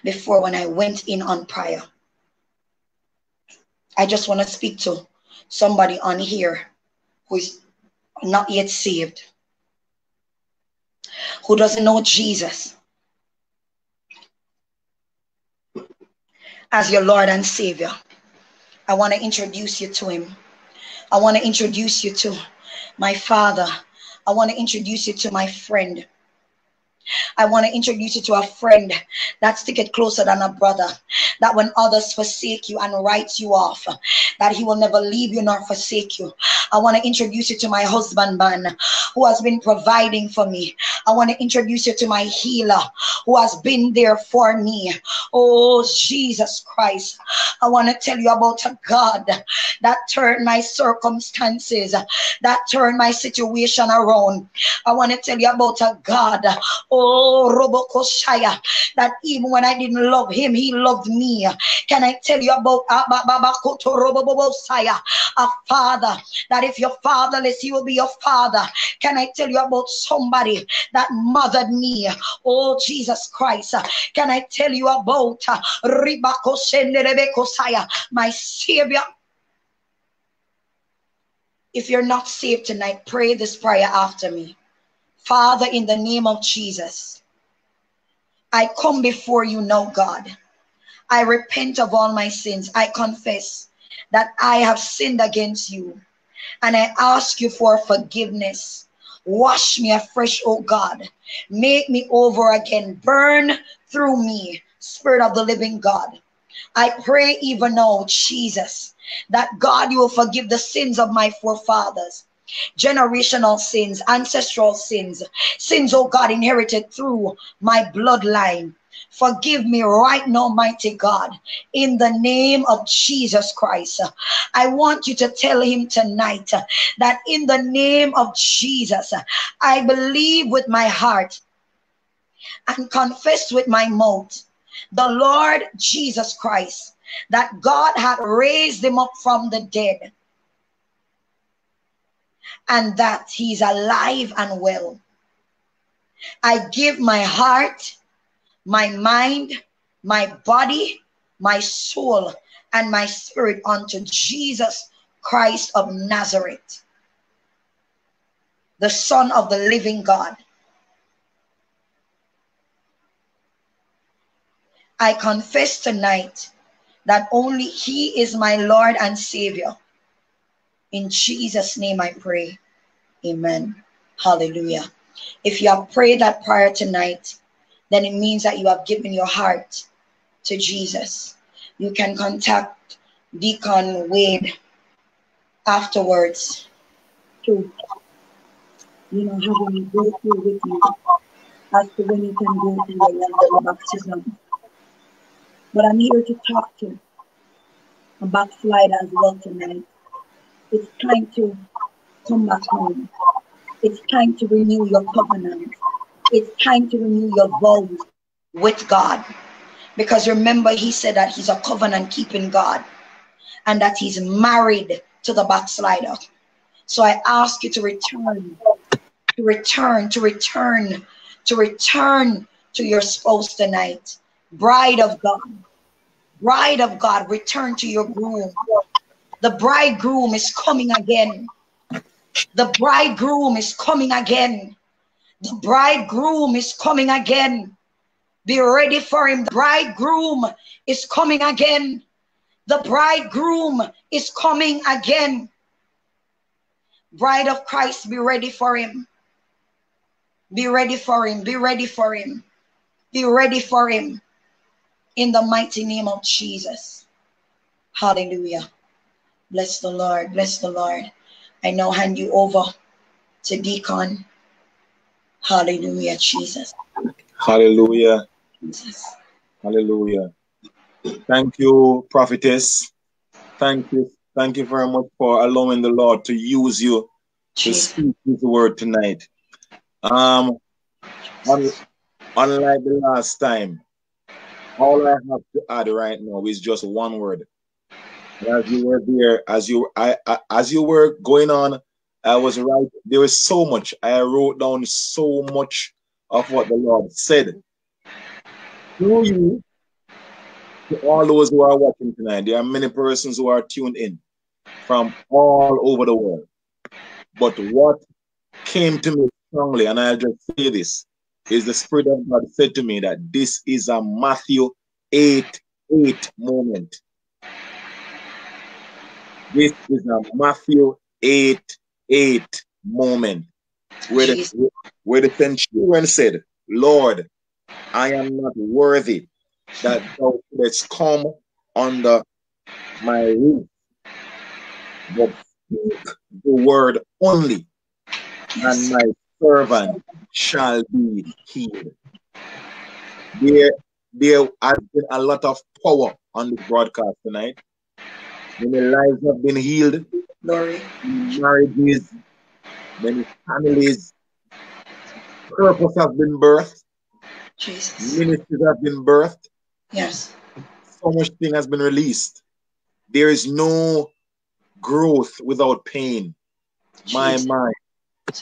before when I went in on prayer. I just want to speak to somebody on here who is not yet saved, who doesn't know Jesus as your Lord and Savior. I want to introduce you to Him. I want to introduce you to my Father. I want to introduce you to my friend. I want to introduce you to a friend that stick it closer than a brother. That when others forsake you and write you off, that he will never leave you nor forsake you. I want to introduce you to my husband man who has been providing for me. I want to introduce you to my healer who has been there for me. Oh, Jesus Christ. I want to tell you about a God that turned my circumstances, that turned my situation around. I want to tell you about a God Oh, Robokoshaya, that even when I didn't love him, he loved me. Can I tell you about ah, a father that if you're fatherless, he will be your father? Can I tell you about somebody that mothered me? Oh, Jesus Christ. Can I tell you about uh, my Savior? If you're not saved tonight, pray this prayer after me. Father, in the name of Jesus, I come before you now, God. I repent of all my sins. I confess that I have sinned against you. And I ask you for forgiveness. Wash me afresh, oh God. Make me over again. Burn through me, Spirit of the living God. I pray even now, Jesus, that God, you will forgive the sins of my forefathers generational sins, ancestral sins, sins, oh God, inherited through my bloodline. Forgive me right now, mighty God, in the name of Jesus Christ. I want you to tell him tonight that in the name of Jesus, I believe with my heart and confess with my mouth the Lord Jesus Christ, that God had raised him up from the dead and that he's alive and well. I give my heart my mind, my body, my soul, and my spirit unto Jesus Christ of Nazareth, the Son of the living God. I confess tonight that only He is my Lord and Savior. In Jesus' name I pray. Amen. Hallelujah. If you have prayed that prayer tonight, then it means that you have given your heart to Jesus. You can contact Deacon Wade afterwards to, you know, have him go through with you as to when you can go through the baptism. But I'm here to talk to a backslider as well tonight. It's time to come back home. It's time to renew your covenant it's time to renew your vows with God. Because remember, he said that he's a covenant keeping God and that he's married to the backslider. So I ask you to return, to return, to return, to return to your spouse tonight. Bride of God, bride of God, return to your groom. The bridegroom is coming again. The bridegroom is coming again. The bridegroom is coming again. Be ready for him. The bridegroom is coming again. The bridegroom is coming again. Bride of Christ, be ready for him. Be ready for him. Be ready for him. Be ready for him. In the mighty name of Jesus. Hallelujah. Bless the Lord. Bless the Lord. I now hand you over to Deacon. Hallelujah, Jesus. Hallelujah. Jesus. Hallelujah. Thank you, prophetess. Thank you. Thank you very much for allowing the Lord to use you Jesus. to speak his word tonight. Um, unlike the last time, all I have to add right now is just one word. As you were there, as you I, I as you were going on I was right. There was so much. I wrote down so much of what the Lord said. Through you, to all those who are watching tonight, there are many persons who are tuned in from all over the world. But what came to me strongly, and I'll just say this, is the Spirit of God said to me that this is a Matthew 8 8 moment. This is a Matthew 8 8 moment where the, where the centurion said, Lord, I am not worthy that thou shouldest come under my roof, but speak the word only, and my servant shall be healed. There, there has been a lot of power on this broadcast tonight. Many lives have been healed. Glory. Marriages, many families, purpose have been birthed. Jesus. Ministries have been birthed. Yes. So much thing has been released. There is no growth without pain. Jesus. My mind.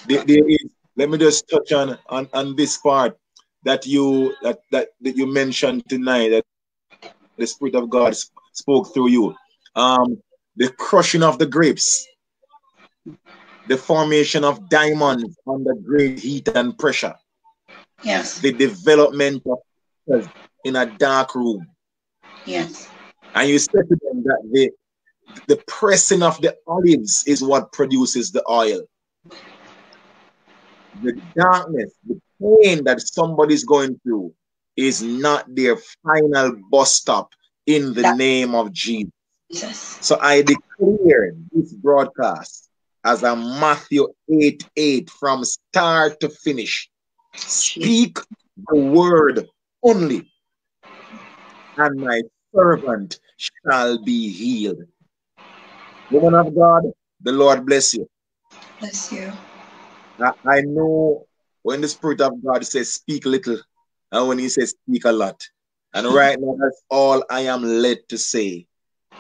There, there is, let me just touch on, on on this part that you that, that that you mentioned tonight that the Spirit of God spoke through you. Um, the crushing of the grapes. the formation of diamonds under great heat and pressure. Yes. The development of in a dark room. Yes. And you said to them that the the pressing of the olives is what produces the oil. The darkness, the pain that somebody's going through is not their final bus stop in the that, name of Jesus. Jesus. So I declare this broadcast as a Matthew 8 8 from start to finish. Speak the word only, and my servant shall be healed. Woman of God, the Lord bless you. Bless you. I, I know when the Spirit of God says speak little, and when He says speak a lot. And right now, that's all I am led to say.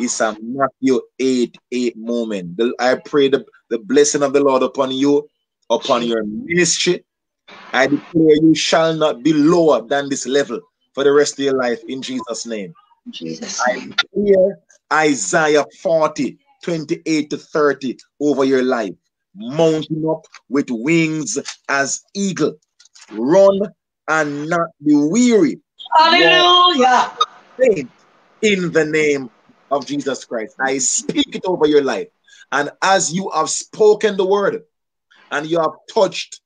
It's a Matthew 8 8 moment. I pray the, the blessing of the Lord upon you, upon your ministry. I declare you shall not be lower than this level for the rest of your life in Jesus' name. Jesus. I declare Isaiah 40 28 to 30 over your life, mounting up with wings as eagle. Run and not be weary. Hallelujah. In the name of Jesus Christ. I speak it over your life. And as you have spoken the word and you have touched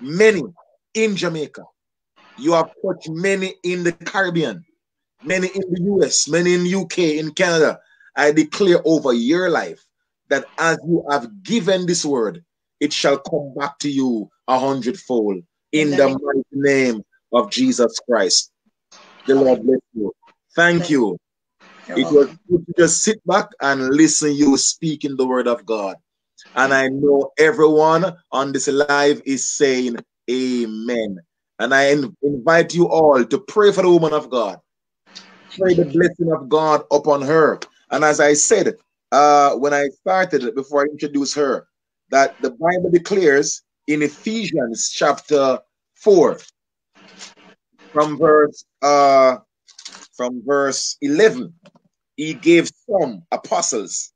many in Jamaica, you have touched many in the Caribbean, many in the US, many in UK, in Canada. I declare over your life that as you have given this word, it shall come back to you a hundredfold in the mighty name of Jesus Christ. The Lord bless you. Thank you it was good to just sit back and listen you speaking the word of God. And I know everyone on this live is saying amen. And I invite you all to pray for the woman of God. Pray the blessing of God upon her. And as I said, uh, when I started, before I introduce her, that the Bible declares in Ephesians chapter 4, from verse uh, from verse 11 he gave some apostles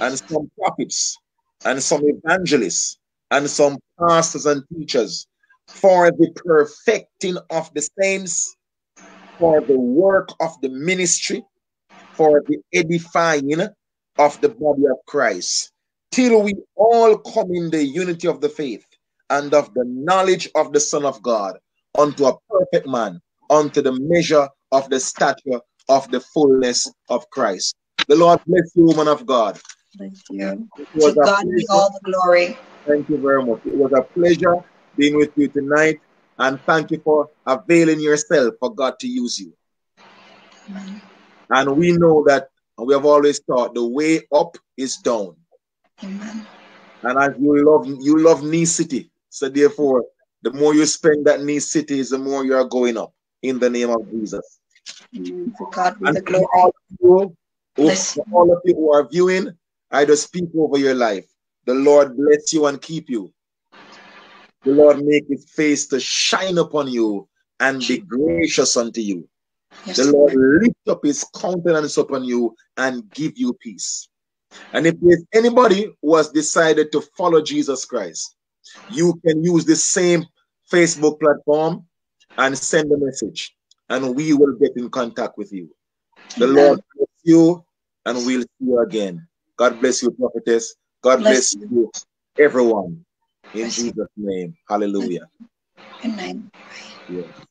and some prophets and some evangelists and some pastors and teachers for the perfecting of the saints, for the work of the ministry, for the edifying of the body of Christ, till we all come in the unity of the faith and of the knowledge of the Son of God, unto a perfect man, unto the measure of the stature of the fullness of Christ. The Lord bless you, woman of God. Thank you. To God be all the glory. Thank you very much. It was a pleasure being with you tonight. And thank you for availing yourself for God to use you. Amen. And we know that we have always thought the way up is down. Amen. And as you love you love Knee City. So therefore, the more you spend that Knee City is the more you are going up in the name of Jesus. Mm, For God be the glory. All of, you, all of you who are viewing, I just speak over your life. The Lord bless you and keep you. The Lord make his face to shine upon you and be gracious unto you. Yes, the Lord lift up his countenance upon you and give you peace. And if there's anybody who has decided to follow Jesus Christ, you can use the same Facebook platform and send a message and we will get in contact with you. The Amen. Lord bless you, and we'll see you again. God bless you, prophetess. God bless, bless you. everyone. In bless Jesus' name. Hallelujah. Amen. Yes.